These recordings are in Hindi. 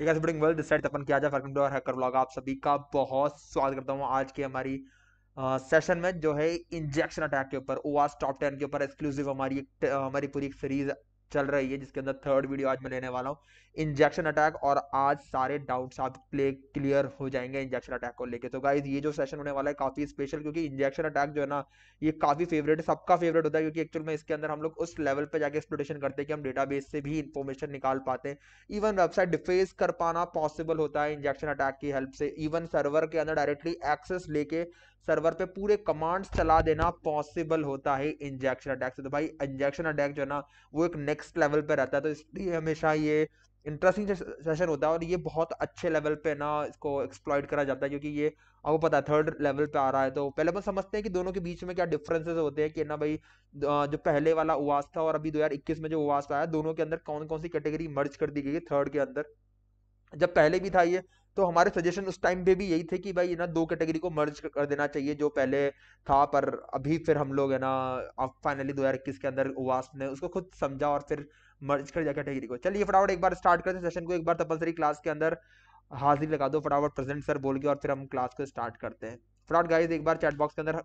दिस अपन किया जाए फर्किंग और हैकर व्लॉग आप सभी का बहुत स्वागत करता हूँ आज की हमारी सेशन में जो है इंजेक्शन अटैक के ऊपर ओवास टॉप टेन के ऊपर एक्सक्लूसिव हमारी हमारी पूरी सीरीज़ चल रही है, जिसके अंदर थर्ड वीडियो आज मैं लेने वाला हूँ। इंजेक्शन अटैक और आज सारे डाउट्स आप प्ले क्लियर हो जाएँगे इंजेक्शन अटैक को लेके। तो गाइज़ ये जो सेशन होने वाला है, काफ़ी स्पेशल क्योंकि इंजेक्शन अटैक जो है ना, ये काफ़ी फेवरेट है सबका फेवरेट होता है, क्योंकि एक्चुअल में इसके अंदर हम लोग उस लेवल पे जाके एक्सप्लोटेशन करते हैं कि हम डेटाबेस से भी इंफॉर्मेशन निकाल पाते हैं। इवन वेबसाइट डिफेस कर पाना पॉसिबल होता है इंजेक्शन अटैक की हेल्प से। इवन सर्वर के अंदर डायरेक्टली एक्सेस लेके सर्वर पे पूरे कमांड्स चला देना पॉसिबल होता है इंजेक्शन अटैक से। तो भाई इंजेक्शन अटैक जो है ना, वो एक नेक्स्ट लेवल पे रहता है। तो इसलिए हमेशा ये इंटरेस्टिंग सेशन होता है और ये बहुत अच्छे लेवल पे ना इसको एक्सप्लॉइट करा जाता है क्योंकि ये, आपको पता है थर्ड लेवल पे आ रहा है। तो पहले अपन समझते हैं कि दोनों के बीच में क्या डिफरेंसेस होते हैं कि ना भाई जो पहले वाला उवास था और अभी 2021 में जो उवास आया, दोनों के अंदर कौन कौन सी कैटेगरी मर्ज कर दी गई थर्ड के अंदर। जब पहले भी था ये तो हमारे सजेशन उस टाइम पे भी यही थे कि भाई, ना, दो कैटेगरी को मर्ज कर देना चाहिए जो पहले था, पर अभी फिर हम लोग, है ना फाइनली 2021 के अंदर उवास ने उसको खुद समझा और फिर मर्ज कर दिया कैटेगरी को। चलिए फटाफट एक बार स्टार्ट करते हैं सेशन को, एक बार तपलसरी क्लास के अंदर हाजिर लगा दो, फटाफट प्रेजेंट सर बोल के और फिर हम क्लास को स्टार्ट करते हैं। फटाफट गाइज़ एक बार चैट बॉक्स के अंदर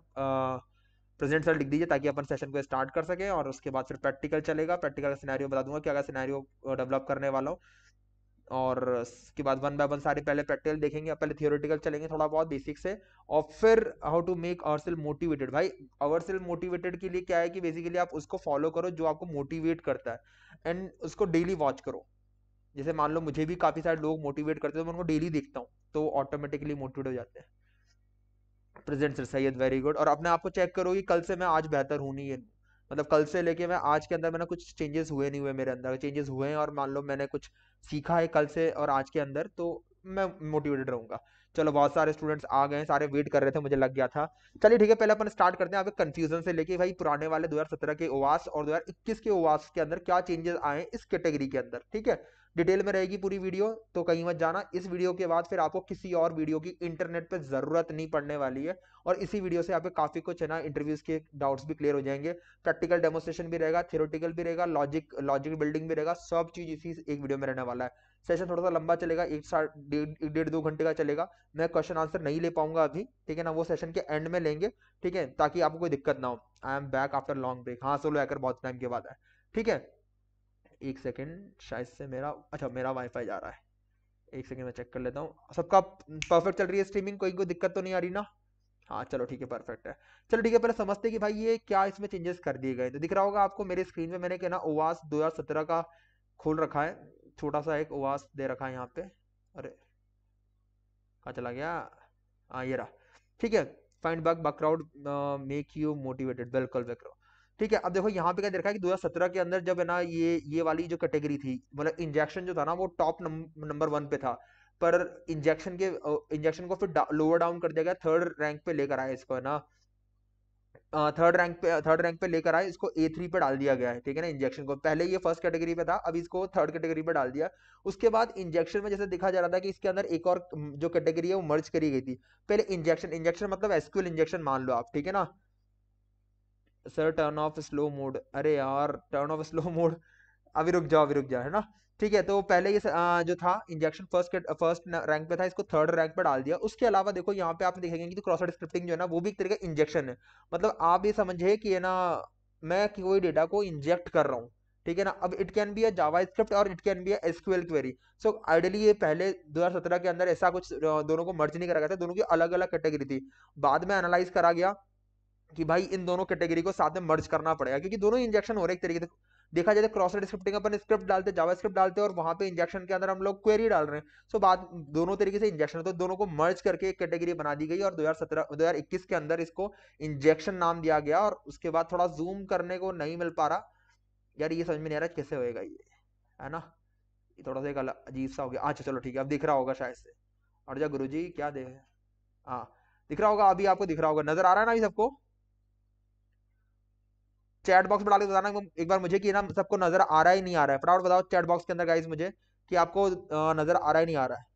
प्रेजेंट सर लिख दीजिए ताकि अपन सेशन को स्टार्ट कर सके और उसके बाद फिर प्रैक्टिकल चलेगा। प्रैक्टिकल का सिनेरियो बता दूँगा क्या सिनेरियो डेवलप करने वाला हूँ और उसके बाद वन बाय वन सारे पहले प्रैक्टिकल देखेंगे पहले थियोरेटिकल चलेंगे थोड़ा बहुत बेसिक से। और फिर how to make our cell motivated भाई अवर सेल मोटिवेटेड के लिए क्या है कि बेसिकली आप उसको फॉलो करो जो आपको मोटिवेट करता है। एंड उसको डेली वॉच करो। जैसे मान लो मुझे भी काफ़ी सारे लोग मोटिवेट करते हैं तो मैं उनको डेली देखता हूँ तो ऑटोमेटिकली मोटिवेट हो जाते हैं। Present sir Syed very good और अपने आप को चेक करो कि कल से मैं आज बेहतर हूँ नहीं मतलब कल से लेके मैं, आज के अंदर मैंने कुछ चेंजेस हुए नहीं हुए मेरे अंदर। चेंजेस हुए हैं और मान लो मैंने कुछ सीखा है कल से और आज के अंदर तो मैं मोटिवेटेड रहूँगा। चलो, बहुत सारे स्टूडेंट्स आ गए सारे वेट कर रहे थे, मुझे लग गया था। चलिए, ठीक है, पहले अपन स्टार्ट करते हैं कंफ्यूजन से लेके भाई पुराने वाले 2017 के ओवास और 2021 के ओवास के अंदर क्या चेंजेस आए इस कैटेगरी के अंदर, ठीक है? डिटेल में रहेगी पूरी वीडियो तो कहीं मत जाना। इस वीडियो के बाद फिर आपको किसी और वीडियो की इंटरनेट पे ज़रूरत नहीं पड़ने वाली है। और इसी वीडियो से आपके काफ़ी कुछ है ना इंटरव्यूज़ के डाउट्स भी क्लियर हो जाएँगे। प्रैक्टिकल डेमोस्ट्रेशन भी रहेगा थियोरटिकल भी रहेगा लॉजिक लॉजिक बिल्डिंग भी रहेगा, सब चीज़ इसी एक वीडियो में रहने वाला है। सेशन थोड़ा सा लंबा चलेगा, एक साठ डेढ़ दो घंटे का चलेगा। मैं क्वेश्चन आंसर नहीं ले पाऊँगा अभी, ठीक है ना? वो सेशन के एंड में लेंगे, ठीक है? ताकि आपको कोई दिक्कत ना हो। I am back after long break हाँ सोलो हैकर बहुत टाइम के बाद है, ठीक है? एक सेकेंड, शायद से मेरा अच्छा मेरा वाईफाई जा रहा है। एक सेकेंड मैं चेक कर लेता हूँ। सबका परफेक्ट चल रही है स्ट्रीमिंग कोई कोई दिक्कत तो नहीं आ रही ना? हाँ चलो ठीक है परफेक्ट है। चलो ठीक है, पहले समझते कि भाई ये क्या इसमें चेंजेस कर दिए गए तो दिख रहा होगा आपको मेरे स्क्रीन में मैंने क्या ना, ओवास 2017 का खोल रखा है। छोटा सा एक ओवास दे रखा है यहाँ पे। अरे, कहा चला गया? हाँ ये रहा। ठीक है find back background make you motivated बिल्कुल। ठीक है, अब देखो यहाँ पे क्या देखा है कि 2017 के अंदर जब है ना ये ये वाली जो कैटेगरी थी मतलब इंजेक्शन जो था ना वो टॉप नंबर वन पे था। पर इंजेक्शन के इंजेक्शन को फिर लोअर डाउन कर दिया गया थर्ड रैंक पे लेकर आया इसको, है ना? थर्ड रैंक पे थर्ड रैंक पे लेकर आए इसको ए थ्री पे डाल दिया गया है, ठीक है ना इंजेक्शन को। पहले ये फ़र्स्ट कैटेगरी पे था, अब इसको थर्ड कैटेगरी पे डाल दिया। उसके बाद इंजेक्शन में जैसे देखा जा रहा था कि इसके अंदर एक और, जो कैटेगरी है वो मर्ज करी गई थी। पहले इंजेक्शन इंजेक्शन मतलब एसक्यूएल इंजेक्शन मान लो आप, ठीक है ना? Sir turn off slow mode अरे यार टर्न ऑफ़ स्लो मोड अभी रुक जाओ, अभी रुक जाओ, है ना? ठीक है तो पहले ये जो था इंजेक्शन फ़र्स्ट फ़र्स्ट रैंक पे था, इसको थर्ड रैंक पे डाल दिया। उसके अलावा देखो, यहाँ पे आप देखेंगे कि तो क्रॉस स्क्रिप्टिंग जो है ना, वो भी एक तरीके इंजेक्शन है। मतलब आप ये समझे कि है ना, मैं कोई डेटा को इंजेक्ट कर रहा हूँ, ठीक है ना? अब it can be a JavaScript और it can be SQL query so ideally ये पहले 2017 के अंदर ऐसा कुछ दोनों को मर्ज नहीं करा गया था, दोनों की अलग अलग कैटेगरी थी। बाद में एनालाइज करा गया। कि भाई इन दोनों कैटेगरी को साथ में मर्ज करना पड़ेगा, क्योंकि दोनों इंजेक्शन हो रहे एक तरीके से। देखा जाए तो क्रॉस स्क्रिप्टिंग अपन स्क्रिप्ट डालते जावा स्क्रिप्ट डालते और वहाँ पे इंजेक्शन के अंदर हम लोग क्वेरी डाल रहे हैं। सो बात दोनों तरीके से इंजेक्शन तो दोनों को मर्ज करके एक कैटेगरी बना दी गई और 2017 2021 के अंदर इसको इंजेक्शन नाम दिया गया और उसके बाद थोड़ा जूम करने को नहीं मिल पा रहा। यार ये समझ में नहीं आ रहा कैसे होएगा ये, है ना? ये थोड़ा सा एक अजीब सा हो गया। अच्छा चलो ठीक है, अब दिख रहा होगा शायद से। और जा गुरु जी क्या दे हाँ दिख रहा होगा, अभी आपको दिख रहा होगा। नज़र आ रहा है ना अभी सबको? चैट बॉक्स में डाल के बताना एक बार मुझे कि ना सबको नज़र आ रहा ही नहीं आ रहा है। फटाफट बताओ चैट बॉक्स के अंदर गाइज़ मुझे कि आपको नज़र आ रहा ही नहीं आ रहा है।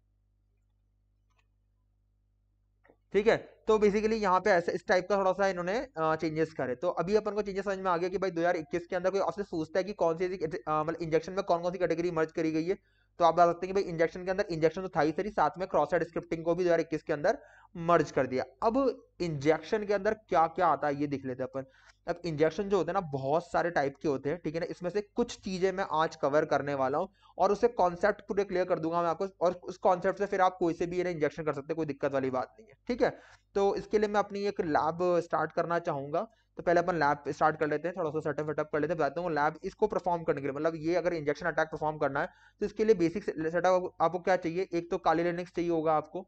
ठीक है? तो बेसिकली यहाँ पे ऐसे, इस टाइप का थोड़ा सा इन्होंने चेंजेस करे। तो अभी अपन को चेंजेस समझ में आ गया कि भाई 2021 के अंदर कोई आपसे पूछता है कि कौन सी मतलब इंजेक्शन में कौन कौन सी कैटेगरी मर्ज करी गई है। तो आप बता सकते हैं कि भाई इंजेक्शन के अंदर इंजेक्शन तो था ही सही साथ में क्रॉस साइड स्क्रिप्टिंग को भी 2021 के अंदर मर्ज कर दिया। अब इंजेक्शन के अंदर क्या क्या आता है, ये देख लेते हैं अपन। अब इंजेक्शन जो होते हैं ना, बहुत सारे टाइप के होते हैं, ठीक है ना? इसमें से कुछ चीज़ें मैं आज कवर करने वाला हूँ और उसे कॉन्सेप्ट पूरे क्लियर कर दूँगा मैं आपको और उस कॉन्सेप्ट से फिर आप कोई से भी इंजेक्शन कर सकते हैं, कोई दिक्कत वाली बात नहीं है, ठीक है? तो इसके लिए मैं अपनी एक लैब स्टार्ट करना चाहूँगा। तो पहले अपन लैब स्टार्ट कर लेते हैं, थोड़ा सा सेटअप वेटअप कर लेते हैं, बताता हूँ लैब इसको परफॉर्म करने के लिए मतलब ये अगर इंजेक्शन अटैक परफॉर्म करना है तो इसके लिए बेसिक सेटअप आपको क्या चाहिए? एक तो काली लिनक्स चाहिए होगा आपको,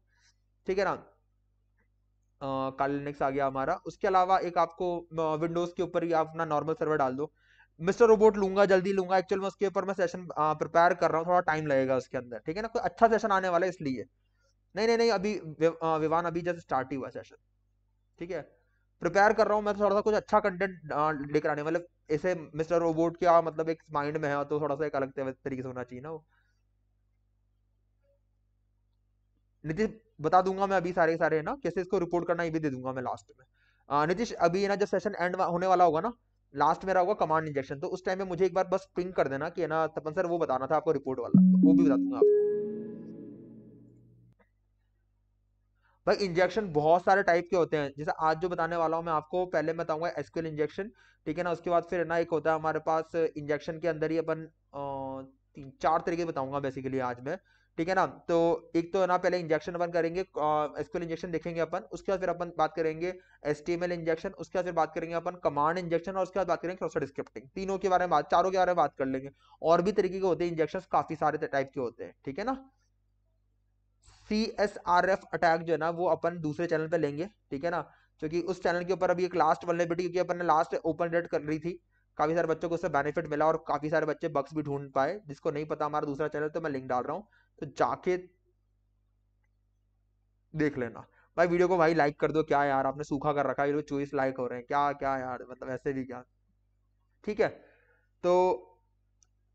ठीक है ना? काली लिनक्स आ गया हमारा। उसके अलावा एक आपको विंडोज़ के ऊपर ही आप अपना नॉर्मल सर्वर डाल दो। मिस्टर रोबोट लूँगा, जल्दी लूँगा। एक्चुअल में उसके ऊपर मैं सेशन प्रिपेयर कर रहा हूँ। थोड़ा टाइम लगेगा उसके अंदर, ठीक है ना? कोई अच्छा सेशन आने वाला है इसलिए। नहीं नहीं नहीं, अभी विवान अभी जस्ट स्टार्ट ही हुआ सेशन, ठीक है? प्रिपेयर कर रहा हूँ मैं थोड़ा सा कुछ अच्छा कंटेंट लेकर आने मतलब ऐसे मिस्टर रोबोट क्या मतलब एक माइंड में है तो थोड़ा सा एक अलग तरीके से होना चाहिए ना वो। नीतीश बता दूँगा मैं अभी सारे सारे ना? कैसे इसको रिपोर्ट करना ये भी दे दूँगा मैं लास्ट में। नीतीश, अभी ना, जब सेशन एंड होने वाला होगा ना लास्ट मेरा होगा कमांड इंजेक्शन तो उस टाइम में मुझे एक बार बस पिंग कर देना कि ना, तपन सर वो बताना था आपको रिपोर्ट वाला तो वो भी बता दूँगा आपको। भाई इंजेक्शन बहुत सारे टाइप के होते हैं, जैसे आज जो बताने वाला हूँ मैं आपको, पहले बताऊँगा एसक्यूएल इंजेक्शन ठीक है ना? उसके बाद फिर ना, एक होता है हमारे पास इंजेक्शन के अंदर ही अपन चार तरीके बताऊँगा बेसिकली आज मैं। ठीक है ना? तो एक तो ना पहले इंजेक्शन अपन करेंगे एसक्यूएल इंजेक्शन देखेंगे अपन, उसके बाद फिर अपन बात करेंगे एसटीएमएल इंजेक्शन उसके बाद फिर बात करेंगे अपन कमांड इंजेक्शन और उसके बाद बात करेंगे क्रॉसर स्क्रिप्टिंग तीनों के बारे में बात, चारों के बारे में बात कर लेंगे। और भी तरीके के होते हैं इंजेक्शन काफ़ी सारे टाइप के होते हैं, ठीक है ना? C S R F attack जो है ना, वो अपन दूसरे चैनल पे लेंगे, ठीक है ना? क्योंकि उस चैनल के ऊपर अभी एक लास्ट वनलेबिलिटी क्योंकि अपन ने लास्ट ओपन डेट कर रही थी, काफ़ी सारे बच्चों को उससे बेनिफिट मिला और काफ़ी सारे बच्चे बक्स भी ढूंढ पाए, जिसको नहीं पता हमारा दूसरा चैनल तो मैं लिंक डाल रहा हूँ। तो जाके देख लेना। भाई, वीडियो को भाई लाइक कर दो। क्या यार, आपने सूखा कर रखा है, ये चौबीस लाइक हो रहे हैं। क्या क्या यार मतलब ऐसे भी क्या? ठीक है? तो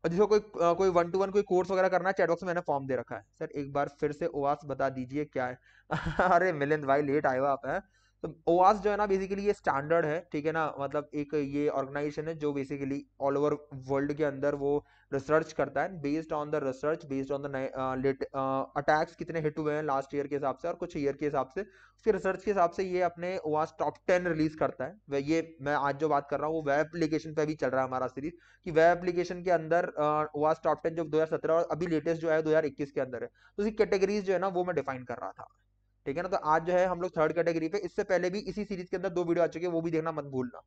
जिसको कोई कोई वन टू वन कोई कोर्स वगैरह करना है चैटबॉक्स में मैंने फॉर्म दे रखा है। सर, एक बार फिर से ओवास बता दीजिए क्या है। अरे, मिलिंद भाई लेट आए हो आप, है? तो ओआस जो है ना बेसिकली ये स्टैंडर्ड है, ठीक है ना? मतलब एक ये ऑर्गेनाइजेशन है जो बेसिकली ऑल ओवर वर्ल्ड के अंदर वो रिसर्च करता है। Based on the research based on the attacks कितने हिट हुए हैं लास्ट ईयर के हिसाब से और कुछ ईयर के हिसाब से। उसके रिसर्च के हिसाब से ये अपने ओआस टॉप टेन रिलीज़ करता है। वह ये मैं आज जो बात कर रहा हूँ, वो वेब एप्लीकेशन पे भी चल रहा है हमारा सीरीज़ कि वेब एप्लीकेशन के अंदर ओआस टॉप टेन जो दो हज़ार सत्रह और अभी लेटेस्ट जो है दो हज़ार इक्कीस के अंदर है। तो उसकी कैटेगरीज जो है ना, वो मैं डिफाइन कर रहा था। ठीक है ना? तो आज जो है हम लोग थर्ड कैटेगरी पे, इससे पहले भी इसी सीरीज़ के अंदर दो वीडियो आ चुके हैं, वो भी देखना मत भूलना।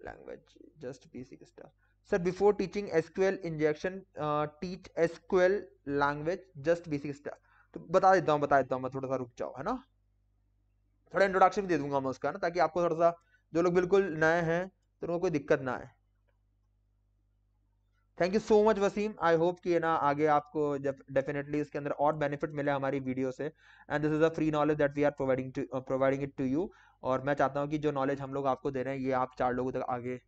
Language just basic star sir before teaching SQL injection teach SQL language just basic star तो बता देता हूँ, बता देता हूँ मैं, थोड़ा सा रुक जाओ, है ना? थोड़ा इंट्रोडक्शन भी दे दूँगा मैं उसका ना? ताकि आपको थोड़ा सा, जो लोग बिल्कुल नए हैं तो उनको कोई दिक्कत ना आए। Thank you so much Wasim I hope कि ना आगे आपको डेफिनेटली इसके अंदर और बेनिफिट मिले हमारी वीडियो से। And this is a free knowledge that we are providing to providing it to you और मैं चाहता हूँ कि जो नॉलेज हम लोग आपको दे रहे हैं, ये आप चार लोगों तक आगे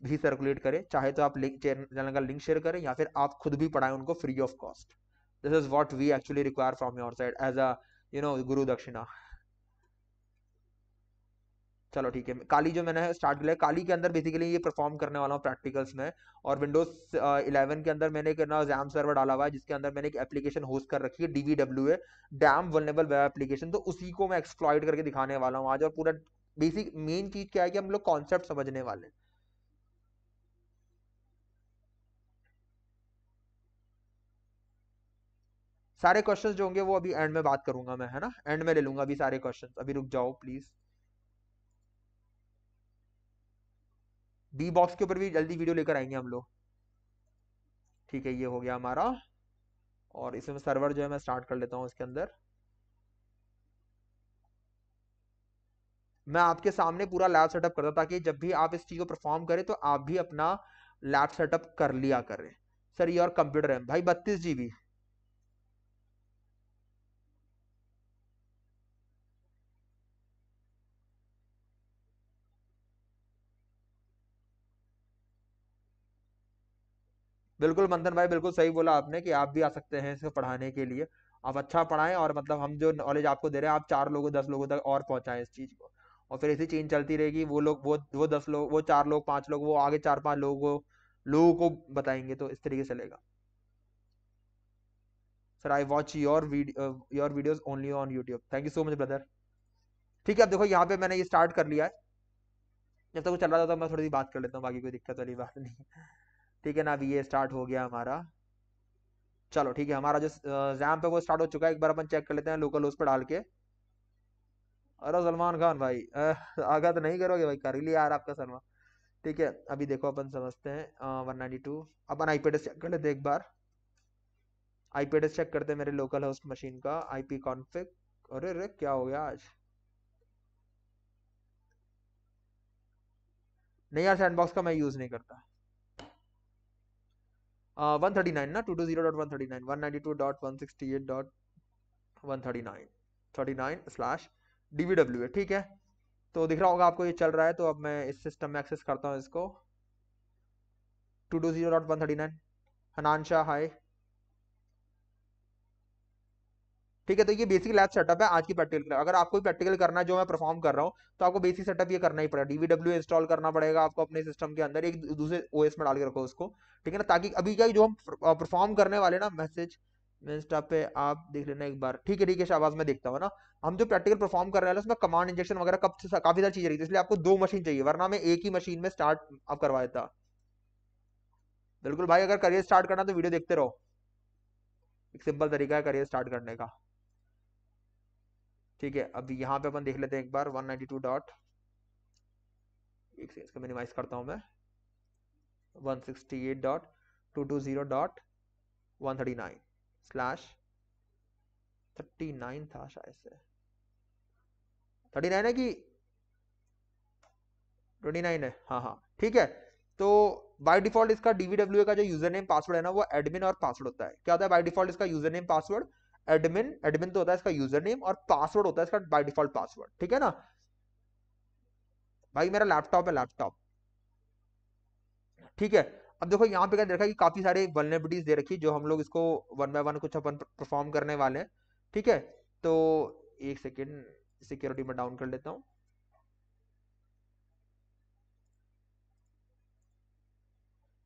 भी सर्कुलेट करें। चाहे तो आप लिंक चैनल का लिंक शेयर करें या फिर आप खुद भी पढ़ाएँ उनको free of cost this is what we actually require from your side as a you know guru dakshina चलो ठीक है। काली जो मैंने स्टार्ट किया, काली के अंदर बेसिकली ये परफॉर्म करने वाला हूँ प्रैक्टिकल्स में और विंडोज़ इलेवन के अंदर मैंने एक ना जैम सर्वर डाला हुआ है, जिसके अंदर मैंने एक एप्लीकेशन होस्ट कर रखी है डीवीडब्ल्यू है डैम वनलेबल वेब एप्लीकेशन तो उसी को मैं एक्सप्लॉइड करके दिखाने वाला हूँ आज और पूरा बेसिक मेन चीज़ क्या है कि हम लोग कॉन्सेप्ट समझने वाले हैं। सारे क्वेश्चंस जो होंगे वो अभी एंड में बात करूँगा मैं, है ना? एंड में ले लूँगा अभी सारे क्वेश्चंस अभी रुक जाओ प्लीज़ डी बॉक्स के ऊपर भी जल्दी वीडियो लेकर आएँगे हम लोग। ठीक है, ये हो गया हमारा। और इसमें सर्वर जो है, मैं स्टार्ट कर लेता हूँ इसके अंदर। मैं आपके सामने पूरा लैब सेटअप करता ताकि जब भी आप इस चीज़ को परफॉर्म करें तो आप भी अपना लैब सेटअप कर लिया करें। सर, ये और कंप्यूटर है भाई, बत्तीस जीबी बिल्कुल मंथन भाई, बिल्कुल सही बोला आपने कि आप भी आ सकते हैं इसको पढ़ाने के लिए। आप अच्छा पढ़ाएँ और मतलब हम जो नॉलेज आपको दे रहे हैं, आप चार लोगों, दस लोगों तक और पहुंचाएँ इस चीज़ को। और फिर ऐसी चेंज चलती रहेगी, वो लोग, वो वो दस लोग, वो चार लोग, पाँच लोग, वो आगे चार पाँच लोगों लोगों को बताएँगे तो इस तरीके से चलेगा। Sir I watch your your videos only on YouTube thank you so much brother ठीक है, अब देखो यहाँ पे मैंने ये स्टार्ट कर लिया है। जब तक वो चल रहा था तो मैं थोड़ी सी बात कर लेता हूँ, बाकी कोई दिक्कत वाली बात नहीं ठीक है ना, अभी ये स्टार्ट हो गया हमारा। चलो ठीक है, हमारा जो जैम पे वो स्टार्ट हो चुका है। एक बार अपन चेक कर लेते हैं लोकल उस पर डाल के। अरे सलमान खान भाई आगा तो नहीं करोगे भाई? कर ही लिया यार आपका सलमान ठीक है, अभी देखो अपन समझते हैं वन नाइनटी टू अपन आई पी चेक कर लेते एक बार। आई पी चेक करते हैं मेरे लोकल होस्ट मशीन का। आई पी कॉन्फिक अरे अरे, क्या हो गया आज? नहीं यार सैंडबॉक्स का मैं यूज़ नहीं करता। वन थर्टी नाइन ना two two zero dot one thirty nine one ninety two dot one sixty eight dot one thirty nine thirty nine slash D V W है ठीक है? तो दिख रहा होगा आपको ये चल रहा है तो अब मैं इस सिस्टम में एक्सेस करता हूँ इसको। Two two zero dot one thirty nine Hanan Shah ठीक है तो ये बेसिक लैब सेटअप है आज की प्रैक्टिकल अगर आपको प्रैक्टिकल करना है, जो मैं परफॉर्म कर रहा हूँ तो आपको बेसिक सेटअप ये करना ही पड़ेगा। डीवीडब्ल्यू इंस्टॉल करना पड़ेगा आपको अपने सिस्टम के अंदर, एक दूसरे ओएस में डाल के रखो उसको, ठीक है ना? ताकि अभी क्या जो हम परफॉर्म करने वाले ना मैसेज स्टॉप पे आप देख लेना एक बार। ठीक है ठीक है शाबाज में देखता हूँ ना? हम जो प्रैक्टिकल परफॉर्म कर रहे हैं, उसमें कमांड इंजेक्शन वगैरह कब काफ़ी सारी चीज़ें रही थी, इसलिए आपको दो मशीन चाहिए, वरना मैं एक ही मशीन में स्टार्ट आप करवा देता। बिल्कुल भाई, अगर करियर स्टार्ट करना तो वीडियो देखते रहो। एक सिंपल तरीका है करियर स्टार्ट करने का। ठीक है, अब यहाँ पे अपन देख लेते हैं एक बार 192 डॉट एक मिनिमाइज करता हूँ मैं। 168 डॉट 220 डॉट 139 स्लैश 39 था शायद से। 39 है कि? 29 है हाँ हाँ। ठीक है तो बाय डिफ़ॉल्ट इसका डीवीडब्ल्यू का जो यूज़र नेम पासवर्ड है ना, वो एडमिन और पासवर्ड होता है। क्या होता है? बाय डिफ़ॉल्ट इसका user name password admin admin तो होता है इसका यूज़र नेम और पासवर्ड होता है इसका बाय डिफ़ॉल्ट पासवर्ड ठीक है ना? भाई मेरा लैपटॉप है लैपटॉप ठीक है, अब देखो यहाँ पे क्या देखा कि काफ़ी सारे वलनेबिलिटीज दे रखी जो हम लोग इसको वन बाय वन कुछ अपन परफॉर्म करने वाले हैं, ठीक है? तो एक सेकेंड सिक्योरिटी में डाउन कर लेता हूँ।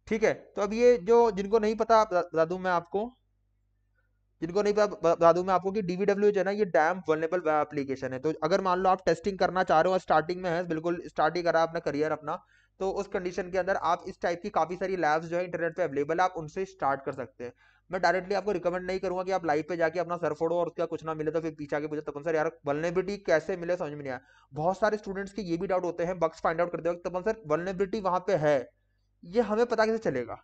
ठीक है तो अब ये जो जिनको नहीं पता बता दूँ मैं आपको जिनको नहीं बता दूँ मैं आपको कि डीवीडब्ल्यू है ना, ये डैम वनरेबल एप्लीकेशन है। तो अगर मान लो आप टेस्टिंग करना चाह रहे हो स्टार्टिंग में है, बिल्कुल स्टार्ट ही करा अपना करियर अपना तो उस कंडीशन के अंदर आप इस टाइप की काफ़ी सारी लैब्स जो है इंटरनेट पे अवेलेबल है, आप उनसे स्टार्ट कर सकते हैं। मैं डायरेक्टली आपको रिकमेंड नहीं करूँगा कि आप लाइव पे जाके अपना सर फोड़ो और उसका कुछ ना मिले तो फिर पीछे आके पूछे तपन सर यार वलनेबिलिटी कैसे मिले, समझ में नहीं आया। बहुत सारे स्टूडेंट्स के ये भी डाउट होते हैं बक्स फाइंड आउट करते वक्त तपन सर वलनेबिलिटी वहाँ पे है, ये हमें पता कैसे चलेगा?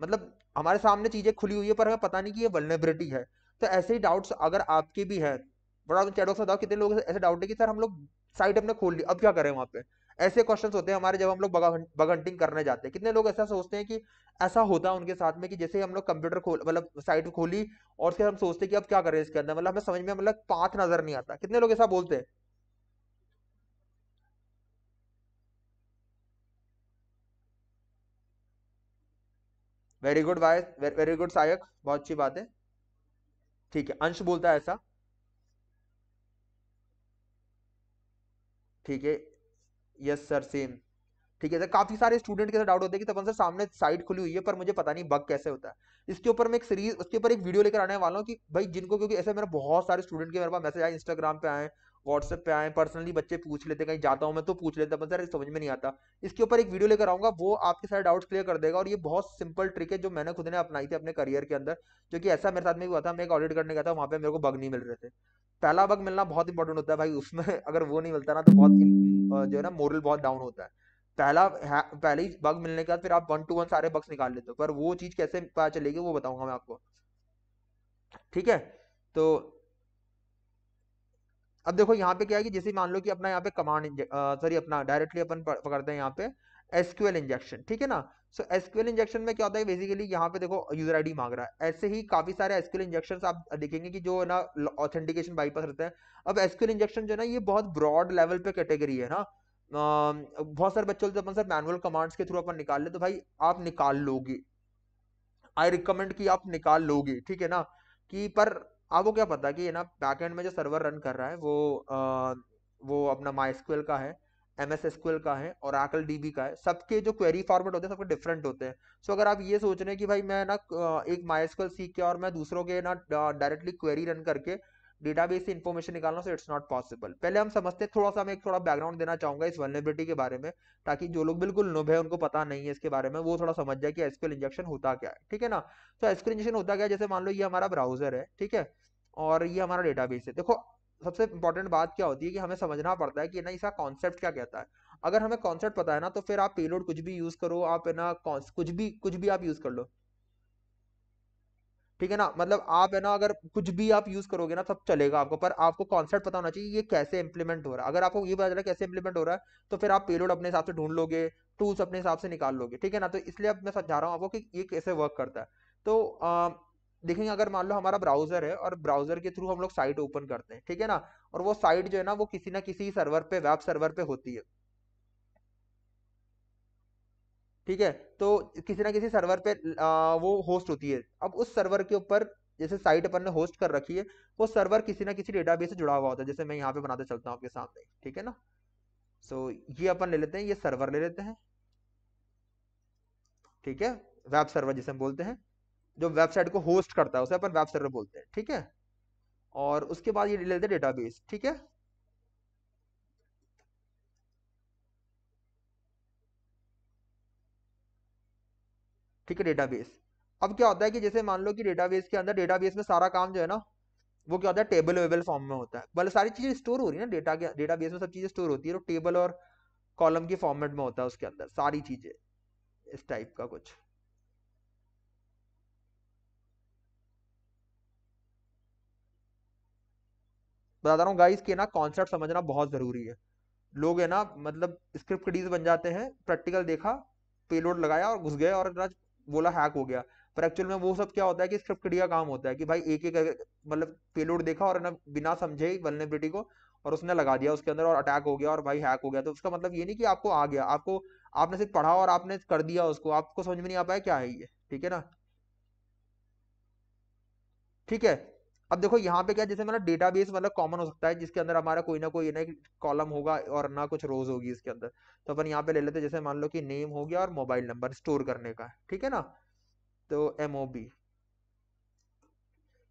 मतलब हमारे सामने चीज़ें खुली हुई है, पर हमें पता नहीं कि ये वलनेबिलिटी है। तो ऐसे ही डाउट्स अगर आपके भी है, बड़ा चैट बॉक्स बताओ कितने लोग ऐसे डाउट है कि, सर, हम लोग साइट अपने खोल ली अब क्या करें वहाँ पे? ऐसे क्वेश्चन होते हैं हमारे जब हम लोग बग हंटिंग करने जाते हैं। कितने लोग ऐसा सोचते हैं कि ऐसा होता है उनके साथ में कि जैसे हम लोग कंप्यूटर खोल मतलब साइट खोली और उसके हम सोचते हैं कि अब क्या करें इसके अंदर? मतलब हमें समझ में मतलब पाथ नज़र नहीं आता। कितने लोग ऐसा बोलते हैं? वेरी गुड वाइस वेरी गुड सायक बहुत अच्छी बात है। ठीक है, अंश बोलता है ऐसा। ठीक है। यस सर सेम ठीक है सर काफ़ी सारे स्टूडेंट के डाउट होते हैं कि तपन सर सामने साइट खुली हुई है, पर मुझे पता नहीं बग कैसे होता है। इसके ऊपर मैं एक सीरीज़ उसके ऊपर एक वीडियो लेकर आने वाला हूँ कि, भाई, जिनको, क्योंकि ऐसे मेरे बहुत सारे स्टूडेंट के मेरे पास मैसेज आए इंस्टाग्राम पे आए व्हाट्सएप पे आए पर्सनली बच्चे पूछ लेते कहीं जाता हूँ मैं तो पूछ लेता सर समझ में नहीं आता। इसके ऊपर एक वीडियो लेकर आऊँगा, वो आपके सारे डाउट्स क्लियर कर देगा, और ये बहुत सिंपल ट्रिक है जो मैंने खुद ने अपनाई थी अपने करियर के अंदर, जो कि ऐसा मेरे साथ में हुआ था, मैं एक ऑडिट करने गया था, वहाँ पे मेरे को बग नहीं मिल रहे थे। पहला बग मिलना बहुत इंपॉर्टेंट होता है भाई, उसमें अगर वो नहीं मिलता ना तो बहुत जो है ना मोरल बहुत डाउन होता है। पहला पहले ही बग मिलने के बाद फिर आप वन टू वन सारे बग्स निकाल लेते हो, पर वो चीज़ कैसे पता चलेगी, वो बताऊँगा मैं आपको। ठीक है? तो अब देखो यहाँ पे क्या है कि जैसे मान लो कि अपना यहाँ पे कमांड सॉरी अपना डायरेक्टली अपन पकड़ते हैं यहाँ पे एसक्यूएल इंजेक्शन ठीक है ना? सो एसक्यूएल इंजेक्शन में क्या होता है बेसिकली यहाँ पे देखो यूज़र आईडी मांग रहा है। ऐसे ही काफ़ी सारे एसक्यूएल इंजेक्शन आप देखेंगे कि जो है ना ऑथेंटिकेशन बाईपास रहता है। अब एसक्यूएल इंजेक्शन जो है ना ये बहुत ब्रॉड लेवल पे कैटेगरी है ना। बहुत सारे बच्चे बोलते अपन सर मैनुअल कमांड्स के थ्रू अपन निकाल ले तो भाई आप निकाल लोगे। आई रिकमेंड कि आप निकाल लोगे, ठीक है ना? कि पर आपको क्या पता कि ये ना बैकएंड में जो सर्वर रन कर रहा है वो आ, वो अपना माइस्क्यूएल का है एम एस एसक्यूएल का है और आकल डीबी का है सबके जो क्वेरी फॉर्मेट होते हैं सबके डिफरेंट होते हैं। सो अगर आप ये सोच रहे हैं कि भाई मैं ना एक माइस्क्यूएल सीख के और मैं दूसरों के ना डायरेक्टली क्वेरी रन करके डेटाबेस से इन्फॉर्मेशन निकालना सो इट्स नॉट पॉसिबल पहले हम समझते थोड़ा सा मैं एक थोड़ा बैकग्राउंड देना चाहूँगा इस वनरेबिलिटी के बारे में, ताकि जो लोग बिल्कुल नुब है, उनको पता नहीं है इसके बारे में, वो थोड़ा समझ जाए कि एसक्यूएल इंजेक्शन होता क्या है, ठीक है ना? तो एसक्यूएल इंजेक्शन होता क्या है? जैसे मान लो ये हमारा ब्राउज़र है, ठीक है? और ये हमारा डेटाबेस है। देखो, सबसे इंपॉर्टेंट बात क्या होती है कि हमें समझना पड़ता है कि ना इसका कॉन्सेप्ट क्या कहता है। अगर हमें कॉन्सेप्ट पता है ना तो फिर आप पेलोड कुछ भी यूज़ करो, आप ना कुछ भी कुछ भी आप यूज़ कर लो। ठीक है ना? मतलब आप है ना, अगर कुछ भी आप यूज़ करोगे ना सब चलेगा आपको, पर आपको कॉन्सेप्ट पता होना चाहिए, ये कैसे इंप्लीमेंट हो रहा है। अगर आपको ये पता चला कैसे इंप्लीमेंट हो रहा है तो फिर आप पेलोड अपने हिसाब से ढूंढ लोगे टूल्स अपने हिसाब से निकाल लोगे, ठीक है ना? तो इसलिए अब मैं समझा रहा हूँ आपको कि ये कैसे वर्क करता है। तो देखेंगे अगर मान लो हमारा ब्राउज़र है और ब्राउज़र के थ्रू हम लोग साइट ओपन करते हैं, ठीक है ना? और वो साइट जो है ना, वो किसी ना किसी सर्वर पे वेब सर्वर पे होती है। ठीक है? तो किसी ना किसी सर्वर पे आ, वो होस्ट होती है। अब उस सर्वर के ऊपर जैसे साइट अपन ने होस्ट कर रखी है वो सर्वर किसी ना किसी डेटाबेस से जुड़ा हुआ होता है। जैसे मैं यहाँ पे बनाते चलता हूँ आपके सामने ठीक है ना? सो so, ये अपन ले लेते हैं ये सर्वर ले लेते हैं। ठीक है? वेब सर्वर जिसे हम बोलते हैं जो वेबसाइट को होस्ट करता है उसे अपन वेब सर्वर बोलते हैं ठीक है? और उसके बाद ये ले लेते हैं डेटाबेस ठीक है? ठीक है डेटाबेस अब क्या होता है कि जैसे मान लो कि डेटाबेस के अंदर डेटाबेस में सारा काम जो है ना, वो क्या होता है टेबल वेबल फॉर्म में होता है। मतलब सारी चीज़ें स्टोर हो रही है ना डेटा डेटाबेस में सब चीज़ें स्टोर होती है तो टेबल और कॉलम के फॉर्मेट में होता है उसके अंदर, सारी चीज़ें, इस टाइप का कुछ। बता रहा हूँ गाइस कि ना कॉन्सेप्ट समझना बहुत ज़रूरी है। लोग है ना मतलब स्क्रिप्ट किडीज बन जाते हैं प्रैक्टिकल देखा पेलोड लगाया और घुस गए और बोला हैक हो गया। पर एक्चुअल में वो सब क्या होता है कि स्क्रिप्ट का काम होता है कि भाई एक एक मतलब पेलोड देखा और ना, बिना समझे वलनेबिलिटी को और उसने लगा दिया उसके अंदर और अटैक हो गया और भाई हैक हो गया। तो उसका मतलब ये नहीं कि आपको आ गया, आपको, आपने सिर्फ़ पढ़ा और आपने कर दिया उसको, आपको समझ में नहीं आ पाया क्या है ये, ठीक है ना? ठीक है? अब देखो यहाँ पे क्या जैसे मतलब डेटाबेस मतलब कॉमन हो सकता है, जिसके अंदर हमारा कोई ना कोई ना कॉलम होगा और ना कुछ रोज होगी इसके अंदर। तो अपन यहाँ पे ले लेते जैसे मान लो कि नेम हो गया और मोबाइल नंबर स्टोर करने का, ठीक है ना? तो एमओबी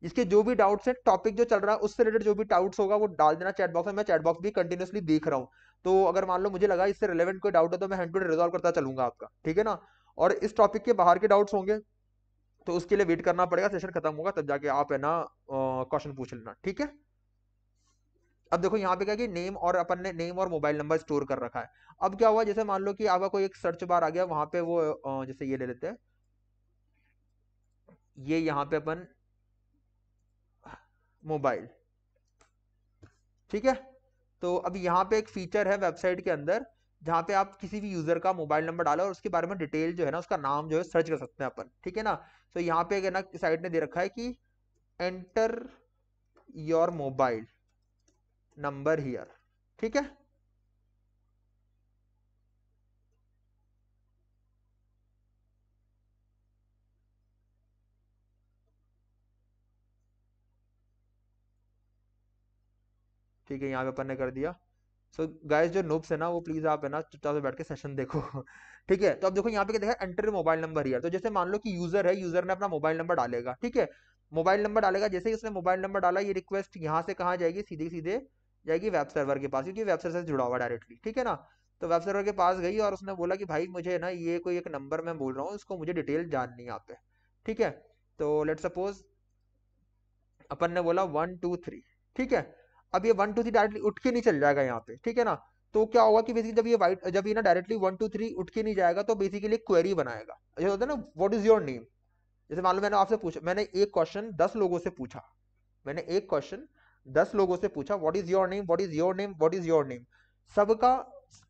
इसके जो भी डाउट्स है टॉपिक जो चल रहा है, उससे रिलेटेड जो भी डाउट्स होगा, वो डाल देना चैट बॉक्स में। मैं चैट बॉक्स भी कंटिन्यूसली देख रहा हूँ। तो अगर मान लो मुझे लगा इससे रिलेवेंट कोई डाउट है तो मैं हैंड टू रिजॉल्व करता चलूँगा आपका, ठीक है ना? और इस टॉपिक के बाहर के डाउट्स होंगे तो उसके लिए वेट करना पड़ेगा सेशन खत्म होगा, तब जाके आप है ना क्वेश्चन पूछ लेना, ठीक है? अब देखो यहाँ पे क्या कि नेम और अपन ने नेम और मोबाइल नंबर स्टोर कर रखा है। अब क्या हुआ, जैसे मान लो कि आपका कोई एक सर्च बार आ गया, वहाँ पे वो जैसे ये ले लेते हैं। ये यहाँ पे अपन मोबाइल ठीक है? तो अब यहाँ पे एक फीचर है वेबसाइट के अंदर जहाँ पे आप किसी भी यूज़र का मोबाइल नंबर डालो और उसके बारे में डिटेल जो है ना, उसका नाम जो है सर्च कर सकते हैं अपन, ठीक है ना? तो यहाँ पे ना साइट ने दे रखा है कि enter your mobile number here ठीक है? ठीक है, यहाँ पे अपन ने कर दिया। सो गाइस जो नोब्स है ना, वो प्लीज़ आप है ना, चुपचाप से बैठ के सेशन देखो। ठीक है? तो अब देखो, यहाँ पे देखा एंटर मोबाइल नंबर हियर तो जैसे मान लो कि यूज़र है यूज़र ने अपना मोबाइल नंबर डालेगा। ठीक है? मोबाइल नंबर डालेगा, जैसे ही उसने मोबाइल नंबर डाला, ये रिक्वेस्ट यहाँ से कहाँ जाएगी? सीधे सीधे जाएगी वेब सर्वर के पास, क्योंकि वेब सर्वर से जुड़ा हुआ डायरेक्टली ठीक है ना? तो वेब सर्वर के पास गई और उसने बोला कि, भाई, मुझे ना ये कोई एक नंबर मैं बोल रहा हूँ उसको मुझे डिटेल जाननी है पे। ठीक है? तो लेट सपोज़ अपन ने बोला वन टू थ्री ठीक है? अब ये वन टू थ्री डायरेक्टली उठ के नहीं चल जाएगा यहाँ पे, ठीक है ना? तो क्या होगा कि बेसिकली जब ये वाइट जब ये ना डायरेक्टली वन टू थ्री उठ के नहीं जाएगा तो बेसिकली क्वेरी बनाएगा। जैसे होता है ना व्हाट इज़ योर नेम जैसे मान लो मैंने आपसे पूछा, मैंने एक क्वेश्चन दस लोगों से पूछा। मैंने एक क्वेश्चन दस लोगों से पूछा what is your name what is your name what is your name सबका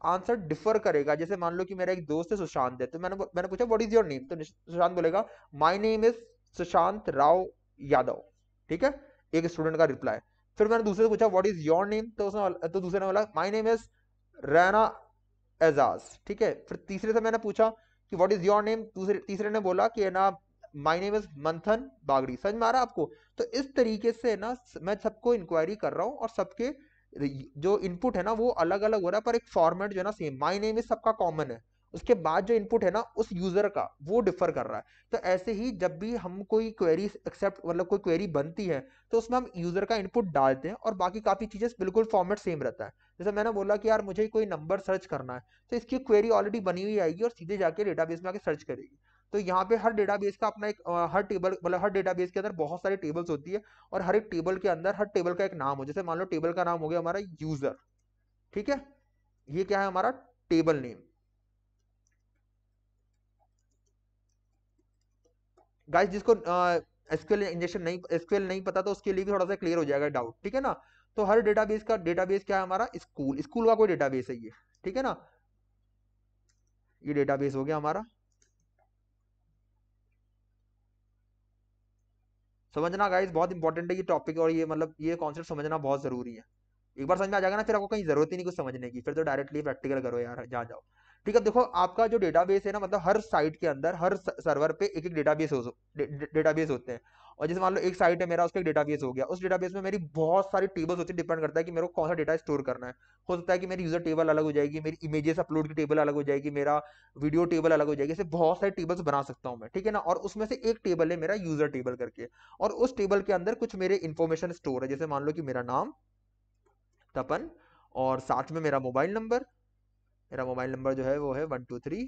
आंसर डिफर करेगा। जैसे मान लो कि मेरा एक दोस्त है सुशांत है तो मैंने मैंने पूछा व्हाट इज़ योर नेम तो सुशांत बोलेगा my name is Sushant Rao Yadav, ठीक है? एक स्टूडेंट का रिप्लाई फिर मैंने दूसरे से पूछा व्हाट इज़ योर नेम तो उसने तो दूसरे ने बोला my name is Raina Ejaz ठीक है? फिर तीसरे से मैंने पूछा कि व्हाट इज़ योर नेम दूसरे, तीसरे ने बोला कि ना माय नेम इज़ मंथन बागड़ी समझ में आ रहा आपको? तो इस तरीके से ना मैं सबको इंक्वायरी कर रहा हूँ और सबके, जो इनपुट है ना, वो अलग अलग हो रहा है, पर एक फॉर्मेट जो है ना सेम माई नेम इज़ सबका कॉमन है। उसके बाद जो इनपुट है ना, उस यूज़र का, वो डिफर कर रहा है। तो ऐसे ही जब भी हम कोई क्वेरी एक्सेप्ट मतलब कोई क्वेरी बनती है तो उसमें हम यूज़र का इनपुट डालते हैं और बाकी काफ़ी चीज़ें बिल्कुल फॉर्मेट सेम रहता है। जैसे मैंने बोला कि यार मुझे कोई नंबर सर्च करना है तो इसकी क्वेरी ऑलरेडी बनी हुई आएगी और सीधे जाके डेटाबेस में आके सर्च करेगी। तो यहाँ पे हर डेटाबेस का अपना एक हर टेबल मतलब हर डेटाबेस के अंदर बहुत सारी टेबल्स होती है और हर एक टेबल के अंदर, हर टेबल का एक नाम हो। जैसे मान लो टेबल का नाम हो गया हमारा यूज़र ठीक है? ये क्या है हमारा टेबल नेम गाइस जिसको एसक्यूएल इंजेक्शन नहीं एसक्यूएल नहीं पता तो उसके लिए भी थोड़ा सा क्लियर हो जाएगा डाउट ठीक है ना? तो हर डेटाबेस का डेटाबेस क्या है हमारा? स्कूल स्कूल का कोई डेटाबेस है ये, ठीक है ना? ये डेटाबेस हो गया हमारा। समझना गाइस बहुत इंपॉर्टेंट है ये टॉपिक और ये मतलब ये कॉन्सेप्ट समझना बहुत ज़रूरी है। एक बार समझ में आ जाएगा ना, फिर आपको कहीं ज़रूरत ही नहीं कुछ समझने की, फिर तो डायरेक्टली प्रैक्टिकल करो यार, जा जाओ। ठीक है, देखो, आपका जो डेटाबेस है ना मतलब हर साइट के अंदर, हर सर्वर पे एक एक डेटाबेस हो डेटाबेस होते हैं। और जैसे मान लो एक साइट है मेरा, उसका एक डेटाबेस हो गया। उस डेटाबेस में मेरी बहुत सारी टेबल्स होती है डिपेंड करता है कि मेरे को कौन सा डेटा स्टोर करना है। हो सकता है कि मेरी यूज़र टेबल अलग हो जाएगी, मेरी इमेजेस अपलोड की टेबल अलग हो जाएगी, मेरा वीडियो टेबल अलग हो जाएगी, ऐसे बहुत सारी टेबल्स बना सकता हूँ मैं, ठीक है ना? और उसमें से एक टेबल है मेरा यूज़र टेबल करके। और उस टेबल के अंदर कुछ मेरे इन्फॉर्मेशन स्टोर है, जैसे मान लो कि मेरा नाम तपन, और साथ में मेरा मोबाइल नंबर मेरा मोबाइल नंबर जो है वो है वन टू थ्री।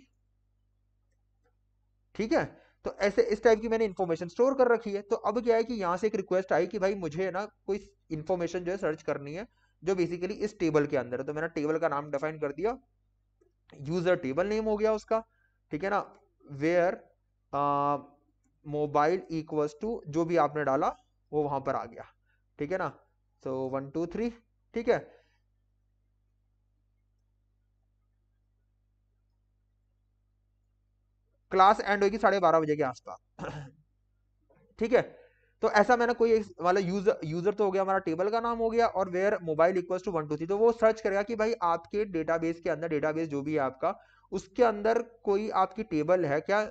ठीक है? तो ऐसे इस टाइप की मैंने इन्फॉर्मेशन स्टोर कर रखी है। तो अब क्या है कि यहाँ से एक रिक्वेस्ट आई कि भाई मुझे ना कोई इन्फॉर्मेशन जो है सर्च करनी है, जो बेसिकली इस टेबल के अंदर है। तो मैंने टेबल का नाम डिफाइन कर दिया। यूज़र टेबल नेम हो गया उसका। ठीक है ना? वेयर मोबाइल इक्वल्स टू जो भी आपने डाला, वो वहाँ पर आ गया। ठीक है ना? सो वन टू थ्री ठीक है? क्लास एंड होगी साढ़े बारह बजे के आसपास। ठीक है? तो ऐसा मैंने कोई वाला यूज़र यूज़र तो हो गया, हमारा टेबल का नाम हो गया और where mobile equal to one two three तो वो सर्च करेगा कि भाई आपके डेटाबेस के अंदर डेटाबेस जो भी है आपका, उसके अंदर कोई आपकी टेबल है क्या?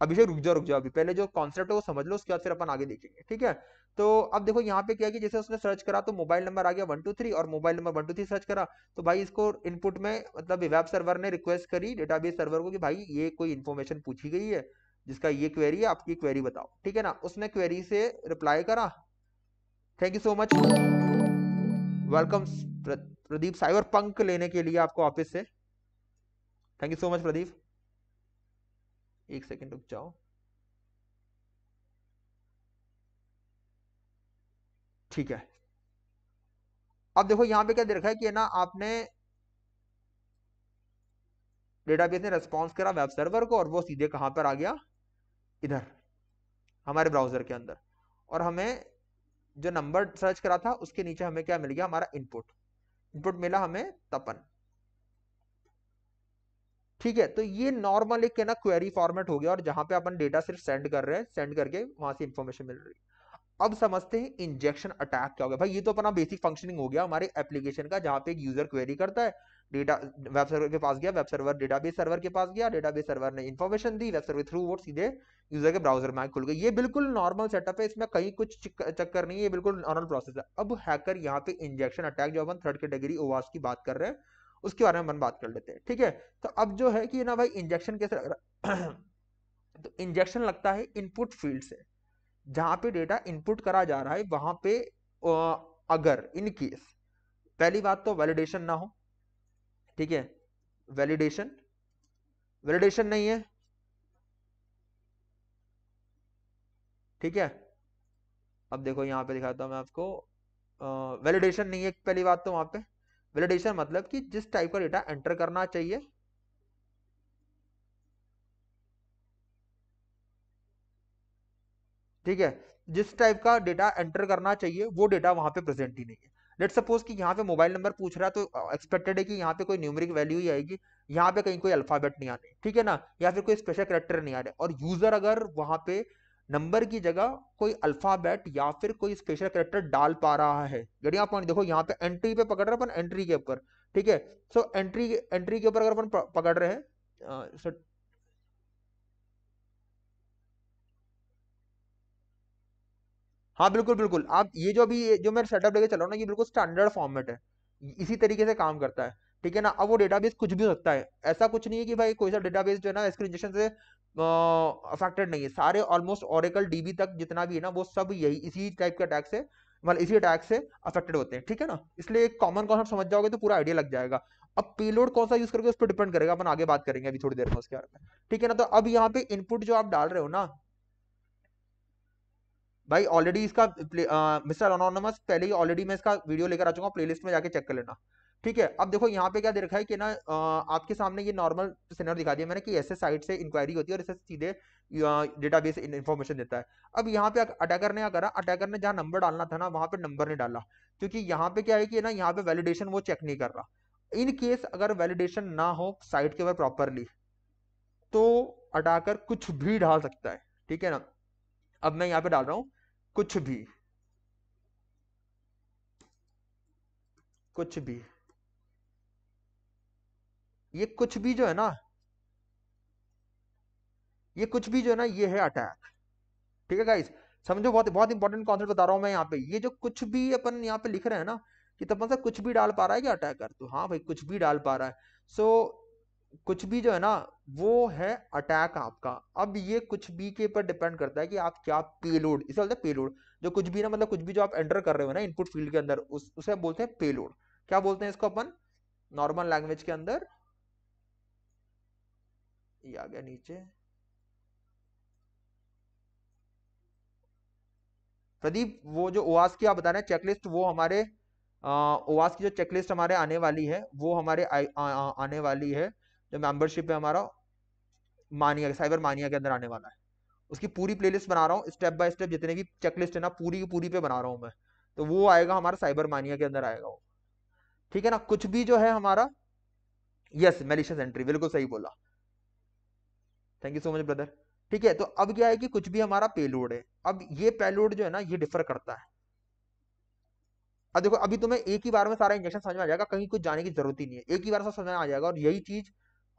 अभिषेक रुक जाओ रुक जाओ अभी। पहले जो कॉन्सेप्ट है वो समझ लो, उसके बाद फिर अपन आगे देखेंगे, ठीक है? तो अब देखो, यहाँ पे क्या कि जैसे उसने सर्च करा तो मोबाइल नंबर आ गया वन टू थ्री और mobile number one two three search करा तो भाई इसको इनपुट में मतलब वेब सर्वर ने रिक्वेस्ट करी डेटाबेस सर्वर को कि भाई ये कोई इन्फॉर्मेशन पूछी गई है, जिसका ये क्वेरी है, आपकी क्वेरी बताओ, ठीक है ना? उसने क्वेरी से रिप्लाई करा। Thank you so much welcome Pradeep cyber punk लेने के लिए आपको ऑफ़िस से। Thank you so much Pradeep एक सेकेंड रुक जाओ। ठीक है। अब देखो यहाँ पे क्या दे रखा है कि ना, आपने डेटाबेस ने रेस्पॉन्स करा वेब सर्वर को और वो सीधे कहाँ पर आ गया? इधर, हमारे ब्राउज़र के अंदर। और हमें जो नंबर सर्च करा था, उसके नीचे हमें क्या मिल गया? हमारा इनपुट इनपुट मिला हमें तपन। ठीक है तो ये नॉर्मल एक ना क्वेरी फॉर्मेट हो गया और जहाँ पे अपन डेटा सिर्फ़ सेंड कर रहे हैं सेंड करके वहाँ से इंफॉर्मेशन मिल रही है। अब समझते हैं इंजेक्शन अटैक क्या हो गया। भाई, ये तो अपना बेसिक फंक्शनिंग हो गया हमारे एप्लीकेशन का, जहाँ पे एक यूज़र क्वेरी करता है। डेटा वेब सर्वर के पास गया वेब सर्वर डेटाबेस सर्वर के पास गया डेटाबेस सर्वर ने इन्फॉर्मेशन दी वेब सर्वर थ्रू वो सीधे यूज़र के ब्राउज़र में खुल गए ये बिल्कुल नॉर्मल सेटअप है, इसमें कहीं कुछ चक्कर नहीं है बिल्कुल नॉर्मल प्रोसेस है। अब हैकर यहाँ पे इंजेक्शन अटैक जो अपन थर्ड कैटेगरी ओवास की बात कर रहे हैं उसके बारे में बात कर लेते हैं, ठीक है? तो अब जो है कि ना भाई इंजेक्शन कैसे लग रहा तो इंजेक्शन लगता है इनपुट फ़ील्ड से। जहाँ पे डेटा इनपुट करा जा रहा है, वहाँ पे अगर इन केस पहली बात तो वैलिडेशन ना हो, ठीक है? वैलिडेशन वैलिडेशन नहीं है। ठीक है? अब देखो यहाँ पे दिखाता हूँ मैं आपको वैलिडेशन नहीं है, पहली बात तो वहाँ पे। वैलिडेशन मतलब कि जिस टाइप का डेटा एंटर करना चाहिए। ठीक है? जिस टाइप का डेटा एंटर करना चाहिए, वो डेटा वहाँ पे प्रेजेंट ही नहीं है। लेट सपोज़ कि यहाँ पे मोबाइल नंबर पूछ रहा है तो एक्सपेक्टेड है कि यहाँ पे कोई न्यूमरिक वैल्यू ही आएगी। यहाँ पे कहीं कोई अल्फ़ाबेट नहीं आने। ठीक है ना? या फिर कोई स्पेशल करेक्टर नहीं आ रहे और यूज़र अगर वहाँ पे नंबर की जगह कोई अल्फ़ाबेट या फिर कोई स्पेशल करेक्टर डाल पा रहा है। गड़िया पॉइंट देखो यहाँ पे एंट्री पे पकड़ रहे अपन एंट्री के ऊपर, ठीक है? सो एंट्री एंट्री के ऊपर अगर अपन पकड़ रहे हैं हाँ बिल्कुल बिल्कुल। आप ये जो अभी जो मैं सेटअप लेके चल हूँ ना, ये बिल्कुल स्टैंडर्ड फॉर्मेट है। इसी तरीके से काम करता है, ठीक है ना? अब वो डेटाबेस कुछ भी हो सकता है। ऐसा कुछ नहीं है कि भाई कोई सा डेटाबेस जो है ना एसक्यूएल इंजेक्शन से अफेक्टेड नहीं है। सारे ऑलमोस्ट ओरेकल डीबी तक जितना भी है ना, वो सब यही, इसी टाइप के अटैक से मतलब इसी अटैक से अफेक्टेड होते हैं, ठीक है ना? इसलिए एक कॉमन कॉन्सेप्ट समझ जाओगे तो पूरा आइडिया लग जाएगा। अब पेलोड कौन सा यूज़ करके उस पर डिपेंड करेगा? अपन आगे बात करेंगे अभी थोड़ी देर में उसके बारे में। ठीक है ना? तो अब यहाँ पे इनपुट जो आप डाल रहे हो ना, भाई ऑलरेडी इसका मिस्टर अनोनमस पहले ही ऑलरेडी मैं इसका वीडियो लेकर आ चुका हूँ प्लेलिस्ट में जाके चेक कर लेना। ठीक है, अब देखो यहाँ पे क्या दे रखा है कि ना आपके सामने ये नॉर्मल सिनेरियो दिखा दिया मैंने कि ऐसे साइट से इंक्वायरी होती है और ऐसे सीधे डेटाबेस इन्फॉर्मेशन देता है। अब यहाँ पे अटैकर ने क्या करा अटैकर ने जहाँ नंबर डालना था ना, वहाँ पे नंबर नहीं डाला। क्योंकि यहाँ पे क्या है कि ना, यहाँ पे वैलिडेशन वो चेक नहीं कर रहा। इन केस अगर वैलिडेशन ना हो साइट के ऊपर प्रॉपरली तो अटैकर कुछ भी डाल सकता है। ठीक है ना? अब मैं यहाँ पे डाल रहा हूँ, कुछ भी। कुछ भी। ये कुछ भी जो है ना ये कुछ भी जो है ना ये है अटैक ठीक है गाइस समझो बहुत बहुत इंपॉर्टेंट कॉन्सेप्ट बता रहा हूँ मैं यहाँ पे. ये जो कुछ भी अपन यहाँ पे लिख रहे हैं ना कि तब मतलब कुछ भी डाल पा रहा है क्या अटैकर तो हाँ भाई कुछ भी डाल पा रहा है. सो so, कुछ भी जो है ना वो है अटैक आपका. अब ये कुछ भी के ऊपर डिपेंड करता है कि आप क्या पेलोड इसे बोलते हैं पेलोड जो कुछ भी ना मतलब कुछ भी जो आप एंटर कर रहे हो ना इनपुट फ़ील्ड के अंदर उस, उसे बोलते हैं पेलोड क्या बोलते हैं इसको अपन? नॉर्मल लैंग्वेज के अंदर ये आ गया नीचे। प्रदीप वो जो ओवास की आप बता रहे हैं चेकलिस्ट वो हमारे ओवास की जो चेकलिस्ट हमारे आने वाली है वो हमारे आ, आ, आ, आने वाली है जो मेंबरशिप है हमारा मानिया साइबर मानिया के अंदर आने वाला है। उसकी पूरी प्लेलिस्ट बना रहा हूँ स्टेप बाय स्टेप जितने भी चेकलिस्ट है ना पूरी की पूरी पे बना रहा हूँ मैं। तो वो आएगा हमारा साइबर मानिया के अंदर आएगा वो। ठीक है ना कुछ भी जो है हमारा यस मेलिशियस एंट्री बिल्कुल सही बोला। Thank you so much brother ठीक है तो अब क्या है कि कुछ भी हमारा पेलोड है। अब ये पेलोड जो है ना, ये डिफर करता है। अब देखो, अभी तुम्हें एक ही बार में सारा इंजेक्शन समझ में आ जाएगा, कहीं कुछ जाने की ज़रूरत ही नहीं है। एक ही बार समझ में आ जाएगा और यही चीज़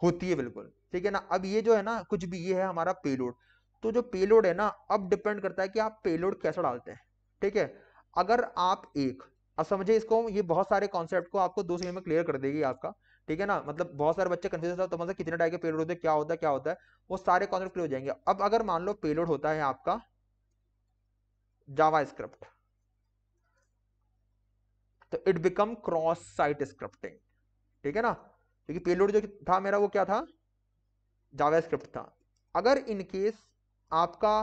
होती है बिल्कुल। ठीक है ना? अब ये जो है ना, कुछ भी ये है हमारा पेलोड तो जो पेलोड है ना, अब डिपेंड करता है कि आप पेलोड कैसा डालते हैं। ठीक है? अगर आप एक, अब समझे इसको, ये बहुत सारे कॉन्सेप्ट को आपको दो सेकंड में क्लियर कर देगी आपका। ठीक है ना? मतलब बहुत सारे बच्चे कंफ्यूज तो मतलब कितने टाइप के पेलोड होते हैं, क्या होता है, क्या होता है, वो सारे कॉन्सेप्ट क्लियर हो जाएँगे। अब अगर मान लो पेलोड होता है आपका जावा स्क्रिप्ट तो it become cross site scripting ठीक है ना? क्योंकि पेलोड जो था मेरा, वो क्या था? जावा स्क्रिप्ट था। अगर इन केस आपका,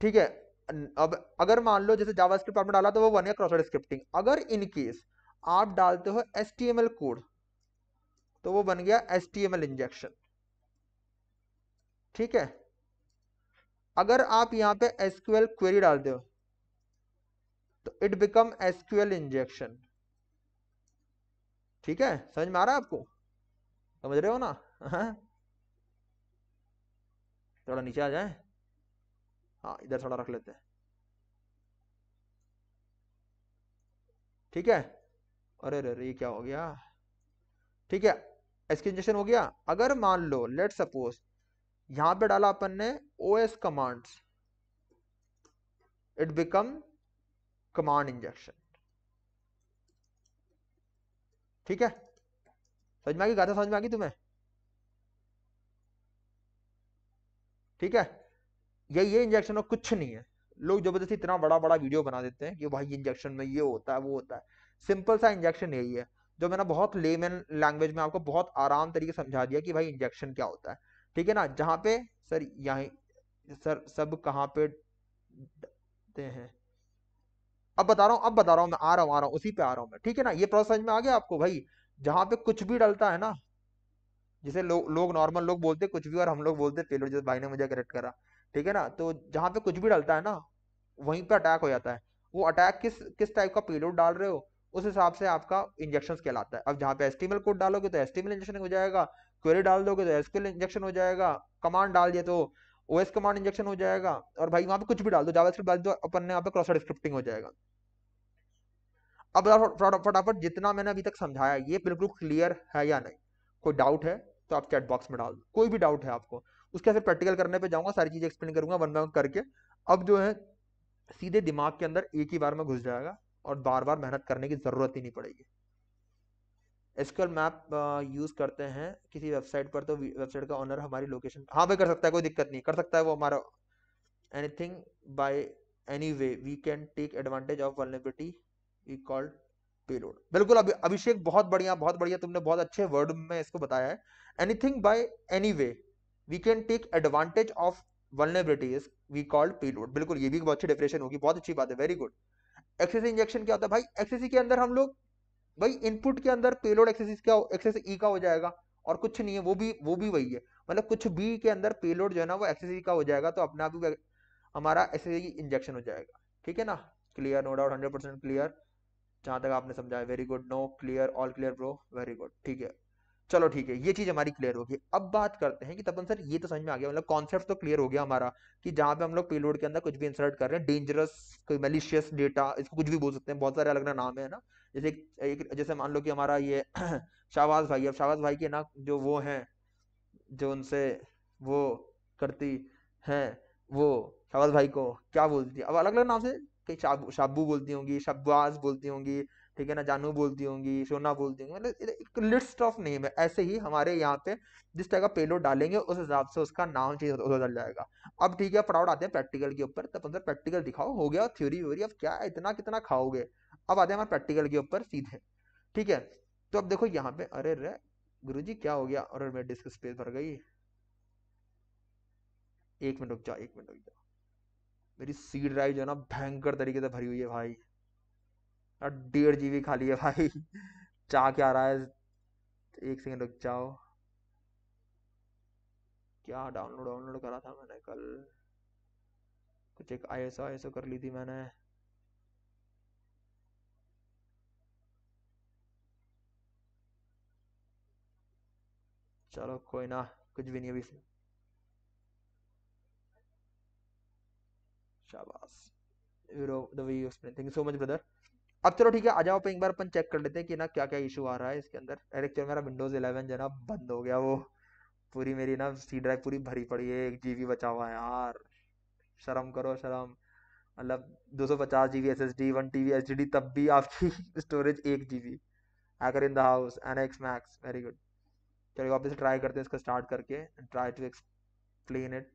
ठीक है अब अगर मान लो जैसे जावास्क्रिप्ट आपने डाला तो वो वन है क्रॉस स्क्रिप्टिंग अगर इन केस आप डालते हो एस कोड तो वो बन गया एस इंजेक्शन ठीक है? अगर आप यहाँ पे एसक्यूएल क्वेरी डालते हो तो इट बिकम एसक्यूएल इंजेक्शन ठीक है? समझ में आ रहा है आपको? समझ रहे हो ना? थोड़ा नीचे आ जाए। हाँ इधर थोड़ा रख लेते हैं। ठीक है? अरे अरे ये क्या हो गया? ठीक है इंजेक्शन हो गया। अगर मान लो लेट सपोज़ यहाँ पे डाला अपन ने O S commands it become command injection ठीक है? समझ में आ गई? गाथा समझ में आ गई तुम्हें? ठीक है? ये ये इंजेक्शन और कुछ नहीं है। लोग ज़बरदस्ती इतना बड़ा बड़ा वीडियो बना देते हैं कि भाई इंजेक्शन में ये होता है वो होता है। सिंपल सा इंजेक्शन यही है। जो मैंने बहुत लेमन लैंग्वेज में आपको बहुत आराम तरीके समझा दिया कि भाई इंजेक्शन क्या होता है। ठीक है ना? जहाँ पे सर यहाँ सर सब कहाँ पे हैं। अब बता रहा हूँ अब बता रहा हूँ मैं आ रहा हूँ आ रहा हूँ उसी पे आ रहा हूँ मैं। ठीक है ना? ये प्रोसेस समझ में आ गया आपको भाई? जहाँ पे कुछ भी डलता है ना जिसे लो, लोग नॉर्मल लोग बोलते कुछ भी और हम लोग बोलते पेलोड जैसे भाई ने मुझे करेक्ट करा। ठीक है ना? तो जहाँ पे कुछ भी डलता है ना, वहीं पे अटैक हो जाता है। वो अटैक किस किस टाइप का पेलोड डाल रहे हो, उस हिसाब से आपका इंजेक्शन कहलाता है। अब जहाँ पे एस्टिमल कोड डालोगे तो एस्टिमल इंजेक्शन हो जाएगा क्वेरी डाल दोगे तो एसक्यूएल इंजेक्शन हो जाएगा कमांड डाल दिए तो ओएस कमांड इंजेक्शन हो जाएगा, और भाई वहाँ पे कुछ भी डाल दो जावास्क्रिप्ट डाल दो, अपन ने यहाँ पे क्रॉस स्क्रिप्टिंग हो जाएगा। अब फटाफट जितना मैंने अभी तक समझाया, ये बिल्कुल क्लियर है या नहीं? कोई डाउट है तो आप चैट बॉक्स में डाल दो। कोई भी डाउट है आपको उसके फिर प्रैक्टिकल करने पे जाऊँगा, सारी चीज़ें एक्सप्लेन करूँगा वन बाय करके। अब जो है, सीधे दिमाग के अंदर एक ही बार में घुस जाएगा और बार बार मेहनत करने की ज़रूरत ही नहीं पड़ेगी। एसक्यूएल मैप यूज़ करते हैं। किसी वेबसाइट पर तो वेबसाइट का ऑनर हमारी लोकेशन हाँ भाई, कर सकता है, कोई दिक्कत नहीं। कर सकता है वो हमारा anything by any way we can take advantage of vulnerability we called payload बिल्कुल, अभी, अभिषेक, बहुत बढ़िया बहुत बढ़िया, तुमने बहुत अच्छे वर्ड में इसको बताया है। Anything by any way we can take advantage of vulnerabilities we called payload बिल्कुल, ये भी बहुत अच्छी डेफिनेशन होगी, बहुत अच्छी बात है वेरी गुड एक्सेस इंजेक्शन क्या होता है? भाई एक्सेस के अंदर हम लोग, भाई इनपुट के अंदर पेलोड एक्सेस क्या एक्सेस ई का हो जाएगा, और कुछ नहीं है, वो भी वो भी वही है। मतलब कुछ बी के अंदर पेलोड जो है ना, वो एक्सेस का हो जाएगा तो अपने ही हमारा एक्सेस इंजेक्शन हो जाएगा। ठीक है ना? Clear no doubt hundred percent clear जहाँ तक आपने समझाया very good no clear all clear bro very good ठीक है। चलो ठीक है, ये चीज़ हमारी क्लियर होगी। अब बात करते हैं कि तपन सर, ये तो समझ में आ गया मतलब कॉन्सेप्ट तो क्लियर हो गया हमारा कि जहाँ पे हम लोग पेलोड के अंदर कुछ भी इंसर्ट कर रहे हैं डेंजरस कोई मेलिशियस डेटा इसको कुछ भी बोल सकते हैं, बहुत सारे अलग अलग नाम है ना? जैसे एक जैसे मान लो कि हमारा ये शाहबाज भाई, अब शाहबाज भाई के ना जो वो हैं, जो उनसे वो करती हैं, वो शाहबाज भाई को क्या बोलती है? अब अलग अलग नाम से कई शाबू बोलती होंगी शब्बाज बोलती होंगी ठीक है ना, जानू बोलती होंगी सोना बोलती होंगी मतलब एक लिस्ट ऑफ़ नेम है। ऐसे ही हमारे यहाँ पे जिस तरह का पेलोड डालेंगे, उस हिसाब से उसका नाम चेंज बदल जाएगा। अब ठीक है, फटाफट आते हैं प्रैक्टिकल के ऊपर। तब अंदर प्रैक्टिकल दिखाओ, हो गया थ्योरी व्योरी अब क्या इतना कितना खाओगे? अब आते हैं हमारे प्रैक्टिकल के ऊपर सीधे। ठीक है तो अब देखो यहाँ पे, अरे रे गुरु क्या हो गया? अरे मेरे डिस्क स्पेस भर गई। एक मिनट रुक जाओ एक मिनट रुक जाओ मेरी सी ड्राइव जो है ना, भयंकर तरीके से भरी हुई है भाई। डेढ़ जीबी खाली है भाई। चाह क्या रहा है? एक सेकेंड रुक जाओ। क्या डाउनलोड डाउनलोड करा था मैंने कल? कुछ एक आई एस आई कर ली थी मैंने। चलो कोई ना, कुछ भी नहीं अभी। शाबाश। Thank you so much brother अब चलो ठीक है, आ जाओ पे एक बार अपन चेक कर लेते हैं कि ना क्या क्या इशू आ रहा है इसके अंदर। डायरेक्ट मेरा विंडोज़ 11 जो ना बंद हो गया, वो पूरी मेरी ना सी ड्राइव पूरी भरी पड़ी है, एक जीबी बचा हुआ है यार। शर्म करो, शर्म। मतलब दो सौ पचास G B S S D one T B H D तब भी आपकी स्टोरेज एक G B hacker in the house N X max very good चलिए वापस ट्राई करते हैं इसको स्टार्ट करके ट्राई टू एक्सप्लेन इट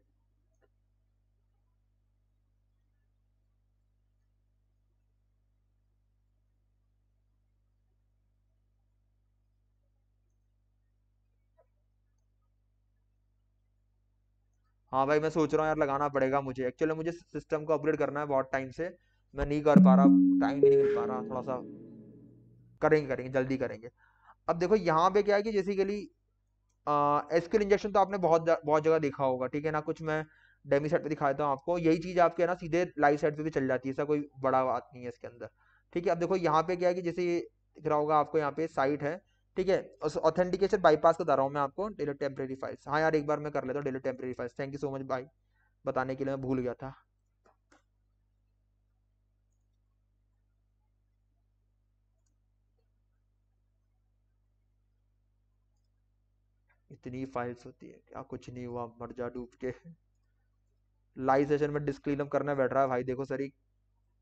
हाँ भाई, मैं सोच रहा हूँ यार लगाना पड़ेगा मुझे। एक्चुअली मुझे सिस्टम को अपग्रेड करना है बहुत टाइम से। मैं नहीं कर पा रहा टाइम नहीं मिल पा रहा थोड़ा सा करेंगे करेंगे, जल्दी करेंगे। अब देखो, यहाँ पे क्या है कि बेसिकली एसक्यूएल इंजेक्शन तो आपने बहुत बहुत जगह देखा होगा, ठीक है ना? कुछ मैं डेमी सेट पे दिखाता हूँ आपको। यही चीज़ आपके ना सीधे लाइव सेट पे भी चल जाती है, ऐसा कोई बड़ा बात नहीं है इसके अंदर। ठीक है, अब देखो यहाँ पे क्या है कि जैसे दिख रहा होगा आपको यहाँ पे साइट है। ठीक है ऑथेंटिकेशन बाईपास का रहा हूँ मैं आपको डेली टेम्परेरी फाइल्स हाँ यार, एक बार मैं कर लेता हूँ daily temporary files thank you so much भाई बताने के लिए मैं भूल गया था। इतनी फाइल्स होती है, क्या कुछ नहीं हुआ, मर जा डूब के। लाइव सेशन में डिस्क क्लीन अप करने बैठ रहा है भाई, देखो सर,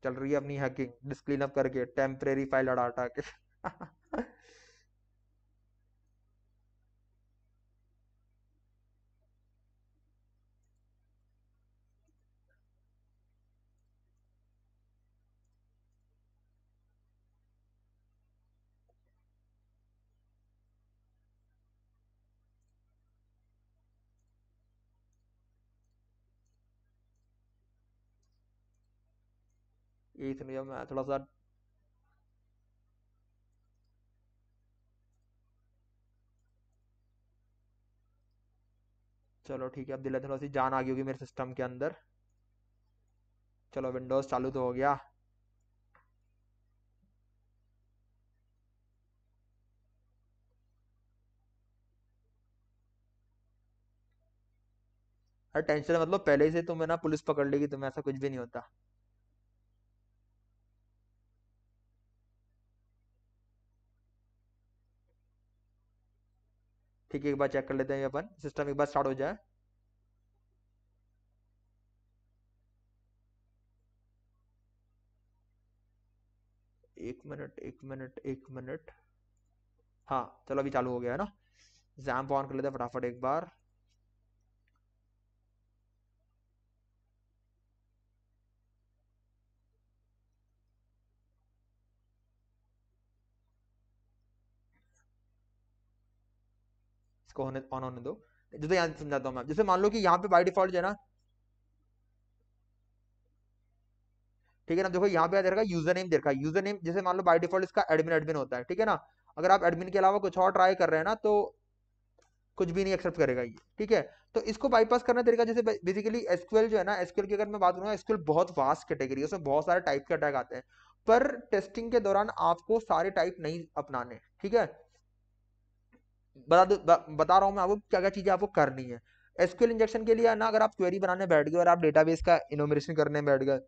चल रही है अपनी हैकिंग डिस्क क्लीन अप करके टेम्परेरी फ़ाइल अड़ा के। एक नियम मैं थोड़ा सा चलो ठीक है अब दिल थोड़ा सी जान आ गई होगी मेरे सिस्टम के अंदर चलो विंडोज़ चालू तो हो गया टेंशन मतलब पहले से तुम्हें ना पुलिस पकड़ लेगी तुम्हें ऐसा कुछ भी नहीं होता ठीक है, एक बार चेक कर लेते हैं अपन। सिस्टम एक बार स्टार्ट हो जाए। एक मिनट एक मिनट एक मिनट हाँ चलो अभी चालू हो गया है ना। जैम्प ऑन कर लेते हैं फटाफट एक बार। इसको होने ऑन होने दो। जैसे यहाँ समझाता हूँ मैं। जैसे मान लो कि यहाँ पे बाय डिफ़ॉल्ट जो है ना, ठीक है ना, देखो यहाँ पे दे रखा यूज़र नेम दे रखा है यूज़र नेम जैसे मान लो बाय डिफ़ॉल्ट इसका एडमिन एडमिन होता है, ठीक है ना? अगर आप एडमिन के अलावा कुछ और ट्राई कर रहे हैं ना तो कुछ भी नहीं एक्सेप्ट करेगा ये, ठीक है? तो इसको बाईपास करना तरीका जैसे बेसिकली एसक्यूएल जो है ना एसक्यूएल की अगर मैं बात करूँ एसक्यूएल बहुत वास्ट कैटेगरी है, उसमें बहुत सारे टाइप के अटैक आते हैं। पर टेस्टिंग के दौरान आपको सारे टाइप नहीं अपनाने, ठीक है? बता दो बता रहा हूँ मैं आपको क्या क्या चीज़ें आपको करनी है। एसक्यूएल इंजेक्शन के लिए ना अगर आप क्वेरी बनाने बैठ गए और आप डेटाबेस का इनोमिनेशन करने बैठ गए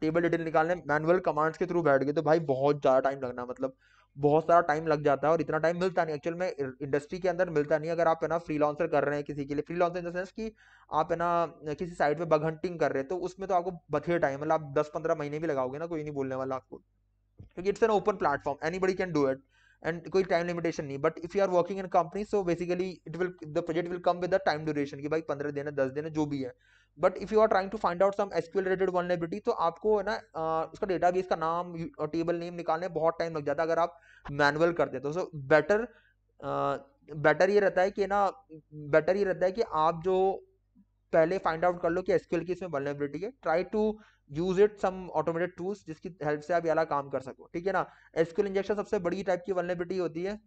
टेबल डिटेल निकालने मैनुअल कमांड्स के थ्रू बैठ गए तो भाई बहुत ज़्यादा टाइम लगना मतलब बहुत सारा टाइम लग जाता है और इतना टाइम मिलता नहीं एक्चुअल में इंडस्ट्री के अंदर मिलता नहीं अगर आप है ना फ्रीलांसर कर रहे हैं किसी के लिए फ्रीलांसर इन द सेंस कि आप है ना किसी साइट पे बग हंटिंग कर रहे हैं तो उसमें तो आपको बथे टाइम मतलब आप दस पंद्रह महीने भी लगाओगे ना, कोई नहीं बोलने वाला आपको। क्योंकि it's an open platform any can do it and कोई टाइम लिमिटेशन नहीं but if you are working in company so basically it will the project will come with the time duration की भाई पंद्रह दिन है, दस दिन है, जो भी है। But if you are trying to find out some SQL related vulnerability तो आपको है ना उसका डेटाबेस का नाम और टेबल नेम निकालने बहुत टाइम लग जाता है अगर आप मैनुअल करते तो सो बेटर बेटर ये रहता है कि ना बेटर ये रहता है कि आप जो पहले फाइंड आउट कर लो कि एसक्यूएल की इसमें वनरेबिलिटी है try to use it some automated tools जिसकी हेल्प से आप ये काम कर सको। ठीक है ना? एसक्यूएल इंजेक्शन सबसे बड़ी टाइप की वनरेबिलिटी होती है।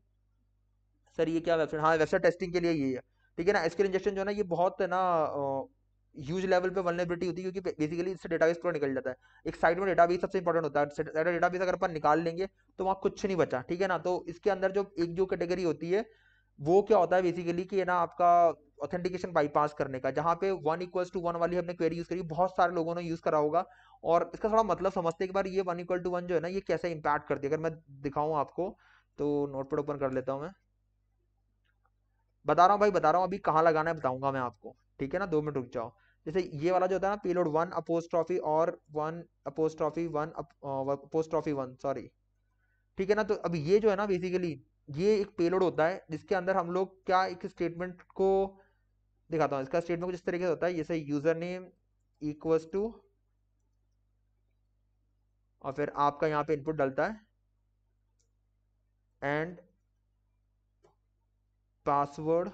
सर ये क्या वेबसाइट हाँ वेबसाइट टेस्टिंग के लिए ये है। ठीक है ना? एसक्यूएल इंजेक्शन जो है ना, ये बहुत ना ह्यूज लेवल पे वनरेबिलिटी होती है क्योंकि बेसिकली इससे डेटाबेस पूरा निकल जाता है। एक साइड में डेटाबेस सबसे इंपॉर्टेंट होता है। डेटाबेस अगर अपन निकाल लेंगे तो वहाँ कुछ नहीं बचा। ठीक है ना? तो इसके अंदर जो एक जो कैटेगरी होती है, वो क्या होता है बेसिकली कि ना आपका ऑथेंटिकेशन बाईपास करने का, जहाँ पे वन इक्वल टू वन वाली हमने क्वेरी यूज़ करी, बहुत सारे लोगों ने यूज़ करा होगा। और इसका थोड़ा मतलब समझते एक बार ये वन इक्वल टू वन जो है ना, ये कैसे इंपैक्ट करती है? अगर मैं दिखाऊँ आपको तो नोटपैड ओपन कर लेता हूँ मैं। बता रहा हूँ भाई, बता रहा हूँ, अभी कहाँ लगाना है बताऊँगा मैं आपको। ठीक है ना? दो मिनट रुक जाओ। जैसे ये वाला जो होता है ना पेलोड वन अपोस्ट्रॉफी और one apostrophe one apostrophe one sorry ठीक है ना? तो अब ये जो है ना बेसिकली ये एक पेलोड होता है, जिसके अंदर हम लोग क्या एक स्टेटमेंट को दिखाता हूँ। इसका स्टेटमेंट कुछ इस तरीके से होता है। जैसे यूज़र नेम इक्वल्स टू और फिर आपका यहाँ पे इनपुट डलता है। एंड पासवर्ड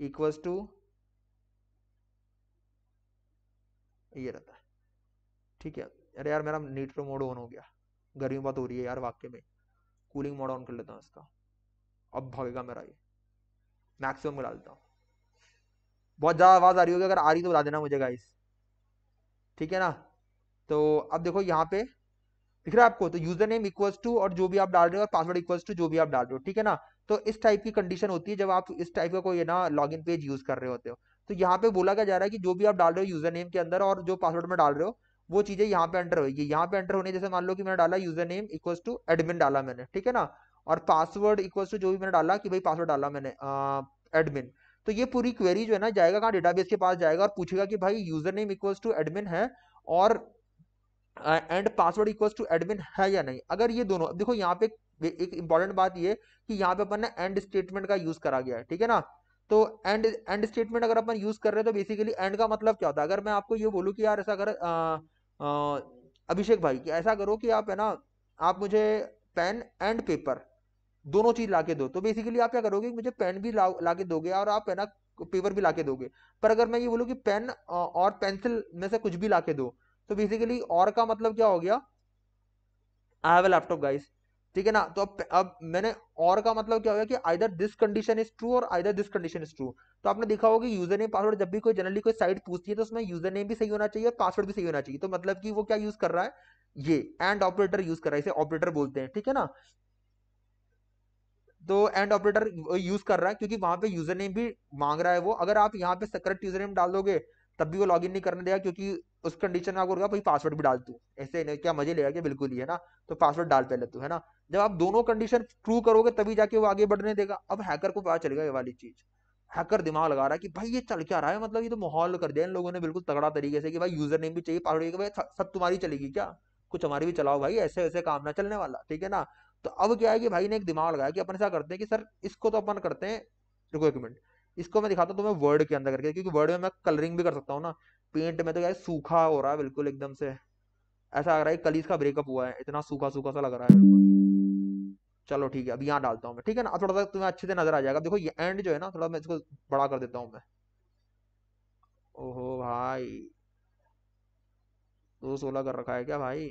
इक्वल्स टू ये रहता है। ठीक है। अरे यार, मेरा नीट्रो मोड ऑन हो गया। गर्मी बहुत हो रही है यार वाक्य में। कूलिंग मोड ऑन कर लेता हूँ इसका। अब भागेगा मेरा ये। मैक्सिमम में डालता हूँ। बहुत ज़्यादा आवाज़ आ रही होगी, अगर आ रही तो बता देना मुझे गाइस ठीक है ना? तो अब देखो यहाँ पे दिख रहा है आपको तो यूज़र नेम इक्वल्स टू और जो भी आप डाल रहे हो और पासवर्ड इक्वल्स टू जो भी आप डाल रहे हो, ठीक है ना? तो इस टाइप की कंडीशन होती है जब आप इस टाइप का कोई ना लॉग पेज यूज़ कर रहे होते हो। तो यहाँ पे बोला क्या जा रहा है कि जो भी आप डाल रहे हो यूज़र नेम के अंदर और जो पासवर्ड में डाल रहे हो, वो चीज़ें यहाँ पे एंटर होगी यहाँ पे एंटर होने जैसे मान लो कि मैंने डाला user name equal to admin डाला मैंने, ठीक है ना? और पासवर्ड इक्वल टू जो भी मैंने डाला कि भाई पासवर्ड डाला मैंने एडमिन तो ये पूरी क्वेरी जो है ना जाएगा कहाँ? डेटाबेस के पास जाएगा और पूछेगा कि भाई user name equals to admin है और and password equals to admin है या नहीं? अगर ये दोनों देखो यहाँ पे एक इंपॉर्टेंट बात ये कि यहाँ पे अपन ने एंड स्टेटमेंट का यूज़ करा गया है, ठीक है ना? तो एंड एंड स्टेटमेंट अगर अपन यूज़ कर रहे हैं तो बेसिकली एंड का मतलब क्या होता है? अगर मैं आपको ये बोलूँ कि यार ऐसा अगर अभिषेक भाई, कि ऐसा करो कि आप है ना, आप मुझे पेन एंड पेपर दोनों चीज़ लाके दो। तो बेसिकली आप क्या करोगे मुझे पेन भी ला, ला के दोगे और आप है ना पेपर भी लाके दोगे। पर अगर मैं ये बोलूँ कि पेन और पेंसिल में से कुछ भी लाके दो तो बेसिकली और का मतलब क्या हो गया? आई हैव लैपटॉप गाइस ठीक है ना? तो अब अब मैंने और का मतलब क्या हो गया कि either this condition is true और either this condition is true तो आपने देखा होगा कि यूज़र नेम पासवर्ड जब भी कोई जनरली कोई साइट पूछती है तो उसमें यूज़र नेम भी सही होना चाहिए और पासवर्ड भी सही होना चाहिए। तो मतलब कि वो क्या यूज़ कर रहा है? ये एंड ऑपरेटर यूज़ कर रहा है इसे ऑपरेटर बोलते हैं। ठीक है ना? तो एंड ऑपरेटर यूज़ कर रहा है, क्योंकि वहाँ पे यूज़र नेम भी मांग रहा है वो। अगर आप यहाँ पे करेक्ट यूज़र नेम डाल दोगे, तब भी वो लॉगिन नहीं करने देगा, क्योंकि उस कंडीशन में आपको भाई पासवर्ड भी डाल तू। ऐसे क्या मज़े लेगा कि बिल्कुल ही, है ना? तो पासवर्ड डाल पहले तू, है ना? जब आप दोनों कंडीशन ट्रू करोगे, तभी जाके वो आगे बढ़ने देगा। अब हैकर को पता चलेगा ये वाली चीज़। हैकर दिमाग लगा रहा है कि, भाई ये चल क्या रहा है? मतलब ये तो माहौल कर दिया इन लोगों ने बिल्कुल तगड़ा तरीके से कि, भाई यूज़र नेम भी चाहिए पासवर्ड भाई सब तुम्हारी चलेगी क्या? कुछ हमारी भी चलाओ भाई ऐसे वैसे काम ना चलने वाला, ठीक है ना? तो अब क्या है कि भाई ने एक दिमाग लगाया कि अपन ऐसा करते हैं कि सर, इसको तो अपन करते हैं, रुको एक मिनट, इसको मैं दिखाता हूँ तुम्हें वर्ड के अंदर करके, क्योंकि वर्ड में मैं कलरिंग भी कर सकता हूँ ना। पेंट में तो क्या सूखा हो रहा है बिल्कुल एकदम से। ऐसा लग रहा है कलीज का ब्रेकअप हुआ है, इतना सूखा सूखा सा लग रहा है चलो ठीक है, अब यहाँ डालता हूँ मैं, ठीक है ना? थोड़ा सा तुम्हें अच्छे से नज़र आ जाएगा। देखो, ये एंड जो है ना, थोड़ा मैं इसको बड़ा कर देता हूँ मैं। ओहो भाई, दो सोलह कर रखा है क्या भाई?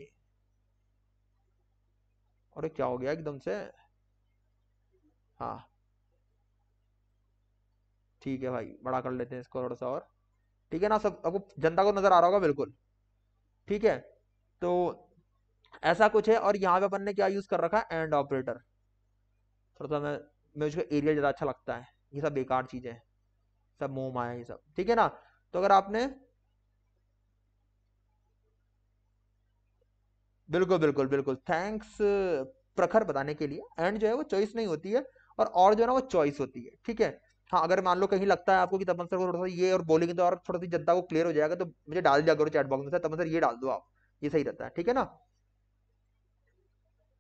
अरे क्या हो गया एकदम से? हाँ। ठीक है भाई, बड़ा कर लेते हैं इसको थोड़ा सा और। ठीक है ना सब? आपको जनता को नज़र आ रहा होगा बिल्कुल। ठीक है? तो ऐसा कुछ है और यहाँ पे अपन ने क्या यूज़ कर रखा? है एंड ऑपरेटर थोड़ा सा मैं मुझे एरिया ज़्यादा अच्छा लगता है। ये सब बेकार चीज़ें सब मोह माया ये सब। ठीक है ना? तो अगर आपने बिल्कुल बिल्कुल बिल्कुल। थैंक्स प्रखर बताने के लिए। एंड जो है वो चॉइस नहीं होती है और और जो है ना वो चॉइस होती है, ठीक है? हाँ अगर मान लो कहीं लगता है आपको कि तपन सर को थोड़ा सा ये और बोलेंगे तो और थोड़ा सी जनता को क्लियर हो जाएगा तो मुझे डाल दिया करो चैट बॉक्स में तपन सर, ये डाल दो आप। ये सही रहता है, ठीक है ना?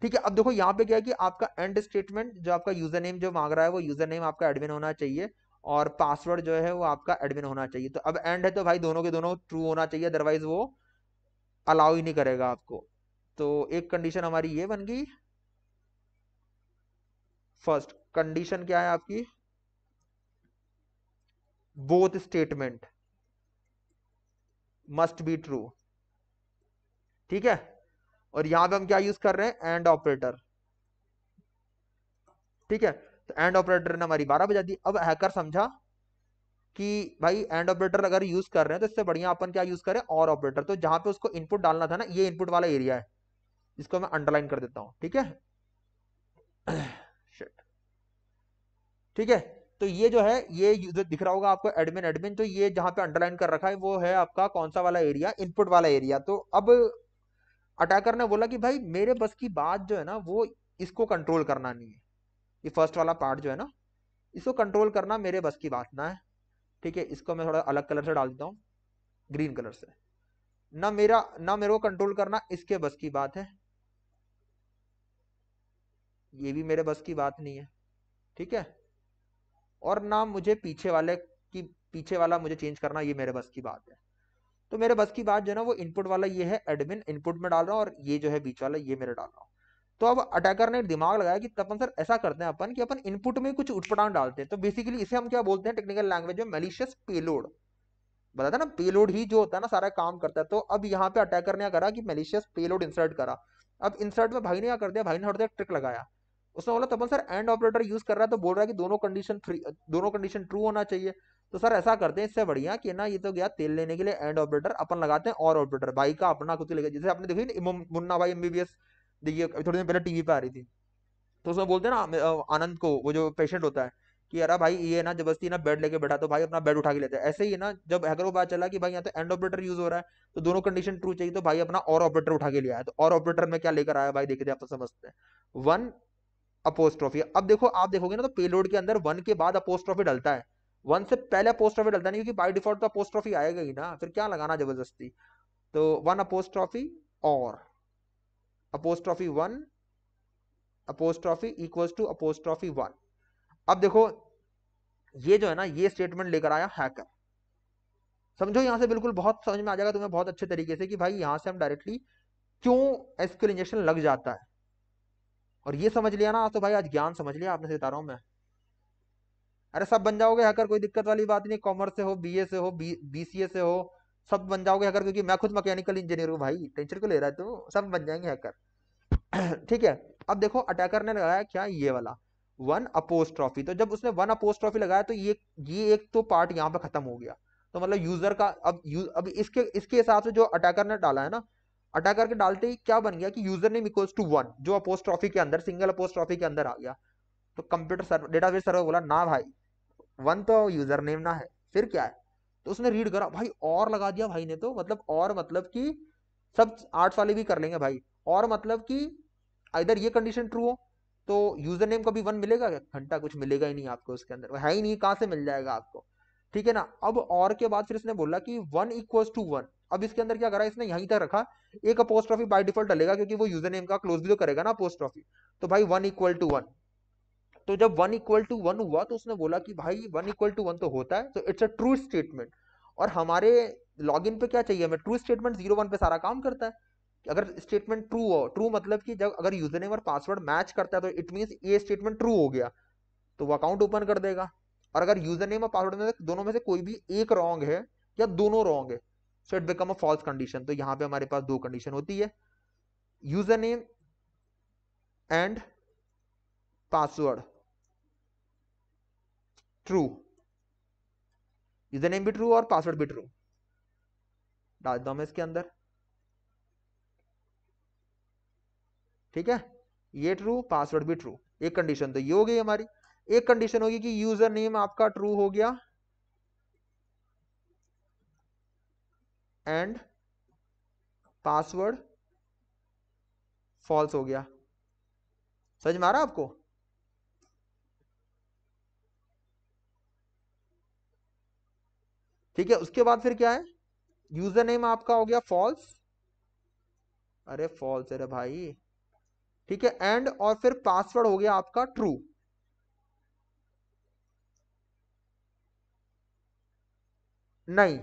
ठीक है, अब देखो यहाँ पे क्या है कि आपका एंड स्टेटमेंट जो आपका यूज़र नेम जो मांग रहा है, वो यूज़र नेम आपका एडमिन होना चाहिए और पासवर्ड जो है वो आपका एडमिन होना चाहिए। तो अब एंड है तो भाई दोनों के दोनों ट्रू होना चाहिए अदरवाइज़ वो अलाउ ही नहीं करेगा आपको। तो एक कंडीशन हमारी ये बन गई। फ़र्स्ट कंडीशन क्या है आपकी? Both statement must be true ठीक है? और यहाँ पे हम क्या यूज़ कर रहे हैं? एंड ऑपरेटर ठीक है? तो एंड ऑपरेटर ने हमारी बारह बजा दी। अब हैकर समझा कि भाई एंड ऑपरेटर अगर यूज़ कर रहे हैं तो इससे बढ़िया अपन क्या यूज़ करें? और ऑपरेटर तो जहाँ पे उसको इनपुट डालना था ना, ये इनपुट वाला एरिया है। इसको मैं अंडरलाइन कर देता हूँ, ठीक है? ठीक है? तो ये जो है, ये जो दिख रहा होगा आपको एडमिन एडमिन तो ये जहाँ पे अंडरलाइन कर रखा है, वो है आपका कौन सा वाला एरिया इनपुट वाला एरिया तो अब अटैकर ने बोला कि भाई, मेरे बस की बात जो है ना, वो इसको कंट्रोल करना नहीं है। ये फ़र्स्ट वाला पार्ट जो है ना, इसको कंट्रोल करना मेरे बस की बात ना है। ठीक है? इसको मैं थोड़ा अलग कलर से डाल देता हूँ ग्रीन कलर से। ना मेरा, ना मेरे को कंट्रोल करना इसके बस की बात है। ये भी मेरे बस की बात नहीं है, ठीक है? और ना मुझे पीछे वाले की, पीछे वाला मुझे चेंज करना, ये मेरे बस की बात है। तो मेरे बस की बात जो है ना, वो इनपुट वाला ये है एडमिन इनपुट में डाल रहा हूँ और ये जो है बीच वाला, ये मेरे डाल रहा हूँ। तो अब अटैकर ने दिमाग लगाया कि अपन सर, ऐसा करते हैं अपन कि अपन इनपुट में कुछ उठपटांग डालते हैं। तो बेसिकली इसे हम क्या बोलते हैं टेक्निकल लैंग्वेज में मेलिशियस पेलोड बताता ना पेलोड ही जो होता है ना, सारा काम करता है। तो अब यहाँ पे अटैकर ने करा कि मेलिशियस पेलोड इंसर्ट करा। अब इंसर्ट में भाई ने क्या कर दिया, भाई ने थोड़ा ट्रिक लगाया। उसने बोला Tapan sir and operator use कर रहा है तो बोल रहा है कि दोनों कंडीशन फ्री दोनों कंडीशन ट्रू होना चाहिए। तो सर, ऐसा करते हैं, इससे बढ़िया कि ना ये तो गया तेल लेने के लिए एंड ऑपरेटर अपन लगाते हैं और ऑपरेटर भाई का अपना कुछ लेगा जैसे आपने देखी मुन्ना भाई एमबीबीएस देखिए, थोड़ी दिन पहले टीवी पे आ रही थी। तो उसमें बोलते हैं ना आनंद को, वो जो पेशेंट होता है, कि यार भाई, ये ना ज़बरदस्ती ना बेड लेके बैठा तो भाई अपना बेड उठा के लेते हैं। ऐसे ही ना, जब हैकर को पता चला कि भाई यहाँ तो एंड ऑपरेटर यूज़ हो रहा है तो दोनों कंडीशन ट्रू चाहिए तो भाई अपना और ऑपरेटर उठा के लिया है तो और ऑपरेटर में क्या लेकर आया भाई, देखते आप तो समझते हैं। वन अपोस्ट्रॉफी अब देखो, आप देखोगे ना तो पेलोड के अंदर वन के बाद अपोस्ट्रॉफी डलता है। वन से पहले अपोस्ट्रॉफी डलता नहीं, क्योंकि बाय डिफ़ॉल्ट तो अपोस्ट्रॉफी आएगा ही ना। फिर क्या लगाना ज़बरदस्ती? तो वन अपोस्ट्रॉफी और apostrophe one apostrophe equals to apostrophe one अब देखो, ये जो है ना, ये स्टेटमेंट लेकर आया हैकर समझो, यहाँ से बिल्कुल बहुत समझ में आ जाएगा तुम्हें बहुत अच्छे तरीके से कि भाई यहाँ से हम डायरेक्टली क्यों एसक्यूएल इंजेक्शन लग जाता है? और ये समझ लिया ना तो भाई आज ज्ञान समझ लिया आपने से बता रहा हूँ मैं। अरे सब बन जाओगे हैकर कोई दिक्कत वाली बात नहीं कॉमर्स से हो बीए से हो बीसीए से हो सब बन जाओगे हैकर क्योंकि मैं खुद मैकेनिकल इंजीनियर हूँ भाई टेंशन को ले रहा है तू? सब बन जाएँगे हैकर ठीक है अब देखो अटैकर ने लगाया क्या ये वाला? वन अपोज ट्रॉफी तो जब उसने वन अपोज ट्रॉफी लगाया तो ये ये एक तो पार्ट यहाँ पे खत्म हो गया। तो मतलब यूज़र का अब यू, अब इसके इसके हिसाब से जो अटैकर ने डाला है ना अटैकर करके डालते ही क्या बन गया कि user name equals to one जो अपोज ट्रॉफी के अंदर सिंगल अपोज ट्रॉफी के अंदर आ गया। तो कंप्यूटर सर्वर डेटाबेस सर्वर बोला, ना भाई वन तो यूज़र नेम ना है, फिर क्या है? तो उसने रीड करा, भाई, और लगा दिया भाई ने तो मतलब और मतलब कि सब आर्ट्स वाले भी कर लेंगे भाई, और मतलब कि इधर ये कंडीशन ट्रू हो तो यूज़र नेम का भी वन मिलेगा क्या? घंटा कुछ मिलेगा ही नहीं आपको उसके अंदर, है ही नहीं, कहाँ से मिल जाएगा आपको? ठीक है ना? अब और के बाद फिर इसने बोला कि वन इक्वल्स टू वन अब इसके अंदर क्या करा, इसने यहीं तक रखा, एक अपोस्ट्रॉफी बाय डिफ़ॉल्ट डलेगा क्योंकि वो यूज़र नेम का क्लोज भी तो करेगा ना अपोस्ट्रॉफी तो भाई वन इक्वल टू वन तो जब वन इक्वल टू वन हुआ तो उसने बोला कि भाई वन इक्वल टू वन तो होता है तो इट्स अ ट्रू स्टेटमेंट और हमारे लॉगिन पे क्या चाहिए हमें? ट्रू स्टेटमेंट ज़ीरो वन पे सारा काम करता है। अगर स्टेटमेंट ट्रू हो ट्रू मतलब कि जब अगर यूज़र नेम और पासवर्ड मैच करता है तो इट मीन ये स्टेटमेंट ट्रू हो गया तो वो अकाउंट ओपन कर देगा। और अगर यूज़र नेम और पासवर्ड में दोनों में से कोई भी एक रॉन्ग है या दोनों रॉन्ग है so it become a false condition तो यहाँ पे हमारे पास दो कंडीशन होती है। User name and password true user name भी ट्रू और पासवर्ड भी ट्रू डाल दो मैं इसके अंदर। ठीक है? ये ट्रू पासवर्ड भी ट्रू एक कंडीशन तो ये हो गई हमारी। एक कंडीशन होगी कि यूज़र नेम आपका ट्रू हो गया। एंड पासवर्ड फॉल्स हो गया। समझ रहा आपको? ठीक है, उसके बाद फिर क्या है? यूज़र नेम आपका हो गया फॉल्स। अरे फॉल्स, अरे भाई। ठीक है, एंड और फिर पासवर्ड हो गया आपका ट्रू। नहीं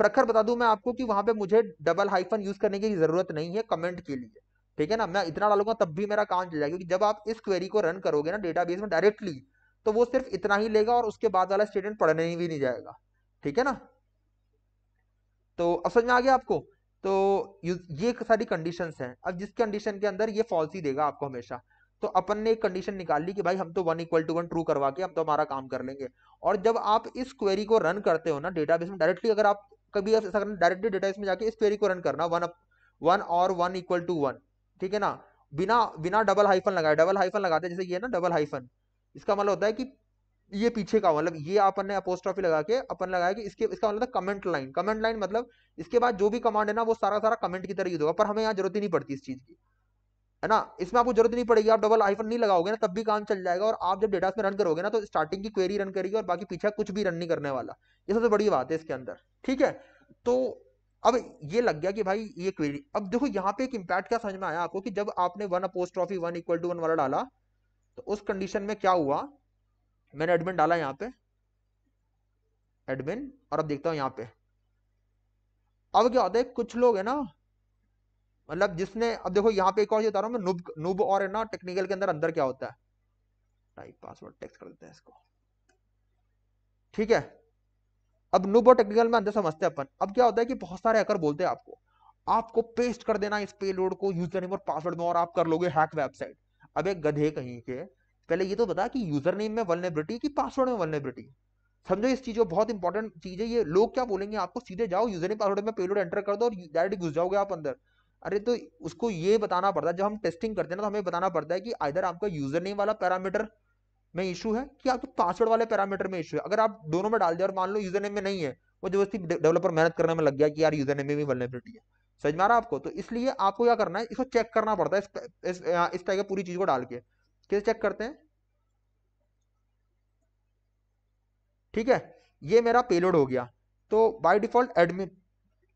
प्रखर बता दूँ मैं आपको कि वहाँ पे मुझे डबल हाइफन यूज़ करने की ज़रूरत नहीं है कमेंट के लिए। ठीक है ना? मैं इतना डालूँगा तब भी मेरा काम चल जाएगा क्योंकि जब आप इस क्वेरी को रन करोगे ना डेटाबेस में डायरेक्टली तो वो सिर्फ़ इतना ही लेगा और उसके बाद वाला स्टेटमेंट पढ़ने भी नहीं जाएगा। ठीक है ना? तो अब समझ में आ गया आपको? तो ये सारी कंडीशंस हैं। अब जिस कंडीशन के अंदर ये फॉल्स ही देगा आपको हमेशा। तो अपन ने एक कंडीशन निकाल ली कि भाई हम तो one equal to one true करवा के हम तो हमारा काम कर लेंगे। और जब आप इस क्वेरी को रन करते हो ना डेटाबेस में डायरेक्टली अगर आप कभी ऐसा करना डायरेक्टली डेटा इसमें जाके इस क्वेरी को रन करना वन वन और वन इक्वल टू वन ठीक है ना? बिना बिना डबल हाइफन लगाए डबल हाइफन लगाते जैसे ये ना डबल हाइफन इसका मतलब होता है कि ये पीछे का मतलब ये अपन ने अपोस्ट्रॉफी लगा के, अपन लगाया कि इसके, इसका मतलब कमेंट लाइन कमेंट लाइन मतलब इसके बाद जो भी कमांड है ना, वो सारा सारा कमेंट की तरह यूज़ होगा, पर हमें यहाँ ज़रूरत ही नहीं पड़ती इस चीज़ की। है ना? इसमें आपको ज़रूरत नहीं पड़ेगी। आप डबल आईफन नहीं लगाओगे ना, तब भी काम चल जाएगा और आप जब डेटा में रन करोगे ना तो स्टार्टिंग की क्वेरी रन करेगी और बाकी पीछे कुछ भी रन नहीं करने वाला। ये सबसे बड़ी बात है इसके अंदर, ठीक है? तो अब ये लग गया कि भाई ये क्वेरी अब देखो यहाँ पे एक इम्पैक्ट क्या समझ में आया आपको कि जब आपने one apostrophe one equal to one वाला डाला तो उस कंडीशन में क्या हुआ? मैंने एडमिन डाला यहाँ पे। एडमिन और अब देखता हूँ यहाँ पे। अब क्या होता है, कुछ लोग है ना मतलब जिसने, अब देखो यहाँ पे एक और बता रहा हूँ मैं नुब नुब और है ना टेक्निकल के अंदर अंदर क्या होता है? टाइप पासवर्ड टेक्स्ट कर देते हैं इसको। ठीक है? अब नुब और टेक्निकल में अंदर समझते हैं अपन। अब क्या होता है कि बहुत सारे हैकर बोलते हैं आपको आपको पेस्ट कर देना इस पेलोड को यूज़र नेम और पासवर्ड में, और आप कर लोगे हैक वेबसाइट अब एक गधे कहीं के, पहले ये तो बता कि यूज़र नेम में वलनेबिलिटी कि पासवर्ड में वलनेबिलिटी समझो इस चीज़ को, बहुत इंपॉर्टेंट चीज़ है ये। लोग क्या बोलेंगे आपको, सीधे जाओ यूज़र नेम पासवर्ड में पेलोड एंटर कर दो और डायरेक्ट घुस जाओगे आप अंदर। अरे तो उसको ये बताना पड़ता है जब हम टेस्टिंग करते हैं ना तो हमें बताना पड़ता है कि इधर आपका यूज़र नेम वाला पैरामीटर में इशू है कि आपके पासवर्ड वाले पैरामीटर में इशू है। अगर आप दोनों में डाल दिया और मान लो यूज़र नेम में नहीं है वो ज़बरदस्ती डेवलपर मेहनत करने में लग गया कि यार यूज़र नेम में भी वलनेबिलिटी है। समझ में आ रहा आपको? तो इसलिए आपको क्या करना है इसको चेक करना पड़ता है इस, इस टाइप की पूरी चीज़ को डाल के। कैसे चेक करते हैं? ठीक है ये मेरा पेलोड हो गया। तो बाय डिफ़ॉल्ट एडमिन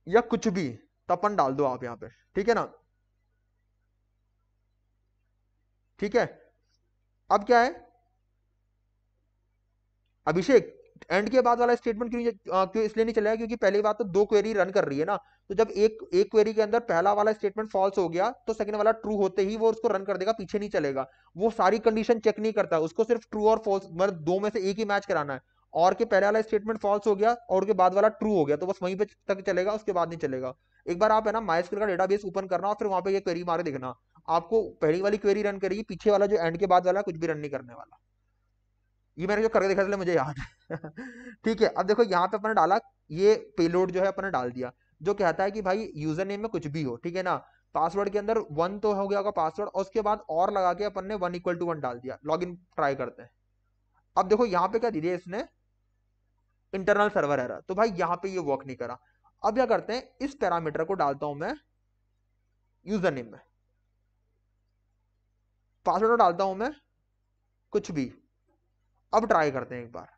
या कुछ भी तपन डाल दो आप यहाँ पे। ठीक है ना? ठीक है? अब क्या है? अभिषेक एंड के बाद वाला स्टेटमेंट क्यों क्यों इसलिए नहीं चलेगा क्योंकि पहली बात तो दो क्वेरी रन कर रही है ना। तो जब एक एक क्वेरी के अंदर पहला वाला स्टेटमेंट फॉल्स हो गया तो सेकंड वाला ट्रू होते ही वो उसको रन कर देगा, पीछे नहीं चलेगा। वो सारी कंडीशन चेक नहीं करता। उसको सिर्फ़ ट्रू और फॉल्स मतलब दो में से एक ही मैच कराना है। और के पहले वाला स्टेटमेंट फॉल्स हो गया, और के बाद वाला ट्रू हो गया तो बस वहीं पे तक चलेगा, उसके बाद नहीं चलेगा। एक बार आप है ना माइस्क्यूल का डेटाबेस ओपन करना और फिर वहाँ पे ये क्वेरी मारे देखना। आपको पहली वाली क्वेरी रन करेगी, पीछे वाला जो एंड के बाद वाला कुछ भी रन नहीं करने वाला। ये मैंने जो करके देखा था, मुझे याद है। ठीक है, अब देखो यहाँ पे अपने डाला, ये पेलोड जो है अपने डाल दिया, जो कहता है कि भाई यूज़र नेम में कुछ भी हो, ठीक है ना? पासवर्ड के अंदर वन तो हो गया होगा पासवर्ड और उसके बाद और लगा के अपन ने वन इक्वल टू वन डाल दिया। लॉग इन ट्राई करते हैं। अब देखो यहाँ पे क्या दी दिया इसने? इंटरनल सर्वर एरर तो भाई यहाँ पे ये वर्क नहीं करा। अब क्या करते हैं इस पैरामीटर को डालता हूँ मैं यूज़र नेम में पासवर्ड डालता हूँ मैं कुछ भी। अब ट्राई करते हैं एक बार।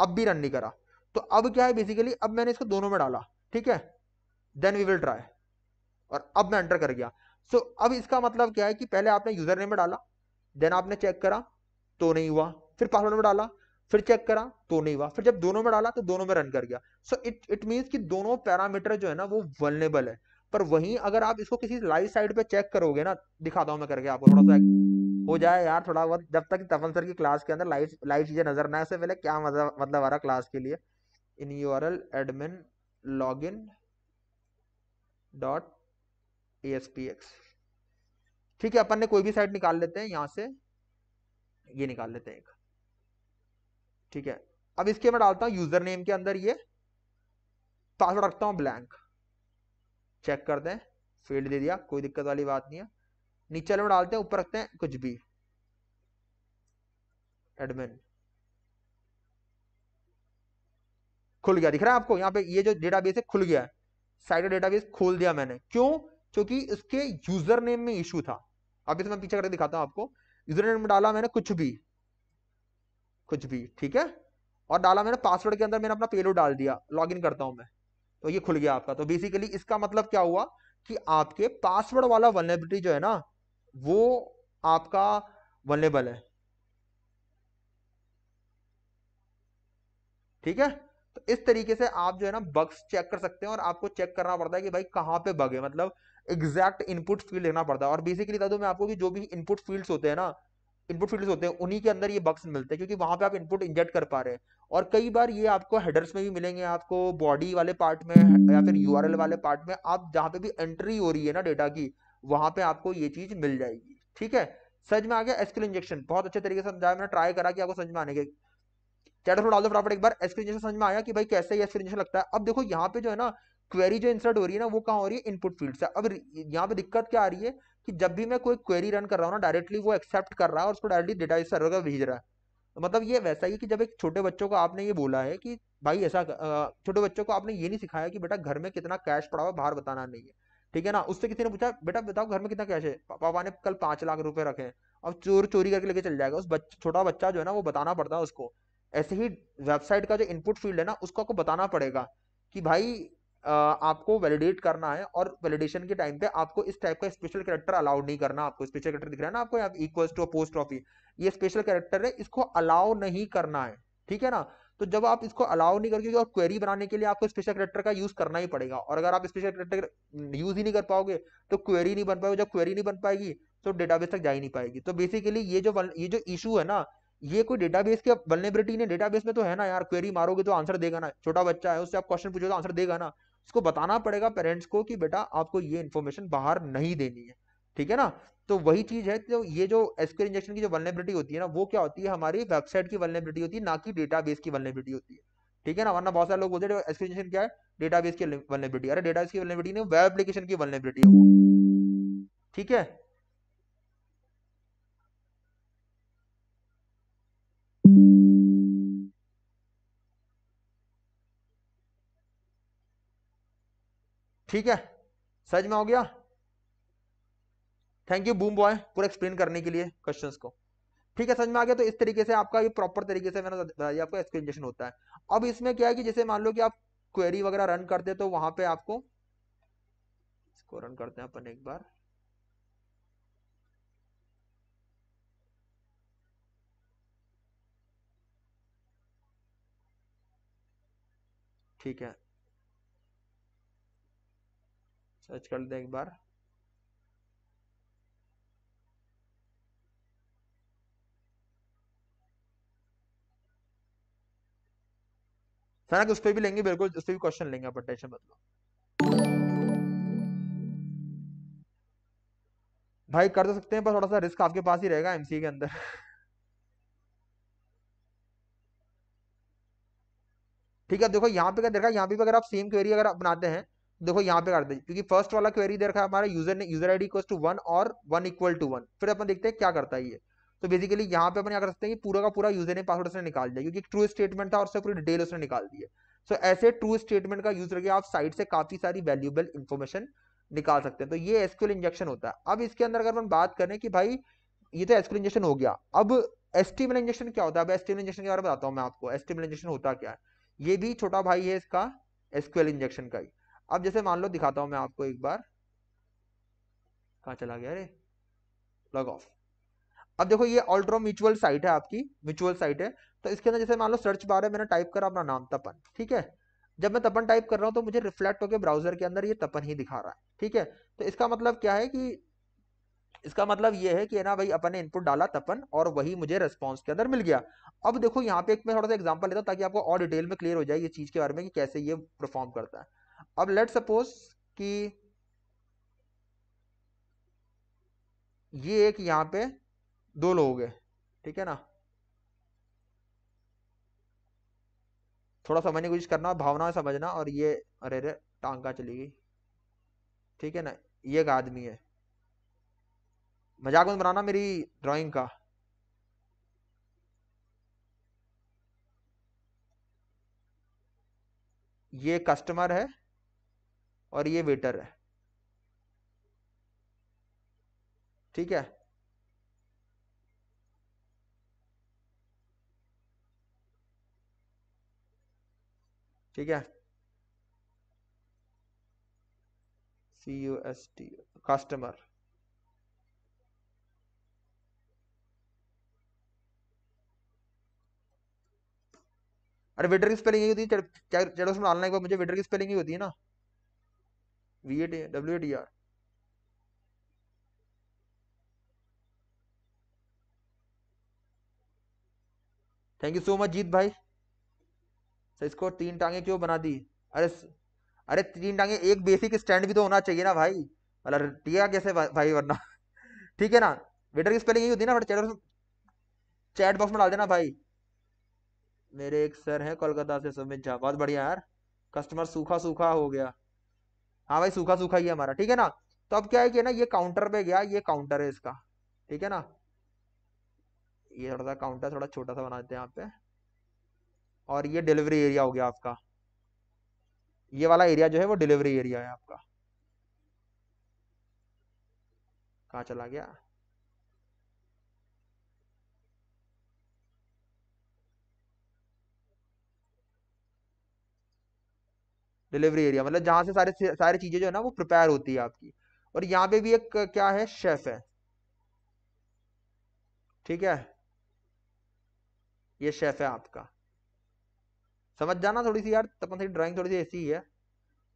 अब भी रन नहीं करा। तो अब क्या है बेसिकली अब मैंने इसको दोनों में डाला ठीक है? देन वी विल ट्राई और अब मैं एंटर कर गया। सो so, अब इसका मतलब क्या है कि पहले आपने यूज़र नेम में डाला देन आपने चेक करा तो नहीं हुआ। फिर पासवर्ड में डाला फिर चेक करा तो नहीं हुआ। फिर जब दोनों में डाला तो दोनों में रन कर गया। सो इट इट मीन्स कि दोनों पैरामीटर जो है ना, वो वलनेबल है। पर वहीं अगर आप इसको किसी लाइव साइड पे चेक करोगे ना, दिखाता हूँ मैं करके आपको थोड़ा सा हो जाए यार थोड़ा बहुत, जब तक तपन सर की क्लास के अंदर लाइव लाइव चीज़ें नज़र ना उससे पहले क्या मतलब आ रहा क्लास के लिए? In U R L admin login dot A S P X ठीक है, अपन ने कोई भी साइट निकाल लेते हैं, यहाँ से, ये निकाल लेते हैं एक। ठीक है। अब इसके मैं डालता हूँ यूज़र नेम के अंदर ये। पासवर्ड रखता हूँ ब्लैंक चेक कर दें। फ़ील्ड दे दिया, कोई दिक्कत वाली बात नहीं है। नीचे में डालते हैं, ऊपर रखते हैं, कुछ भी। एडमिन खुल गया। दिख रहा है आपको? यहाँ पे ये जो डेटाबेस है, खुल गया है। साइड डेटाबेस खोल दिया मैंने। क्यों? क्योंकि इसके यूज़र नेम में इशू था। अब इसमें पीछे करके दिखाता हूँ आपको। यूज़र नेम में डाला मैंने कुछ भी। कुछ भी, ठीक है? और डाला मैंने पासवर्ड के अंदर मैंने अपना पेलोड डाल दिया लॉग इन करता हूँ मैं। तो ये खुल गया आपका। तो बेसिकली इसका मतलब क्या हुआ कि आपके पासवर्ड वाला वनरेबिलिटी जो है ना, वो आपका वनरेबल है। ठीक है? तो इस तरीके से आप जो है ना बग्स चेक कर सकते हैं और आपको चेक करना पड़ता है कि भाई कहाँ पे बग है। मतलब एग्जैक्ट इनपुट फ़ील्ड लेना पड़ता है। और बेसिकली बता मैं आपको कि जो भी इनपुट फील्ड्स होते हैं ना इनपुट फील्ड्स होते हैं, उन्हीं के अंदर ये बग्स मिलते हैं, क्योंकि वहाँ पे आप इनपुट इंजेक्ट कर पा रहे हैं। और कई बार ये आपको हेडर्स में भी मिलेंगे, आपको बॉडी वाले पार्ट में, या फिर यूआरएल वाले पार्ट में, आप जहाँ पे भी एंट्री हो रही है ना डेटा की, वहाँ पे आपको ये चीज़ मिल जाएगी। ठीक है? समझ में आ गया? एसक्यूएल इंजेक्शन बहुत अच्छे तरीके से समझाया, मैंने ट्राई करा कि आपको समझ में आने के। चैट डाल दो फटाफट एक बार एसक्यूएल इंजेक्शन समझ में आया कि भाई कैसे एसक्यूएल इंजेक्शन लगता है? अब देखो, यहाँ पे जो है ना क्वेरी जो इंसर्ट हो रही है ना, वो कहाँ हो रही है? इनपुट फ़ील्ड से। अब यहाँ पे दिक्कत क्या आ रही है? कि जब भी मैं कोई क्वेरी रन कर रहा हूँ ना डायरेक्टली वो एक्सेप्ट कर रहा है और उसको डायरेक्टली डेटा सर्वर का भेज रहा है। तो मतलब ये वैसा ही कि जब एक छोटे बच्चों को आपने ये बोला है कि भाई ऐसा छोटे बच्चों को आपने ये नहीं सिखाया कि बेटा घर में कितना कैश पड़ा हुआ बाहर बताना नहीं है। ठीक है ना? उससे किसी ने पूछा, बेटा बताओ घर में कितना कैश है? पापा ने कल पाँच लाख रुपए रखे हैं। अब चोर चोरी करके लेके चल जाएगा। उस बच्चा छोटा बच्चा जो है ना, वो बताना पड़ता है उसको। ऐसे ही वेबसाइट का जो इनपुट फ़ील्ड है ना, उसको आपको बताना पड़ेगा कि भाई आपको वैलिडेट करना है और वैलिडेशन के टाइम पे आपको इस टाइप का स्पेशल कैरेक्टर अलाउड नहीं करना, आपको स्पेशल कैरेक्टर दिख रहा है ना आपको इक्वल टू पोस्ट ऑफ़िस ये स्पेशल कैरेक्टर है, इसको अलाउ नहीं करना है, ठीक है ना? तो जब आप इसको अलाउ नहीं करके और क्वेरी बनाने के लिए आपको स्पेशल करेक्टर का यूज़ करना ही पड़ेगा और अगर आप स्पेशल करेक्टर यूज़ ही नहीं कर पाओगे तो क्वेरी नहीं बन पाएगी, जब क्वेरी नहीं बन पाएगी तो डेटाबेस तक जा ही नहीं पाएगी। तो बेसिकली ये जो ये जो इशू है ना, ये कोई डेटाबेस के वलनेबिलिटी ने डेटाबेस में तो है ना यार क्वेरी मारोगे तो आंसर देगा ना, छोटा बच्चा है, उससे आप क्वेश्चन पूछो तो आंसर देगा ना। उसको बताना पड़ेगा पेरेंट्स को कि बेटा आपको ये इन्फॉर्मेशन बाहर नहीं देनी है। ठीक है ना? तो वही चीज़ है तो ये जो एसक्यूएल इंजेक्शन की जो वर्नेबिलिटी होती है ना, वो क्या होती है? हमारी वेबसाइट की वर्नेबिलिटी होती है, ना कि डेटाबेस की वर्नेबिलिटी होती है। ठीक है ना? वरना बहुत सारे लोग बोलते हैं क्या है? डेटाबेस की वर्नेबिलिटी अरे डेटाबेस की वर्नेबिलिटी नहीं वेब एप्लीकेशन की वर्नेबिलिटी है ठीक है? ठीक है? समझ में हो गया? थैंक यू बूम बॉय पूरा एक्सप्लेन करने के लिए क्वेश्चन को। ठीक है, समझ में आ गया? तो इस तरीके से आपका ये प्रॉपर तरीके से मैंने आपका एक्सप्लेनेशन होता है। अब इसमें क्या है कि जैसे मान लो कि आप क्वेरी वगैरह रन करते हैं तो वहाँ पे आपको इसको रन करते हैं अपन एक बार। ठीक है। सर्च कर लेते एक बार। सनक उस पर भी लेंगे, बिल्कुल उस पर भी क्वेश्चन लेंगे अपन टेंशन मतलब भाई कर तो सकते हैं, पर थोड़ा सा रिस्क आपके पास ही रहेगा एमसी के अंदर। ठीक है देखो यहाँ पे क्या देखा, यहाँ पे अगर आप सेम क्वेरी अगर बनाते हैं देखो यहाँ पे कर क्योंकि फ़र्स्ट वाला क्वेरी दे रखा है हमारा यूज़र ने user ID equal to one और वन इक्वल टू वन फिर अपन देखते हैं क्या करता है ये। तो बेसिकली यहाँ पे अपन क्या कर सकते हैं कि पूरा का पूरा यूज़र ने पासवर्ड उसने निकाल दिया, क्योंकि ट्रू स्टेटमेंट था और उससे पूरी डिटेल उसने निकाल दी है। सो ऐसे ट्रू स्टेटमेंट का यूज़ करके आप साइट से काफ़ी सारी वैल्यूबल इन्फॉर्मेशन निकाल सकते हैं। तो ये एसक्यूएल इंजेक्शन होता है। अब इसके अंदर अगर अपन बात करें कि भाई, ये तो एसक्यूएल इंजेक्शन हो गया। अब एस्टिमल इंजेक्शन क्या होता है? अब एस्टिमल इंजेक्शन के बारे में बताता हूँ मैं आपको। एस्टिमल इंजेक्शन होता क्या है? ये भी छोटा भाई है इसका एसक्यूएल इंजेक्शन का ही। अब जैसे मान लो, दिखाता हूँ मैं आपको एक बार। कहा चला गया अरे लॉग ऑफ़ अब देखो, ये ऑल्ट्रो म्यूचुअल साइट है आपकी म्यूचुअल साइट है। तो इसके अंदर जैसे मान लो सर्च बार है, मैंने टाइप करा अपना नाम तपन ठीक है? जब मैं तपन टाइप कर रहा हूँ तो मुझे रिफ्लेक्ट होकर ब्राउज़र के अंदर ये तपन ही दिखा रहा है, ठीक है? तो इसका मतलब क्या है कि, इसका मतलब ये है कि ना भाई, अपन ने इनपुट डाला तपन और वही मुझे रेस्पॉन्स के अंदर मिल गया। अब देखो, यहाँ पे एक मैं थोड़ा सा एग्ज़ाम्पल लेता हूँ, ताकि आपको और डिटेल में क्लियर हो जाए ये चीज़ के बारे में कि कैसे ये परफॉर्म करता है। अब लेट सपोज़ कि ये एक यहाँ पे दो लोग है, ठीक है ना? थोड़ा समझने की कोशिश करना भावना समझना और ये, अरे रे टांगा चली गई, ठीक है ना? ये एक आदमी है। मज़ाक मत बनाना मेरी ड्राइंग का। ये कस्टमर है और ये वेटर है। ठीक है? ठीक है? C U S T customer अरे वेटर की स्पेलिंग यही होती है उसमें डालना बार मुझे वेटर की स्पेलिंग ही होती है ना? V A T W A R thank you so much Jeet भाई सर इसको तीन टांगे क्यों बना दी? अरे अरे तीन टांगे, एक बेसिक स्टैंड भी तो होना चाहिए ना भाई। मतलब टिया कैसे भाई वरना। ठीक है ना? वेटर की स्पेलिंग यही होती है ना चैट चैट बॉक्स में डाल देना भाई। मेरे एक सर हैं कोलकाता से सुमित झा बहुत बढ़िया यार। कस्टमर सूखा सूखा हो गया। हाँ भाई, सूखा सूखा ही है हमारा, ठीक है ना? तो अब क्या है कि ना, ये काउंटर पे गया, ये काउंटर है इसका, ठीक है ना? ये थोड़ा सा काउंटर थोड़ा छोटा सा बना देते हैं यहाँ पे। और ये डिलीवरी एरिया हो गया आपका। ये वाला एरिया जो है, वो डिलीवरी एरिया है आपका। कहा चला गया? डिलीवरी एरिया मतलब जहाँ से सारे सारी चीज़ें जो है ना वो प्रिपेयर होती है आपकी। और यहाँ पे भी एक क्या है, शेफ है। ठीक है? ये शेफ है आपका। समझ जाना थोड़ी सी यार तपन सी ड्राइंग थोड़ी सी ऐसी ही है।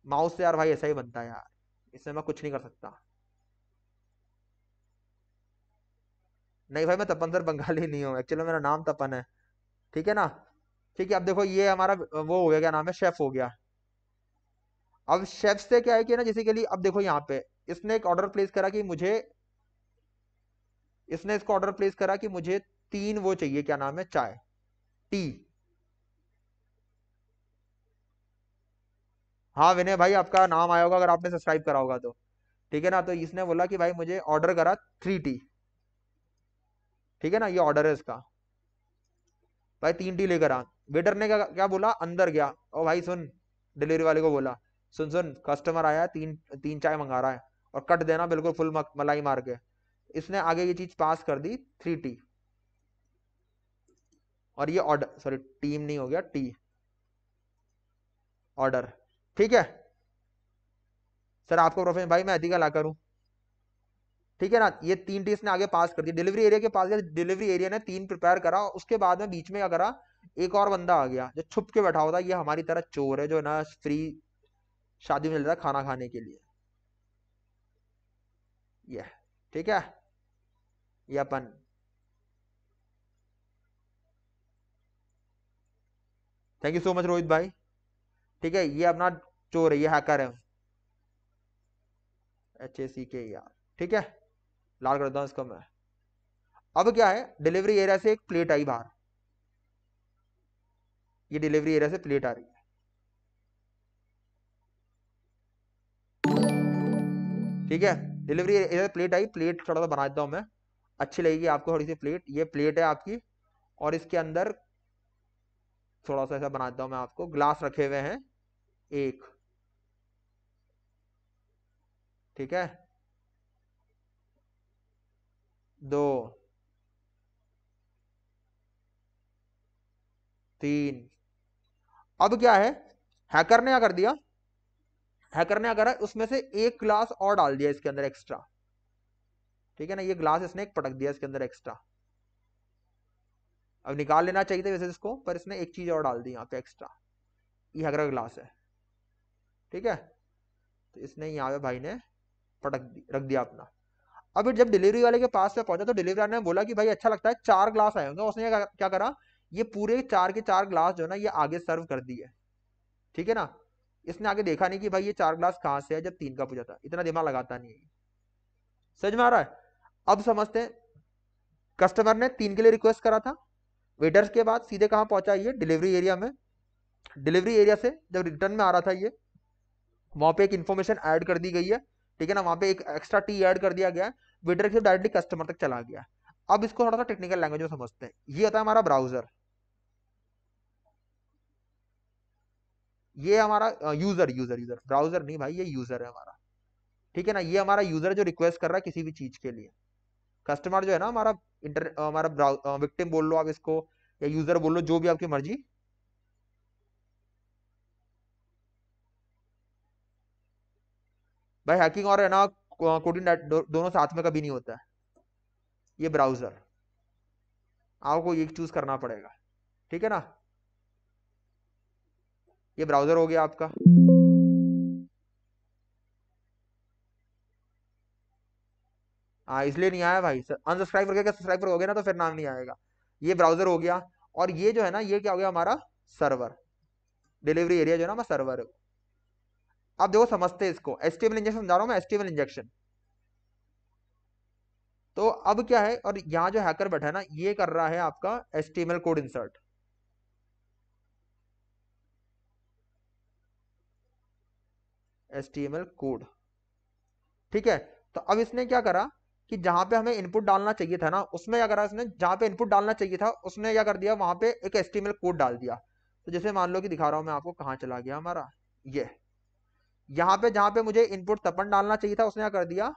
माउस से यार भाई ऐसा ही बनता है यार इसमें मैं कुछ नहीं कर सकता। नहीं भाई, मैं तपन सर बंगाली नहीं हूँ एक्चुअली मेरा नाम तपन है। ठीक है ना? ठीक है, अब देखो ये हमारा वो हो गया, क्या नाम है, शेफ हो गया। अब शेफ से क्या है कि ना जैसे के लिए अब देखो यहाँ पे इसने एक ऑर्डर प्लेस करा कि मुझे इसने इसको ऑर्डर प्लेस करा कि मुझे तीन वो चाहिए क्या नाम है चाय टी हाँ विनय भाई आपका नाम आया होगा अगर आपने सब्सक्राइब करा होगा तो। ठीक है ना तो इसने बोला कि भाई मुझे ऑर्डर करा थ्री टी ठीक है ना ये ऑर्डर है इसका। भाई तीन टी लेकर आ। वेटर ने क्या, क्या बोला? अंदर गया। ओ भाई सुन डिलीवरी वाले को बोला। सुन सुन कस्टमर आया, तीन तीन चाय मंगा रहा है और कट देना बिल्कुल फुल मलाई मार के। इसने आगे ये चीज़ पास कर दी थ्री टी और ये ऑर्डर सॉरी टीम नहीं हो गया टी ऑर्डर ठीक है? सर आपको प्रोफेशन भाई मैं अधिका ला करूँ ठीक है ना? ये तीन टी इसने आगे पास कर दी डिलीवरी एरिया के पास गया डिलीवरी एरिया ने तीन प्रिपेयर करा, उसके बाद में बीच में क्या करा एक और बंदा आ गया, जो छुप के बैठा होता, ये हमारी तरह चोर है, जो ना फ्री शादी में चलता खाना खाने के लिए। ये ठीक है? ये अपन। Thank you so much Rohit भाई। ठीक है, ये अपना चोर है, ये हैकर है। एच ए सी के आर ठीक है? लाल कर देता इसको मैं। अब क्या है? डिलीवरी एरिया से एक प्लेट आई बाहर। ये डिलीवरी एरिया से प्लेट आ रही ठीक है? डिलीवरी से प्लेट आई प्लेट थोड़ा सा बना देता हूँ मैं। अच्छी लगेगी आपको थोड़ी सी प्लेट ये प्लेट है आपकी। और इसके अंदर थोड़ा सा ऐसा बना देता हूँ मैं आपको। ग्लास रखे हुए हैं। एक। ठीक है? दो। तीन। अब क्या है? हैकर ने क्या कर दिया? हैकर ने अगर उसमें से एक ग्लास और डाल दिया इसके अंदर एक्स्ट्रा। ठीक है ना? ये ग्लास इसने एक पटक दिया इसके अंदर एक्स्ट्रा। अब निकाल लेना चाहिए था वैसे इसको, पर इसने एक चीज़ और डाल दी यहाँ पे एक्स्ट्रा। ये हैकर का ग्लास है। ठीक है? तो इसने यहाँ पे भाई ने पटक दी, रख दिया अपना। अब जब डिलीवरी वाले के पास में पहुँचा तो डिलीवरी वाले ने बोला कि भाई अच्छा लगता है, चार ग्लास आए होंगे। उसने क्या करा? ये पूरे चार के चार ग्लास जो है ना, ये आगे सर्व कर दिए। ठीक है ना? इसने आगे देखा नहीं कि भाई ये चार ग्लास कहाँ से है, जब तीन का पूछा था इतना दिमाग लगाता नहीं है समझ में आ रहा है? अब समझते हैं। कस्टमर ने तीन के लिए रिक्वेस्ट करा था। वेटर्स के बाद सीधे कहाँ पहुँचा ये? डिलीवरी एरिया में। डिलीवरी एरिया से जब रिटर्न में आ रहा था ये, वहाँ पे एक इन्फॉर्मेशन ऐड कर दी गई है। ठीक है ना? वहाँ पे एक एक्स्ट्रा टी ऐड कर दिया गया वेटर से डायरेक्टली कस्टमर तक चला गया अब इसको थोड़ा सा टेक्निकल लैंग्वेज में समझते हैं। ये होता है हमारा ब्राउज़र ये हमारा यूज़र यूज़र यूज़र ब्राउज़र नहीं भाई ये यूज़र है हमारा। ठीक है ना? ये हमारा यूज़र जो रिक्वेस्ट कर रहा है किसी भी चीज़ के लिए। कस्टमर जो है ना हमारा इंटर हमारा विक्टिम बोल लो आप इसको या यूज़र बोल लो जो भी आपकी मर्ज़ी। भाई हैकिंग और है ना कोडिंग दो, दोनों साथ में कभी नहीं होता है। ये ब्राउज़र आपको ये चूज़ करना पड़ेगा। ठीक है ना? ये ब्राउज़र हो गया आपका। हाँ इसलिए नहीं आया भाई। अनसब्सक्राइब करके सब्सक्राइब गया ना तो फिर नाम नहीं आएगा। ये ब्राउज़र हो गया और ये जो है ना, ये क्या हो गया हमारा सर्वर डिलीवरी एरिया जो है ना, हमारा सर्वर अब देखो, समझते हैं इसको। एसटीएमएल इंजेक्शन समझा रहा हूँ मैं एसटीएमएल इंजेक्शन तो अब क्या है, और यहाँ जो हैकर बैठा है ना, ये कर रहा है आपका HTML code insert HTML code. ठीक है? तो अब इसने क्या करा कि जहाँ पे हमें इनपुट डालना चाहिए था ना, उसमें क्या करा इसने, जहाँ पे इनपुट डालना चाहिए था, उसने क्या कर दिया, वहाँ पे एक एसटीएमएल कोड डाल दिया। तो जैसे मान लो कि दिखा रहा हूँ मैं आपको कहाँ चला गया हमारा, ये। यहाँ पे जहाँ पे मुझे इनपुट तपन डालना चाहिए था, उसने क्या कर दिया?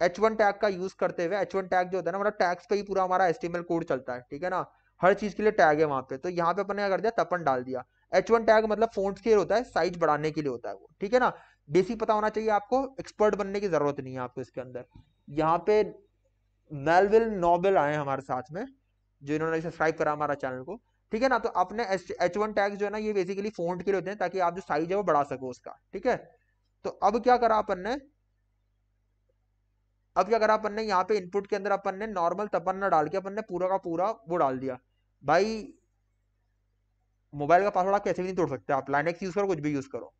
एच वन टैग का यूज़ करते हुए, एच वन टैग जो होता है ना मतलब टैग्स पे ही पूरा हमारा एस्टिमल कोड चलता है, ठीक है ना? हर चीज़ के लिए टैग है वहाँ पे। तो यहाँ पे अपन क्या कर दिया, तपन डाल दिया। एच वन टैग मतलब फ़ोन स्केल होता है साइज़ बढ़ाने के लिए होता है वो, ठीक है ना? बेसिक पता होना चाहिए आपको एक्सपर्ट बनने की ज़रूरत नहीं है आपको इसके अंदर। यहाँ पे मेलविल नोबेल आए हमारे साथ में, जो इन्होंने सब्सक्राइब करा हमारा चैनल को, ठीक है ना? तो अपने एच वन टैग जो है ना, ये बेसिकली फ़ोन के लिए होते हैं, ताकि आप जो साइज़ है वो बढ़ा सको उसका, ठीक है? तो अब क्या करा अपन ने? अब क्या करा अपन ने? यहाँ पे इनपुट के अंदर अपन ने नॉर्मल तपन्ना डाल के अपन ने पूरा का पूरा वो डाल दिया। भाई मोबाइल का पासवर्ड आप कैसे भी नहीं तोड़ सकते, आप लाइनेक्स यूज़ करो, कुछ भी यूज़ करो।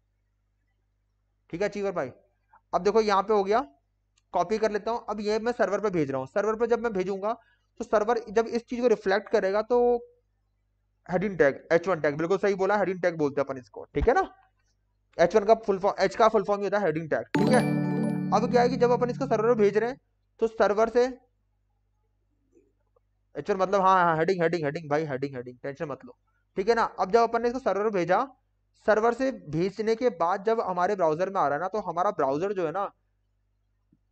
ठीक है चीवर भाई? अब देखो, यहाँ पे हो गया कॉपी कर लेता हूँ। अब ये मैं सर्वर पे भेज रहा हूँ। सर्वर पे जब मैं भेजूँगा तो सर्वर जब इस चीज़ को रिफ्लेक्ट करेगा तो heading tag H one tag बिल्कुल सही बोला हेडिंग टैग बोलते हैं अपन इसको। ठीक है ना? एच वन का फुल फॉर्म एच का फुल फॉर्म होता है हेडिंग टैग ठीक है? अब क्या है कि जब अपन इसको सर्वर पर भेज रहे हैं तो सर्वर से एच वन मतलब हाँ हाँ हेडिंग हेडिंग हेडिंग भाई हेडिंग हेडिंग टेंशन मत लो। ठीक है ना? अब जब अपन ने इसको सर्वर भेजा सर्वर से भेजने के बाद जब हमारे ब्राउज़र में आ रहा है ना तो हमारा ब्राउज़र जो है ना,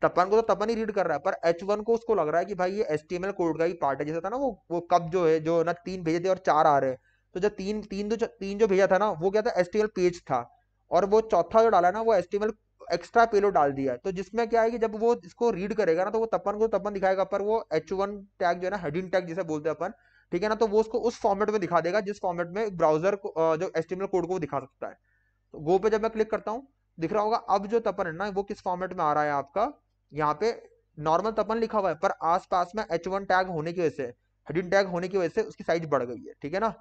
तपन को तो तपन ही रीड कर रहा है, पर एच वन को उसको लग रहा है कि भाई ये H T M L code का ही पार्ट है। जैसा था ना वो वो कब जो है, जो ना तीन भेजे थे और चार आ रहे हैं। तो जब तीन तीन जो तीन जो भेजा था ना, वो क्या था? एस टी एल पेज था। और वो चौथा जो डाला ना, वो H T M L extra payload डाल दिया तो जिसमें क्या है कि जब वो इसको रीड करेगा ना तो वो तपन को तपन दिखाएगा, पर वो एच वन टैग जो है ना हेडिंग टैग जिसे बोलते हैं अपन ठीक है ना तो वो उसको उस फॉर्मेट में दिखा देगा, जिस फॉर्मेट में ब्राउज़र जो एस्टिमल कोड को दिखा सकता है। तो गो पे जब मैं क्लिक करता हूँ, दिख रहा होगा अब जो तपन है ना, वो किस फॉर्मेट में आ रहा है आपका? यहाँ पे नॉर्मल तपन लिखा हुआ है, पर आसपास में एच वन टैग होने की वजह से हेडिंग टैग होने की वजह से उसकी साइज़ बढ़ गई है, ठीक है ना?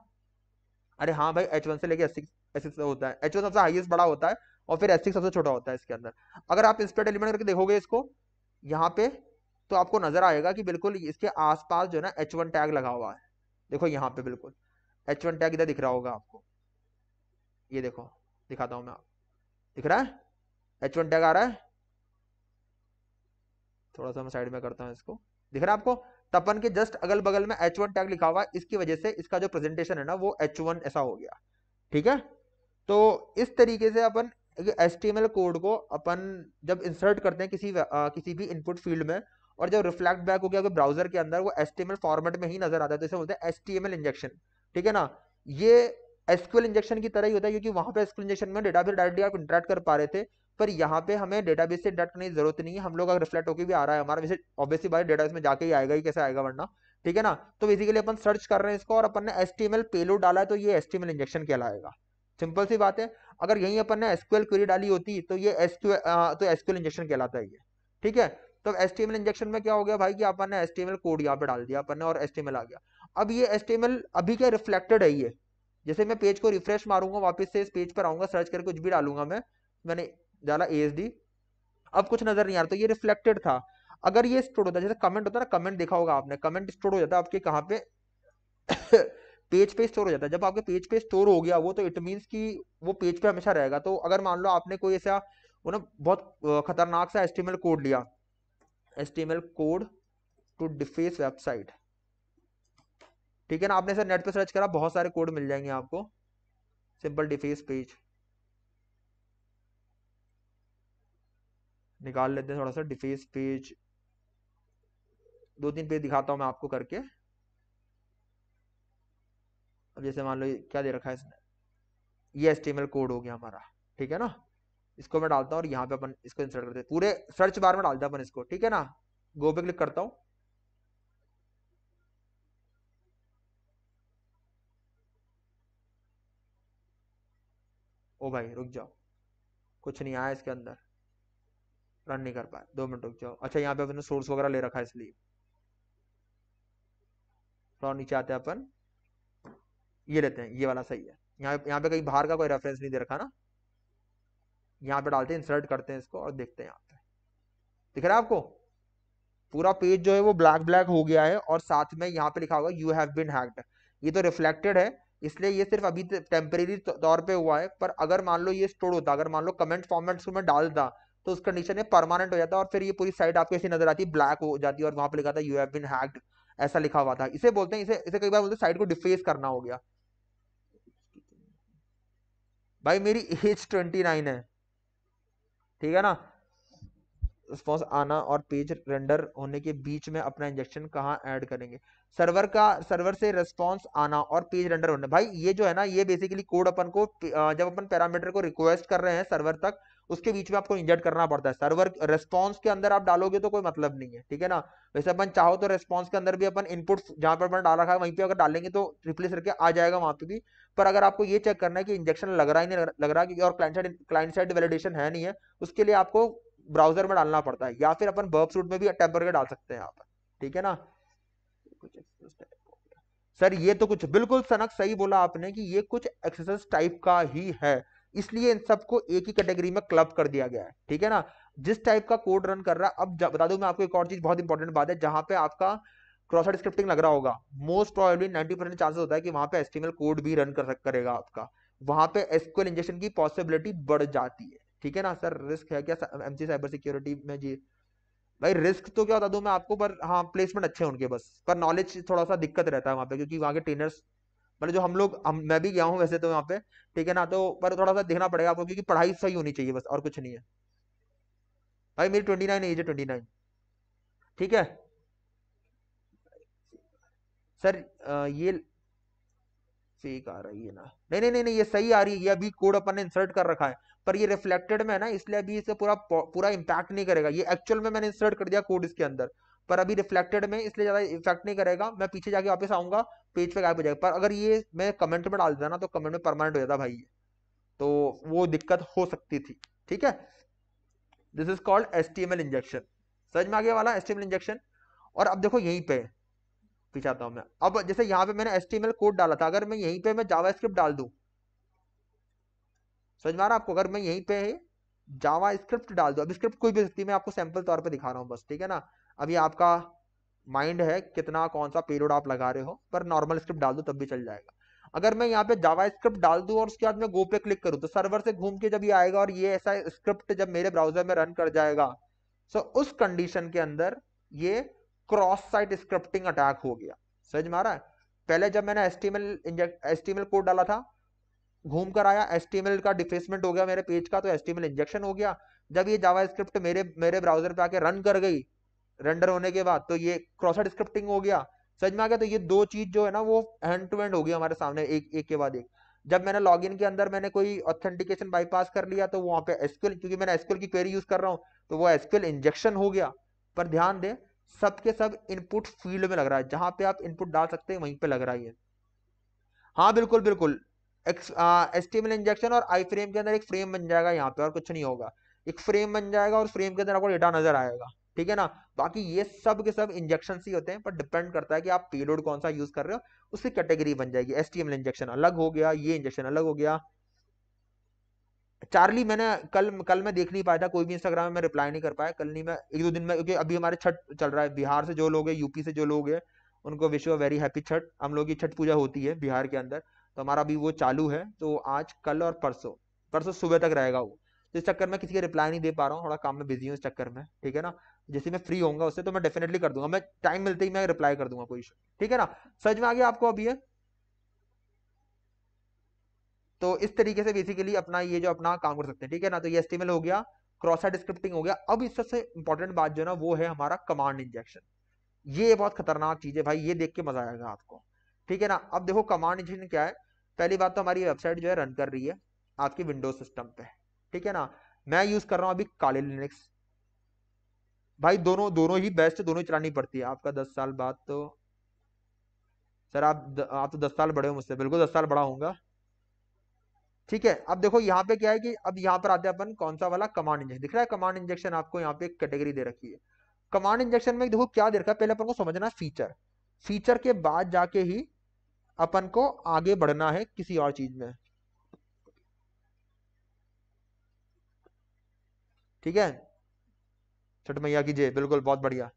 अरे हाँ भाई एच वन से लेके एस सिक्स होता है। एच वन सबसे हाईएस्ट बड़ा होता है और फिर एस सबसे छोटा होता है इसके अंदर। अगर आप इंस्पेक्ट एलिमेंट करके देखोगे इसको, यहाँ पे तो आपको नज़र आएगा कि बिल्कुल इसके आसपास जो है ना एच वन टैग लगा हुआ है। देखो यहाँ पे बिल्कुल। एच वन टैग इधर दिख रहा होगा आपको। ये देखो दिखाता हूँ मैं आप दिख रहा है? एच वन टैग आ रहा है? थोड़ा सा मैं साइड में करता हूँ इसको। दिख रहा है आपको? तपन के जस्ट अगल बगल में एच वन टैग लिखा हुआ है। इसकी वजह से इसका जो प्रेजेंटेशन है ना वो एच वन ऐसा हो गया। ठीक है? तो इस तरीके से अपन एस कोड को अपन जब इंसर्ट करते हैं किसी आ, किसी भी इनपुट फ़ील्ड में और जब रिफ्लेक्ट बैक हो गया ब्राउज़र के अंदर वो एस फॉर्मेट में ही नज़र आता है तो इसे बोलते हैं एस इंजेक्शन ठीक है ना? ये एसक्यूएल इंजेक्शन की तरह ही होता है, क्योंकि वहाँ पे एसक्यूएल इंजेक्शन में डेटाबेस डायरेक्टली आप इंटरेक्ट कर पा रहे थे, पर यहाँ पे हमें डेटाबेस से इंटरेक्ट करने की ज़रूरत नहीं है। हम लोग अगर रिफ्लेक्ट होकर भी आ रहा है हमारा, वैसे ऑब्वियसली बात डेटाबेस में जाके ही आएगा ही, कैसे आएगा वरना, ठीक है ना? तो बेसिकली अपन सर्च कर रहे हैं इसको और अपन ने एसटीएमएल पेलोड डाला है तो ये एसटीएमएल इंजेक्शन कहलाएगा। सिंपल सी बात है, अगर यही अपन ने एसक्यूएल क्वेरी डाली होती तो ये एसक्यूएल तो एसक्यूएल इंजेक्शन कहलाता है ये, ठीक है? तो एसटीएमएल इंजेक्शन में क्या हो गया भाई कि अपन ने एसटीएमएल कोड यहाँ पे डाल दिया, अपन ने और एसटीएमएल आ गया। अब ये एसटीएमएल अभी क्या रिफ्लेक्टेड है ये? जैसे मैं पेज को रिफ्रेश मारूँगा, वापस से इस पेज पर आऊँगा सर्च करके कुछ भी डालूँगा मैं, मैंने डाला ए अब कुछ नज़र नहीं आ रहा तो ये रिफ्लेक्टेड था। अगर ये स्टोर होता, जैसे कमेंट होता ना कमेंट देखा होगा आपने कमेंट स्टोर हो जाता आपके कहाँ पे? पेज पे स्टोर हो जाता। है जब आपके पेज पे स्टोर हो गया वो तो इट मीन्स कि वो पेज पे हमेशा रहेगा। तो अगर मान लो आपने कोई ऐसा, वो ना बहुत खतरनाक सा एस्टिमल कोड लिया HTML code to deface website. ठीक है ना? आपने सर नेट पे सर्च करा, बहुत सारे कोड मिल जाएँगे आपको। Simple deface page. निकाल लेते हैं थोड़ा सा, डिफेस पेज। दो तीन पेज दिखाता हूँ मैं आपको करके। अब जैसे मान लो क्या दे रखा है इसने? ये एस्टिमल कोड हो गया हमारा। ठीक है ना? इसको मैं डालता हूँ और यहाँ पे अपन इसको इंसर्ट करते हैं। पूरे सर्च बार में डालते हैं अपन इसको, ठीक है ना? गो पे क्लिक करता हूँ। ओ भाई, रुक जाओ। कुछ नहीं आया इसके अंदर। रन नहीं कर पाए दो मिनट रुक जाओ। अच्छा यहाँ पे अपने सोर्स वगैरह ले रखा है इसलिए। थोड़ा नीचे आते हैं अपन। ये लेते हैं। ये वाला सही है। यहाँ यहाँ पे कहीं बाहर का कोई रेफरेंस नहीं दे रखा ना? यहाँ पे डालते हैं इंसर्ट करते हैं इसको और देखते हैं यहाँ पे दिख रहा है आपको? पूरा पेज जो है वो ब्लैक ब्लैक हो गया है और साथ में यहाँ पे लिखा होगा यू हैव बिन हैक्ड ये तो रिफ्लेक्टेड है, इसलिए ये सिर्फ़ अभी टेम्परेरी तौर पे हुआ है, पर अगर मान लो ये स्टोर होता, अगर मान लो कमेंट फॉर्मेट में डालता तो उस कंडीशन में परमानेंट हो जाता और फिर ये पूरी साइड आपको ऐसी नज़र आती ब्लैक हो जाती और वहाँ पर लिखा था यू हैव बीन हैक्ड ऐसा लिखा हुआ था। इसे बोलते हैं, इसे इसे कई बार बोलते साइड को डिफेस करना हो गया। भाई मेरी एज ट्वेंटी नाइन है। ठीक है ना? रिस्पॉन्स आना और पेज रेंडर होने के बीच में अपना इंजेक्शन कहाँ ऐड करेंगे? सर्वर का सर्वर से रिस्पॉन्स आना और पेज रेंडर होने। भाई, ये जो है ना, ये बेसिकली कोड अपन को जब अपन पैरामीटर को रिक्वेस्ट कर रहे हैं सर्वर तक उसके बीच में आपको इंजर्ट करना पड़ता है। सर्वर रेस्पॉन्स के अंदर आप डालोगे तो कोई मतलब नहीं है, ठीक है ना? वैसे अपन चाहो तो रेस्पॉन्स के अंदर भी अपन इनपुट जहाँ पर अपन डाल रखा है, वहीं पे अगर डालेंगे तो रिप्लेस करके आ जाएगा वहाँ पे भी। पर अगर आपको ये चेक करना है कि इंजेक्शन लग रहा ही नहीं, लग रहा और client side client side validation है नहीं है, उसके लिए आपको ब्राउज़र में डालना पड़ता है। या फिर अपन बर्ब सूट में भी टेम्पर डाल सकते हैं पर, ठीक है ना? सर ये तो कुछ बिल्कुल सनक सही बोला आपने कि ये कुछ एक्सरसाइज टाइप का ही है। इसलिए इन सबको एक ही कैटेगरी में क्लब कर दिया गया है, ठीक है ना? जिस टाइप का कोड रन कर रहा है, अब बता दू मैं आपको एक और चीज़ बहुत इंपॉर्टेंट बात है, जहाँ पे आपका क्रॉस स्क्रिप्टिंग लग रहा होगा। मोस्ट प्रोबेबली 90 परसेंट चांसेस होता है कि वहाँ पे एस्टिमल कोड भी रन कर करेगा आपका। वहाँ पे एसक्यूएल इंजेक्शन की पॉसिबिलिटी बढ़ जाती है, ठीक है ना? सर रिस्क है क्या? एमसी साइबर सिक्योरिटी में जी। भाई रिस्क तो क्या बता दू मैं आपको, पर हाँ प्लेसमेंट अच्छे उनके बस। पर नॉलेज थोड़ा सा दिक्कत रहता है वहाँ पे, क्योंकि वहाँ के ट्रेनर्स मतलब जो हम लोग, हम, मैं भी गया हूँ वैसे तो यहाँ पे, ठीक है ना तो पर थोड़ा सा देखना पड़ेगा आपको क्योंकि पढ़ाई सही होनी चाहिए बस, और कुछ नहीं है। भाई मेरी ट्वेंटी नाइन एज है ट्वेंटी नाइन ठीक है? सर ये फेक आ रही है ना। नहीं नहीं नहीं नहीं, ये सही आ रही है, ये अभी कोड अपन ने इंसर्ट कर रखा है, पर ये रिफ्लेक्टेड में है ना, इसलिए अभी इसे पूरा पूरा इंपैक्ट नहीं करेगा। ये एक्चुअल में मैंने इंसर्ट कर दिया कोड इसके अंदर, पर अभी रिफ्लेक्टेड में इसलिए ज़्यादा इफ़ेक्ट नहीं करेगा। मैं पीछे जाके वापस आऊँगा पेज पे गायब हो जाएगा। पर अगर ये मैं कमेंट में डाल देता ना तो कमेंट में परमानेंट हो जाता भाई। तो वो दिक्कत हो सकती थी। ठीक है? This is called HTML injection समझ में आ गया वाला एसटीएमएल इंजेक्शन और अब देखो यहीं पे पीछे आता हूँ मैं। अब जैसे यहाँ पे मैंने एसटीएमएल कोड डाला था, अगर मैं यहीं पे मैं जावा स्क्रिप्ट डाल दूँ। समझ में आ रहा आपको? अगर मैं यहीं पे जावा स्क्रिप्ट डाल दू अब स्क्रिप्ट कोई भी सकती मैं आपको सैंपल तौर पे दिखा रहा हूँ बस। ठीक है ना? अभी आपका माइंड है कितना कौन सा पेलोड आप लगा रहे हो पर नॉर्मल स्क्रिप्ट डाल दो तब भी चल जाएगा। अगर मैं यहाँ पे जावा स्क्रिप्ट डाल दूँ और उसके बाद मैं गो पे क्लिक करूँ तो सर्वर से घूम के जब ये आएगा और ये ऐसा स्क्रिप्ट जब मेरे ब्राउज़र में रन कर जाएगा सो so, उस कंडीशन के अंदर ये क्रॉस साइट स्क्रिप्टिंग अटैक हो गया। समझ में आ रहा है? पहले जब मैंने एस एस्टीएमएल एस्टीएमएल कोड डाला था घूम कर आया एस्टीएमएल का डिफेसमेंट हो गया मेरे पेज का तो एस्टीएमएल इंजेक्शन हो गया। जब ये जावा स्क्रिप्ट मेरे मेरे ब्राउज़र पे आके रन कर गई रेंडर होने के बाद तो ये क्रॉसड स्क्रिप्टिंग हो गया। समझ में आ गया? तो ये दो चीज़ जो है ना, वो हैंड टू हैंड होगी हमारे सामने, एक एक के बाद एक। जब मैंने लॉगिन के अंदर मैंने कोई ऑथेंटिकेशन बाईपास कर लिया तो वहाँ पे एसक्यूएल क्योंकि मैंने एसक्यूएल की क्वेरी यूज़ कर रहा हूँ तो वो एसक्यूएल इंजेक्शन हो गया। पर ध्यान दें सबके सब इनपुट फ़ील्ड में लग रहा है। जहाँ पे आप इनपुट डाल सकते हैं, वहीं पे लग रहा है हाँ बिल्कुल बिल्कुल। एस इंजेक्शन और आई फ्रेम के अंदर एक फ्रेम बन जाएगा यहाँ पे, और कुछ नहीं होगा। एक फ्रेम बन जाएगा और फ्रेम के अंदर आपको डेटा नज़र आएगा। ठीक है ना? बाकी ये सब के सब इंजेक्शन ही होते हैं, पर डिपेंड करता है कि आप पेलोड कौन सा यूज़ कर रहे हो, उसकी कैटेगरी बन जाएगी। एसटीएम इंजेक्शन अलग हो गया, ये इंजेक्शन अलग हो गया। चार्ली मैंने कल कल मैं देख नहीं पाया था, कोई भी इंस्टाग्राम में रिप्लाई नहीं कर पाया। कल नहीं मैं, एक दो दिन में, क्योंकि अभी हमारे छठ चल रहा है, बिहार से जो लोग हैं यूपी से जो लोग हैं, उनको विश्व वेरी हैप्पी छठ। हम लोग की छठ पूजा होती है बिहार के अंदर तो हमारा अभी वो चालू है तो आज, कल और परसों परसों सुबह तक रहेगा वो। तो इस चक्कर में किसी के रिप्लाई नहीं दे पा रहा हूँ, थोड़ा काम में बिज़ी हूँ इस चक्कर में, ठीक है ना? जैसे मैं फ्री होऊँगा उससे तो मैं डेफिनेटली कर दूँगा। मैं टाइम मिलते ही मैं रिप्लाई कर दूँगा कोई ठीक है ना? समझ में आ गया आपको अभी है तो इस तरीके से बेसिकली अपना ये जो अपना काम कर सकते हैं। ठीक है ना? तो ये एस्टिमल हो गया क्रॉस साइड स्क्रिप्टिंग हो गया। अब इस सबसे इंपॉर्टेंट बात जो है ना, वो है हमारा कमांड इंजेक्शन ये बहुत खतरनाक चीज़ है भाई, ये देख के मज़ा आएगा आपको। ठीक है ना? अब देखो कमांड इंजेक्शन क्या है? पहली बात तो हमारी वेबसाइट जो है रन कर रही है आपकी विंडोज़ सिस्टम पे। ठीक है ना? मैं यूज़ कर रहा हूँ अभी काले लिनक्स भाई दोनों दोनों ही बेस्ट दोनों ही चलानी पड़ती है। आपका दस साल बाद तो सर आप द, आप तो दस साल बड़े हो मुझसे बिल्कुल दस साल बड़ा होऊँगा। ठीक है अब देखो यहाँ पे क्या है कि अब यहाँ पर आते हैं अपन कौन सा वाला? कमांड इंजेक्शन दिख रहा है कमांड इंजेक्शन आपको यहाँ पे एक कैटेगरी दे रखी है। कमांड इंजेक्शन में देखो क्या दे रखा है पहले अपन को समझना फीचर फीचर के बाद जाके ही अपन को आगे बढ़ना है किसी और चीज़ में। ठीक है? छठ मैया की जय। बिल्कुल बहुत बढ़िया।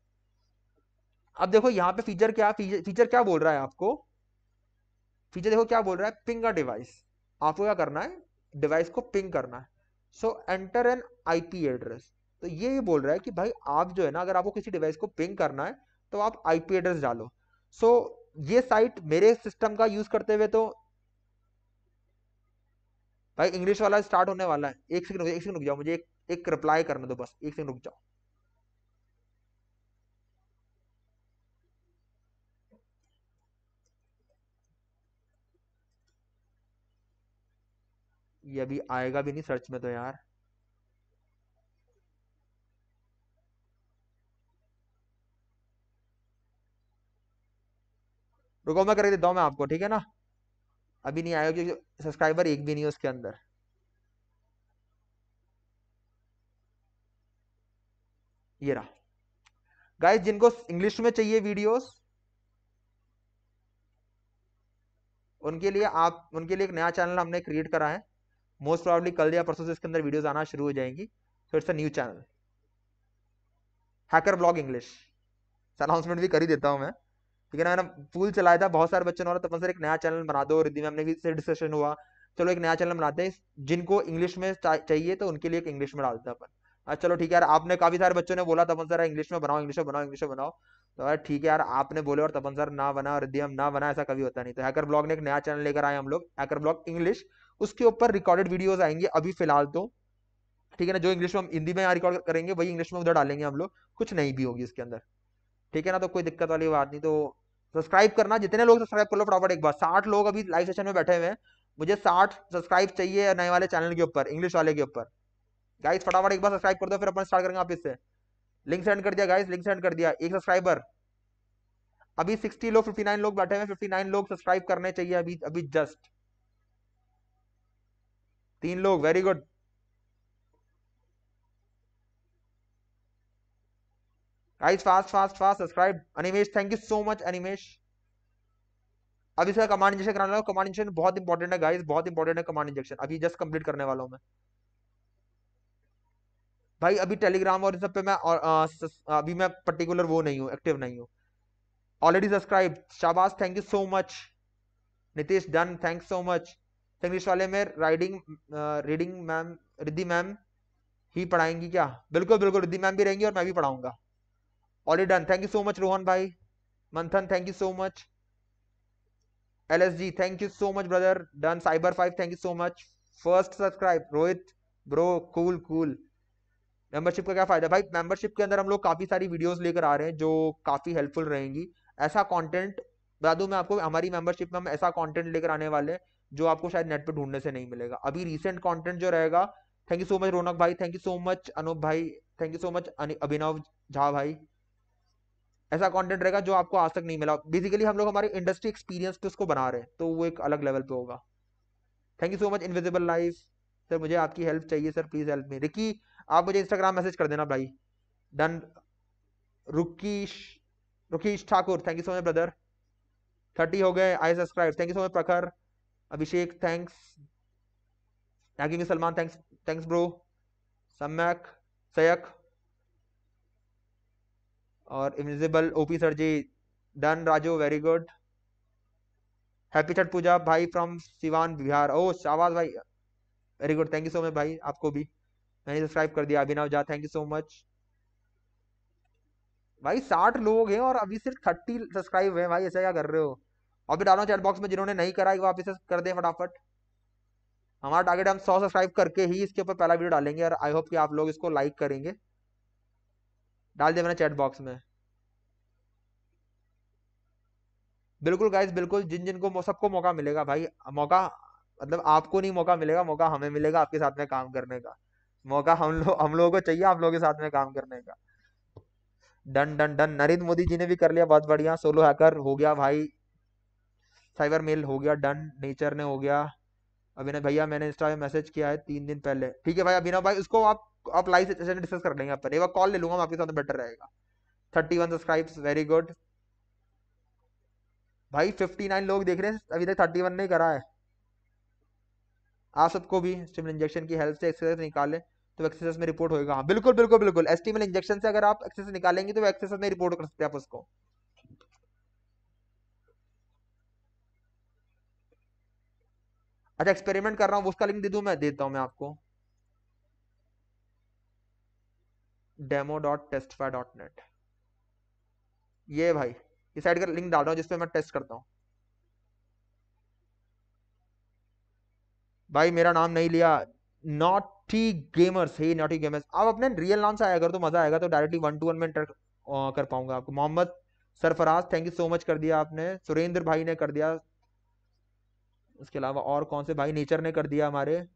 अब देखो यहाँ पे फीचर क्या फीचर, फीचर क्या बोल रहा है आपको? फीचर देखो क्या बोल रहा है पिंग अ डिवाइस आपको क्या करना है? डिवाइस को पिंग करना है। So enter an IP address तो ये ये बोल रहा है कि भाई आप जो है ना अगर आपको किसी डिवाइस को पिंग करना है तो आप आईपी एड्रेस डालो। सो so, ये साइट मेरे सिस्टम का यूज़ करते हुए तो भाई इंग्लिश वाला स्टार्ट होने वाला है। एक सेकंड एक सेकंड रुक जाओ मुझे एक, एक रिप्लाई करने दो बस। एक सेकंड रुक जाओ। ये अभी आएगा भी नहीं सर्च में तो यार। रुको, मैं कर देता हूँ मैं आपको, ठीक है ना? अभी नहीं आएगा क्योंकि सब्सक्राइबर एक भी नहीं है उसके अंदर। ये रहा। गाइस जिनको इंग्लिश में चाहिए वीडियोस उनके लिए आप, उनके लिए एक नया चैनल हमने क्रिएट करा है। मोस्ट प्रॉब्ली कल या परसों से इसके अंदर वीडियोस आना शुरू हो जाएँगी। So it's a new channel hacker blog English announcement भी कर ही देता हूँ मैं। ठीक है ना, मैंने फूल चलाया था, बहुत सारे बच्चों ने तो सर एक नया चैनल बना दो, रिद्धि मैम ने भी से डिस्कशन हुआ। चलो एक नया चैनल बनाते हैं जिनको इंग्लिश में चाहिए तो उनके लिए एक इंग्लिश में डालते हैं अपन। अच्छा चलो ठीक है यार, आपने काफ़ी सारे बच्चों ने बोला तपन सर इंग्लिश में बनाओ इंग्लिश में बनाओ इंग्लिश में बनाओ। तो यार ठीक है यार, आपने बोले और तपन सर ना बना और रिद्धि हम ना बना ऐसा कभी होता नहीं। तो हैकर ब्लॉग ने एक नया चैनल लेकर आए हम लोग हैकर ब्लॉग इंग्लिश उसके ऊपर रिकॉर्डेड वीडियोस आएँगे अभी फ़िलहाल तो। ठीक है ना? जो इंग्लिश में हम हिंदी में यहाँ रिकॉर्ड करेंगे, वही इंग्लिश में उधर डालेंगे हम लोग। कुछ नहीं भी होगी इसके अंदर। ठीक है ना? तो कोई दिक्कत वाली बात नहीं। तो सब्सक्राइब करना। जितने लोग सब्सक्राइब कर लो फटाफट एक बार। साठ लोग अभी लाइव सेशन में बैठे हुए हैं। मुझे साठ सब्सक्राइब चाहिए नए वाले चैनल के ऊपर इंग्लिश वाले के ऊपर। गाइस फटाफट एक बार सब्सक्राइब कर दो, फिर अपन स्टार्ट करेंगे आप इससे लिंक सेंड कर दिया गाइस लिंक सेंड कर दिया। एक सब्सक्राइबर अभी 60 लोग 59 लोग बैठे हैं। 59 लोग सब्सक्राइब करने चाहिए अभी अभी जस्ट तीन लोग very good guys fast fast fast subscribe Animesh thank you so much Animesh अब इसका कमांड इंजेक्शन कराना कमांड इंजेक्शन बहुत इंपॉर्टेंट है गाइस बहुत इंपॉर्टेंट है कमांड इंजेक्शन अभी जस्ट कंप्लीट करने वाला हूँ मैं। भाई अभी टेलीग्राम और इन सब पे मैं और, आ, सस, अभी मैं पर्टिकुलर वो नहीं हूँ एक्टिव नहीं हूँ। ऑलरेडी सब्सक्राइब शाबाश thank you so much Nitish done thank so much English वाले में riding reading ma'am Riddhi ma'am ही पढ़ाएँगी क्या? बिल्कुल बिल्कुल, रिद्धि मैम भी रहेंगी और मैं भी पढ़ाऊँगा। Already done thank you so much Rohan भाई। Manthan thank you so much L S G thank you so much brother done cyber five thank you so much first subscribe Rohit bro cool cool membership का क्या फ़ायदा? भाई मेंबरशिप के अंदर हम लोग काफ़ी सारी वीडियोस लेकर आ रहे हैं जो काफ़ी हेल्पफुल रहेंगी। ऐसा कंटेंट बता दूँ मैं आपको, हमारी मेंबरशिप में हम ऐसा कंटेंट लेकर आने वाले जो आपको शायद नेट पे ढूँढने से नहीं मिलेगा। अभी रिसेंट कंटेंट जो रहेगा thank you so much Raunak भाई thank you so much Anoop भाई thank you so much Abhinav Jha भाई। ऐसा कंटेंट रहेगा जो आपको आज तक नहीं मिला। बेसिकली हम लोग हमारे इंडस्ट्री एक्सपीरियंस पे उसको बना रहे हैं तो वो एक अलग लेवल पे होगा। Thank you so much invisible life sir, मुझे आपकी हेल्प चाहिए, sir please help me Ricky, आप मुझे इंस्टाग्राम मैसेज कर देना भाई। Done, Rukish Rukish Thakur thank you so much brother thirty हो गए I subscribe thank you so much Prakhar. Abhishek thanks thank you Salman thanks thanks bro Samyak Sayak और invisible OP sir ji done Raju very good happy Chhath Puja भाई फ्रॉम सिवान बिहार ओ शाबाश भाई very good thank you so much भाई आपको भी. मैंने सब्सक्राइब कर दिया, अभिनव जा थैंक यू सो मच भाई, साठ लोग हैं और अभी सिर्फ़ थर्टी सब्सक्राइब है, भाई, ऐसा क्या कर रहे हो? अभी डालो चैट बॉक्स में जिन्होंने नहीं करा वो आप इसे कर दें फटाफट। हमारा टारगेट हम सौ सब्सक्राइब करके ही इसके ऊपर पहला वीडियो डालेंगे और आई होप कि आप लोग इसको लाइक करेंगे। डाल दिया मैंने चैट बॉक्स में। बिल्कुल गाइस बिल्कुल, जिन जिन को सबको मौका मिलेगा भाई। मौका मतलब आपको नहीं मौका मिलेगा, मौका हमें मिलेगा आपके साथ में काम करने का। मौका हम लोग हम लोगों को चाहिए आप लोगों के साथ में काम करने का। Done done done. Narendra Modi ji ने भी कर लिया, बहुत बढ़िया। सोलो हैकर हो गया भाई। साइबर मेल हो गया, डन, नेचर ने हो गया। अभिनव भैया, मैंने इंस्टा में मैसेज किया है तीन दिन पहले। ठीक है भाई, अभिनव भाई, उसको आप आप लाइव सेशन डिस्कस कर लेंगे अपन। एक बार कॉल ले लूँगा आपके साथ बेटर रहेगा। Thirty one subscribes very good भाई फिफ्टी नाइन लोग देख रहे हैं, अभी तक थर्टी वन नहीं करा है। आप सबको भी स्टिमुल इंजेक्शन की हेल्प से एक्सरसाइज निकालें तो एक्सरसाइज में रिपोर्ट होगा हाँ बिल्कुल बिल्कुल बिल्कुल। एस्टिमल इंजेक्शन से अगर आप एक्सरसाइज निकालेंगे तो एक्सरसाइज में रिपोर्ट कर सकते हैं आप उसको। अच्छा एक्सपेरिमेंट कर रहा हूँ उसका लिंक दे दूँ मैं? देता हूँ मैं आपको। Demo dot testfire dot net ये भाई इस साइड का लिंक डाल रहा हूँ, जिसपे मैं टेस्ट करता हूँ। भाई, मेरा नाम नहीं लिया। Naughty gamers hey naughty gamers आप अपने रियल नाम से आया अगर तो मज़ा आएगा तो डायरेक्टली वन टू वन में इंटर कर पाऊँगा आपको। Mohammad Sarfaraz thank you so much कर दिया आपने। सुरेंद्र भाई ने कर दिया। उसके अलावा और कौन से? भाई नेचर ने कर दिया हमारे।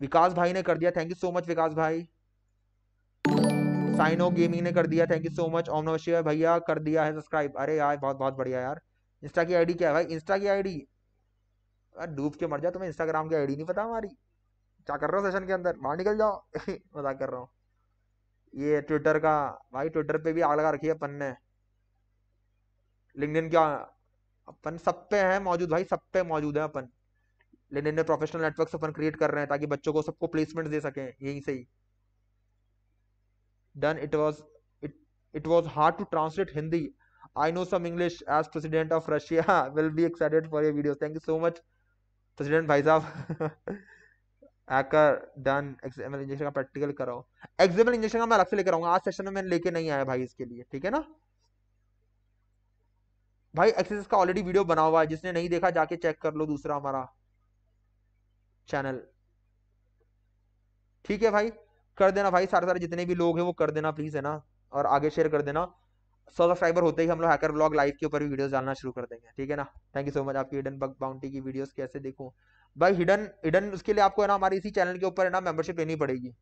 विकास भाई ने कर दिया। Thank you so much Vikas भाई। साइनो गेमिंग ने कर दिया। Thank you so much Om Namah भैया, कर दिया है सब्सक्राइब अरे यार, बहुत बहुत बढ़िया यार। इंस्टा की आईडी क्या है भाई? इंस्टा की आईडी डूब के मर जा तुम्हें इंस्टाग्राम की आईडी नहीं पता हमारी? क्या कर रहे हो सेशन के अंदर? बाहर निकल जाओ। मज़ाक कर रहा हूँ। ये ट्विटर का, भाई ट्विटर पे भी आग लगा रखी है अपन ने। लिंक्डइन क्या अपन सब पे है, मौजूद भाई, सब पे मौजूद है अपन। लिंक्डइन में प्रोफेशनल नेटवर्क अपन क्रिएट कर रहे हैं ताकि बच्चों को सबको प्लेसमेंट दे सकें, यहीं से ही। Done it was it was hard to translate Hindi I know some English as president of Russia will be excited for your video thank you so much president भाई साहब हैकर डन एक्सएमएल इंजेक्शन का प्रैक्टिकल कराओ। एक्सएमएल इंजेक्शन का मैं अलग से लेकर आऊँगा। आज सेशन में मैंने लेके नहीं आया भाई इसके लिए, ठीक है ना? भाई एक्सेस का ऑलरेडी वीडियो बना हुआ है, जिसने नहीं देखा, जाके चेक कर लो दूसरा हमारा चैनल ठीक है भाई? कर देना भाई, सारे सारे जितने भी लोग हैं, वो कर देना प्लीज़ है ना? और आगे शेयर कर देना। सौ सब्सक्राइबर होते ही हम लोग हैकर ब्लॉग लाइव के ऊपर भी वीडियोस डालना शुरू कर देंगे, ठीक है ना? थैंक यू सो मच आपकी हिडन बग बाउंटी की वीडियोस कैसे देखूँ? भाई हिडन हिडन उसके लिए आपको, है ना, हमारे इसी चैनल के ऊपर, है ना मेंबरशिप लेनी पड़ेगी।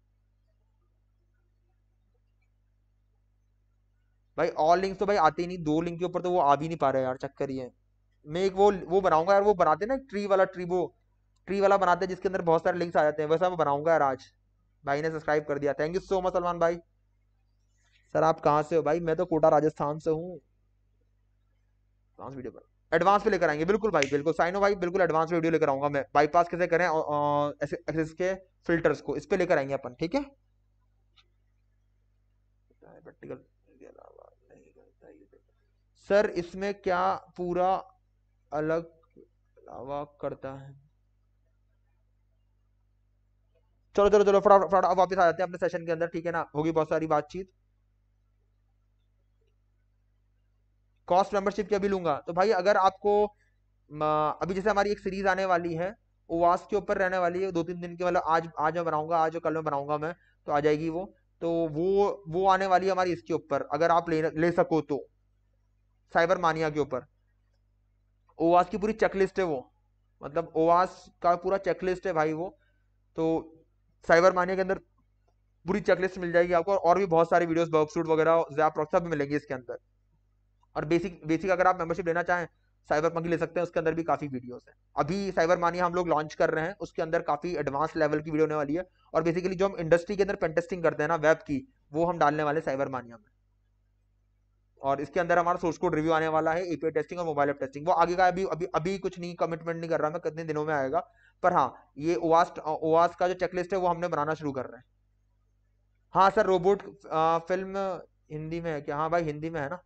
भाई ऑल लिंक तो भाई आते ही नहीं। दो लिंक के ऊपर तो वो आ भी नहीं पा रहे यार, चक्कर है मैं एक वो वो बनाऊँगा यार, वो बनाते ना ट्री वाला ट्री वो ट्री वाला बनाते हैं जिसके अंदर बहुत सारे लिंक्स आ जाते हैं। वैसा मैं बनाऊँगा यार आज। भाई ने सब्सक्राइब कर दिया। Thank you so much Salman भाई। सर आप कहाँ से हो भाई? मैं तो कोटा, राजस्थान से हूँ। वीडियो पर। एडवांस पे लेकर आएँगे। बिल्कुल भाई, बिल्कुल। साइनो भाई, बिल्कुल एडवांस वीडियो लेकर आऊँगा मैं। बाईपास कैसे करें? एक्सेस के फिल्टर्स को। इस पे लेकर आएँगे अपन, ठीक है? सर, इसमें क्या पूरा अलग अलावा करता है? चलो चलो चलो, फटाफट अब वापस आ जाते हैं अपने सेशन के अंदर, ठीक है ना? होगी बहुत सारी बातचीत। कॉस्ट मेंबरशिप की अभी लूँगा। तो भाई, अगर आपको अभी जैसे हमारी एक सीरीज़ आने वाली है, ओवास के ऊपर रहने वाली है, दो तीन दिन के मतलब आज आज मैं बनाऊँगा, आज कल में बनाऊँगा मैं तो आ जाएगी वो। तो वो वो आने वाली है हमारी इसके ऊपर, अगर आप ले ले सको तो। साइबर मानिया के ऊपर। ओवास की पूरी चेकलिस्ट है वो। मतलब ओवास का पूरा चेकलिस्ट है भाई वो। तो साइबर मानिया के अंदर पूरी चेकलिस्ट मिल जाएगी आपको और भी बहुत सारे वीडियोस बर्कसूट वगैरह जैप सब मिलेंगे इसके अंदर। और बेसिक बेसिक अगर आप मेंबरशिप लेना चाहें साइबर पंकी ले सकते हैं, उसके अंदर भी काफ़ी वीडियोस हैं। अभी साइबर मानिया हम लोग लॉन्च कर रहे हैं, उसके अंदर काफ़ी एडवांस लेवल की वीडियो होने वाली है। और बेसिकली जो हम इंडस्ट्री के अंदर पेंटेस्टिंग करते हैं ना वेब की, वो हम डालने वाले साइबर मानिया में। और इसके अंदर हमारा सोर्स कोड रिव्यू आने वाला है एपीआई टेस्टिंग और मोबाइल ऐप टेस्टिंग वो आगे का अभी अभी अभी कुछ नहीं कमिटमेंट नहीं कर रहा मैं, कितने दिनों में आएगा। पर हाँ ये ओवास ओवास का जो चेकलिस्ट है, वो हमने बनाना शुरू कर रहे हैं। हाँ सर रोबोट फ़िल्म हिंदी में है क्या? हाँ भाई, हिंदी में है ना।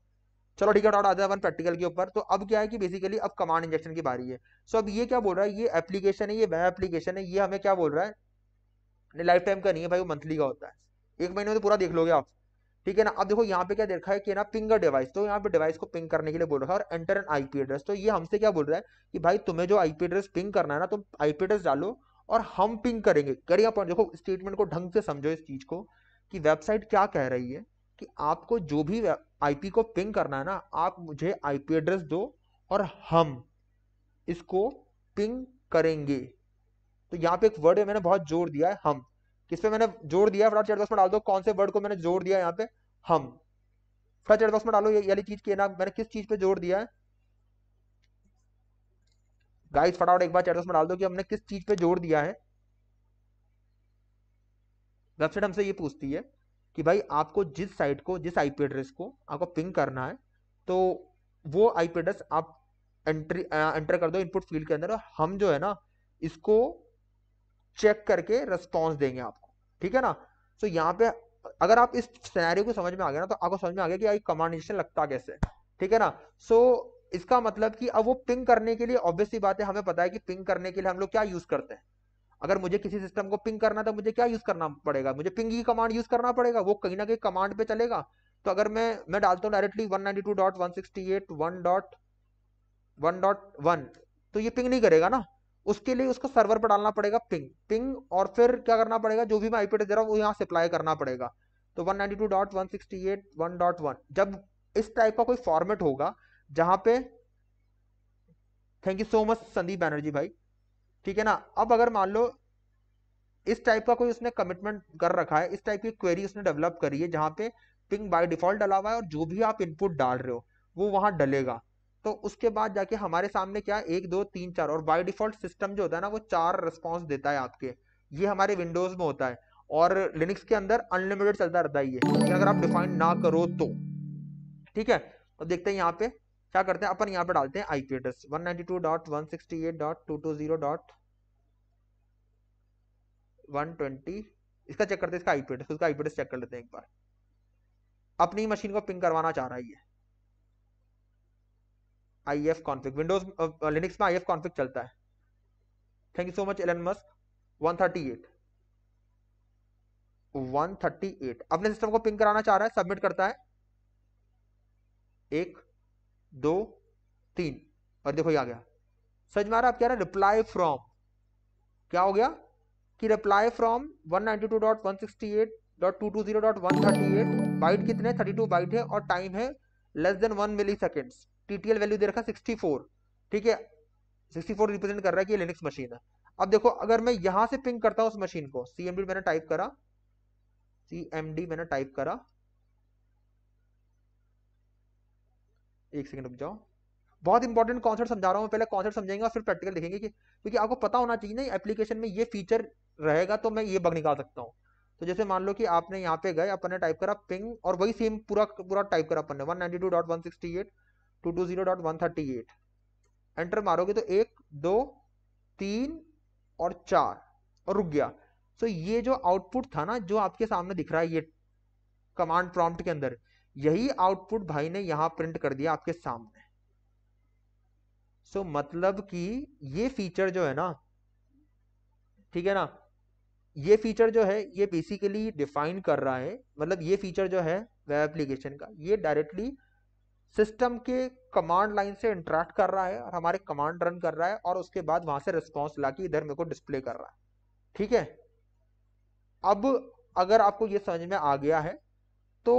चलो ठीक है डाउट आता है वन प्रैक्टिकल के ऊपर। तो अब क्या है कि बेसिकली अब कमांड इंजेक्शन की बारी है। सो अब ये क्या बोल रहा है? ये एप्लीकेशन है, ये वह एप्लीकेशन है, ये हमें क्या बोल रहा है? लाइफ टाइम का नहीं है भाई, वो मंथली का होता है। एक महीने में तो पूरा देख लोगे आप। ठीक है ना? अब देखो, यहाँ पे क्या देखा है कि ना पिंगर डिवाइस तो यहाँ पे डिवाइस को पिंग करने के लिए बोल रहा है और एंटर एन आईपी एड्रेस तो ये हमसे क्या बोल रहा है कि भाई, तुम्हें जो आईपी एड्रेस पिंग करना है ना, तुम आईपी एड्रेस डालो और हम पिंग करेंगे। करिए पॉइंट देखो स्टेटमेंट को ढंग से समझो इस चीज़ को कि वेबसाइट क्या कह रही है कि आपको जो भी आईपी को पिंग करना है ना, आप मुझे आईपी एड्रेस दो और हम इसको पिंग करेंगे। तो यहाँ पे एक वर्ड है, मैंने बहुत ज़ोर दिया है, हम। किस पे मैंने ज़ोर दिया, फटाफट चैट बॉक्स में डाल दो, कौन से वर्ड को मैंने ज़ोर दिया यहाँ पे? हम। फटाफट चैट बॉक्स में डालो, ये वाली चीज़ की ना, मैंने किस चीज़ पे ज़ोर दिया है? गाइस फटाफट एक बार चैट बॉक्स में डाल दो कि हमने किस चीज़ पे ज़ोर दिया है। वेबसाइट हमसे ये पूछती है कि भाई, आपको जिस साइट को, जिस आईपी एड्रेस को आपको पिंग करना है तो वो आईपी एड्रेस आप एंट्री एंटर कर दो इनपुट फ़ील्ड के अंदर हम जो है ना, इसको चेक करके रिस्पॉन्स देंगे आपको। ठीक है ना? तो यहाँ पे अगर आप इस सिनेरियो को समझ में आ गया ना तो आपको समझ में आ गया कि आई कमांड लगता कैसे ठीक है ना? सो so, इसका मतलब कि अब वो पिंग करने के लिए ऑब्वियसली बात है हमें पता है कि पिंग करने के लिए हम लोग क्या यूज़ करते हैं। अगर मुझे किसी सिस्टम को पिंग करना तो मुझे क्या यूज़ करना पड़ेगा? मुझे पिंग की कमांड यूज़ करना पड़ेगा? वो कहीं ना कहीं कमांड पे चलेगा? तो अगर मैं मैं डालता हूँ डायरेक्टली 192.168.1.1 तो ये पिंग नहीं करेगा ना? उसके लिए उसको सर्वर पर डालना पड़ेगा पिंग पिंग और फिर क्या करना पड़ेगा? जो भी मैं आईपी दे रहा हूँ, वो यहाँ सप्लाई करना पड़ेगा। तो 192.168.1.1 जब इस टाइप का कोई फॉर्मेट होगा, जहाँ पे thank you so much Sandeep Banerjee भाई। ठीक है ना? अब अगर मान लो इस टाइप का कोई उसने कमिटमेंट कर रखा है, इस टाइप की क्वेरी उसने डेवलप करी है, जहाँ पे पिंग बाय डिफ़ॉल्ट डला हुआ है और जो भी आप इनपुट डाल रहे हो, वो वहाँ डलेगा। तो उसके बाद जाके हमारे सामने क्या एक, दो, तीन, चार, और बाय डिफ़ॉल्ट सिस्टम जो होता है ना, वो चार रिस्पॉन्स देता है आपके। ये हमारे विंडोज़ में होता है। और लिनक्स के अंदर अनलिमिटेड चलता रहता है ये। अगर आप डिफाइन ना करो तो। ठीक है? तो देखते हैं यहाँ पे क्या करते हैं? अपन यहाँ पे डालते हैं आईपी एड्रेस 192.168.220.120 इसका चेक करते हैं, इसका आईपी एड्रेस उसका आईपी एड्रेस चेक कर लेते हैं एक बार। अपनी मशीन को पिंग करवाना चाह रहा है ये। I F config Windows Linux में आई एफ़ कॉन्फिक चलता है। Thank you so much Elon Musk 138 138 अपने सिस्टम को पिंग कराना चाह रहा है सबमिट करता है। एक, दो, तीन। और देखो ये आ गया। समझ में आ रहा आप कह रहे रिप्लाई फ्रॉम क्या हो गया? कि रिप्लाई फ्रॉम 192.168.220.138 बाइट कितने? 32 बाइट है और टाइम है less than one milliseconds TTL value दे रखा 64 ठीक है? 64 रिप्रेजेंट कर रहा है कि लिनक्स मशीन है। अब देखो, अगर मैं यहाँ से पिंग करता हूँ उस मशीन को सीएमडी मैंने टाइप करा सीएमडी मैंने टाइप करा। एक सेकंड रुक जाओ। बहुत इंपॉर्टेंट कॉन्सेप्ट समझा रहा हूँ, पहले कॉन्सेप्ट समझेंगे और फिर प्रैक्टिकल देखेंगे कि, क्योंकि आपको पता होना चाहिए ना एप्लीकेशन में ये फीचर रहेगा तो मैं ये बग निकाल सकता हूँ। तो जैसे मान लो कि आपने यहाँ पे गए, अपन ने टाइप करा पिंग और वही सेम पूरा पूरा टाइप करा अपन ने one ninety two dot one sixty eight two two zero dot one thirty eight enter मारोगे तो एक दो तीन और चार। और रुक गया। तो ये जो आउटपुट था ना जो आपके सामने दिख रहा है ये कमांड प्रॉम्प्ट के अंदर यही आउटपुट भाई ने यहाँ प्रिंट कर दिया आपके सामने। सो so, मतलब कि ये फीचर जो है ना ठीक है ना? ये फीचर जो है ये बेसिकली डिफाइन कर रहा है मतलब ये फीचर जो है वेब एप्लीकेशन का ये डायरेक्टली सिस्टम के कमांड लाइन से इंटरेक्ट कर रहा है और हमारे कमांड रन कर रहा है और उसके बाद वहाँ से रिस्पॉन्स ला इधर मेरे को डिस्प्ले कर रहा है। ठीक है? अब अगर आपको ये समझ में आ गया है तो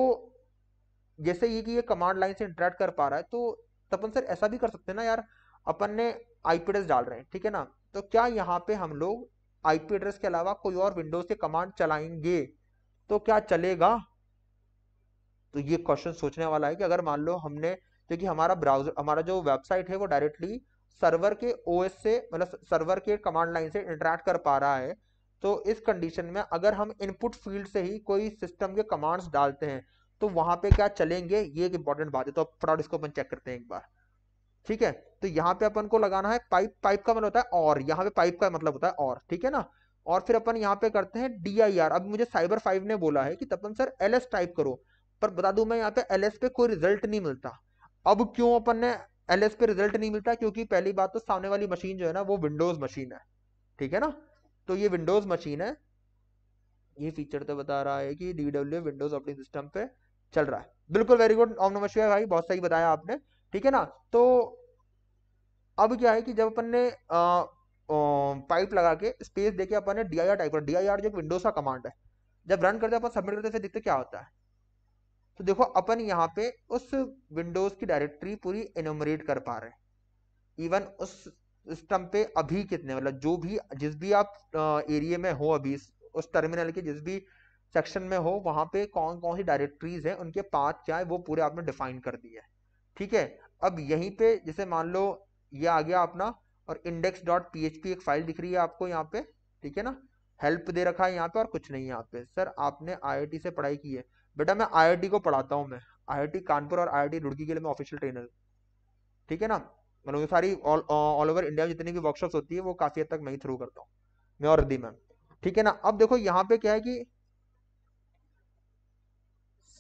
जैसे ये कि ये कमांड लाइन से इंटरेक्ट कर पा रहा है तो तपन सर ऐसा भी कर सकते हैं ना यार, अपन ने आईपी एड्रेस डाल रहे हैं, ठीक है ना? तो क्या यहाँ पे हम लोग आईपी एड्रेस के अलावा कोई और विंडोज़ के कमांड चलाएँगे? तो क्या चलेगा? तो ये क्वेश्चन सोचने वाला है कि अगर मान लो हमने, क्योंकि हमारा ब्राउज़र हमारा जो वेबसाइट है वो डायरेक्टली सर्वर के ओएस से मतलब सर्वर के कमांड लाइन से इंटरेक्ट कर पा रहा है तो इस कंडीशन में अगर हम इनपुट फ़ील्ड से ही कोई सिस्टम के कमांड्स डालते हैं तो वहाँ पे क्या चलेंगे? ये एक इंपॉर्टेंट बात है तो फटाफट इसको अपन चेक करते हैं एक बार। ठीक है? तो यहाँ पे अपन को लगाना है पाइप पाइप का मतलब होता है और, यहाँ पे पाइप का मतलब होता है और, ठीक है ना? और फिर अपन यहाँ पे करते हैं डी अब मुझे साइबर फाइव ने बोला है कि Tapan sir L S type करो। पर बता दू मैं यहाँ पे एल एस पे कोई रिज़ल्ट नहीं मिलता। अब क्यों अपन ने एल एस पे रिज़ल्ट नहीं मिलता? क्योंकि पहली बात तो सामने वाली मशीन जो है ना, वो विंडोज़ मशीन है। ठीक है ना? तो ये विंडोज़ मशीन है। ये फीचर तो बता रहा है कि डीडब्ल्यू विंडोज़ ऑपरेटिंग सिस्टम पे चल रहा है। बिल्कुल वेरी गुड ओम नमस्कार भाई, बहुत सही बताया आपने। ठीक है ना? तो अब क्या है कि जब अपन ने पाइप लगा के स्पेस देके अपन ने डी आई आर टाइप कर। डी आई आर जो विंडोज़ का कमांड है। जब रन करते हैं, अपन सबमिट करते फिर देखते क्या होता है। तो देखो, अपन यहाँ पे उस विंडोज़ की डायरेक्टरी पूरी इनोमरेट कर पा रहे हैं। इवन उस सिस्टम पे अभी कितने मतलब जो भी, जिस भी आप एरिया में हो अभी, उस टर्मिनल के जिस भी सेक्शन में हो, वहाँ पे कौन कौन सी डायरेक्टरीज है, उनके पाथ क्या है, वो पूरे आपने डिफाइन कर दिए है। ठीक है? अब यहीं पे जैसे मान लो, ये आ गया अपना, और इंडेक्स डॉट पी एक फ़ाइल दिख रही है आपको यहाँ पे, ठीक है ना? हेल्प दे रखा है यहाँ पे और कुछ नहीं यहाँ पे। सर आपने आईआईटी से पढ़ाई की है। बेटा मैं आईआईटी को पढ़ाता हूँ मैं। आई कानपुर और आईआईटी रुड़की के लिए मैं ऑफिशियल ट्रेनर ठीक है ना? मतलब वो सारी ऑल ओवर इंडिया में जितनी भी वर्कशॉप होती है, वो काफ़ी हद तक मैं ही थ्रू करता हूँ। मैं और रद्दी मैम। ठीक है ना? अब देखो यहाँ पे क्या है कि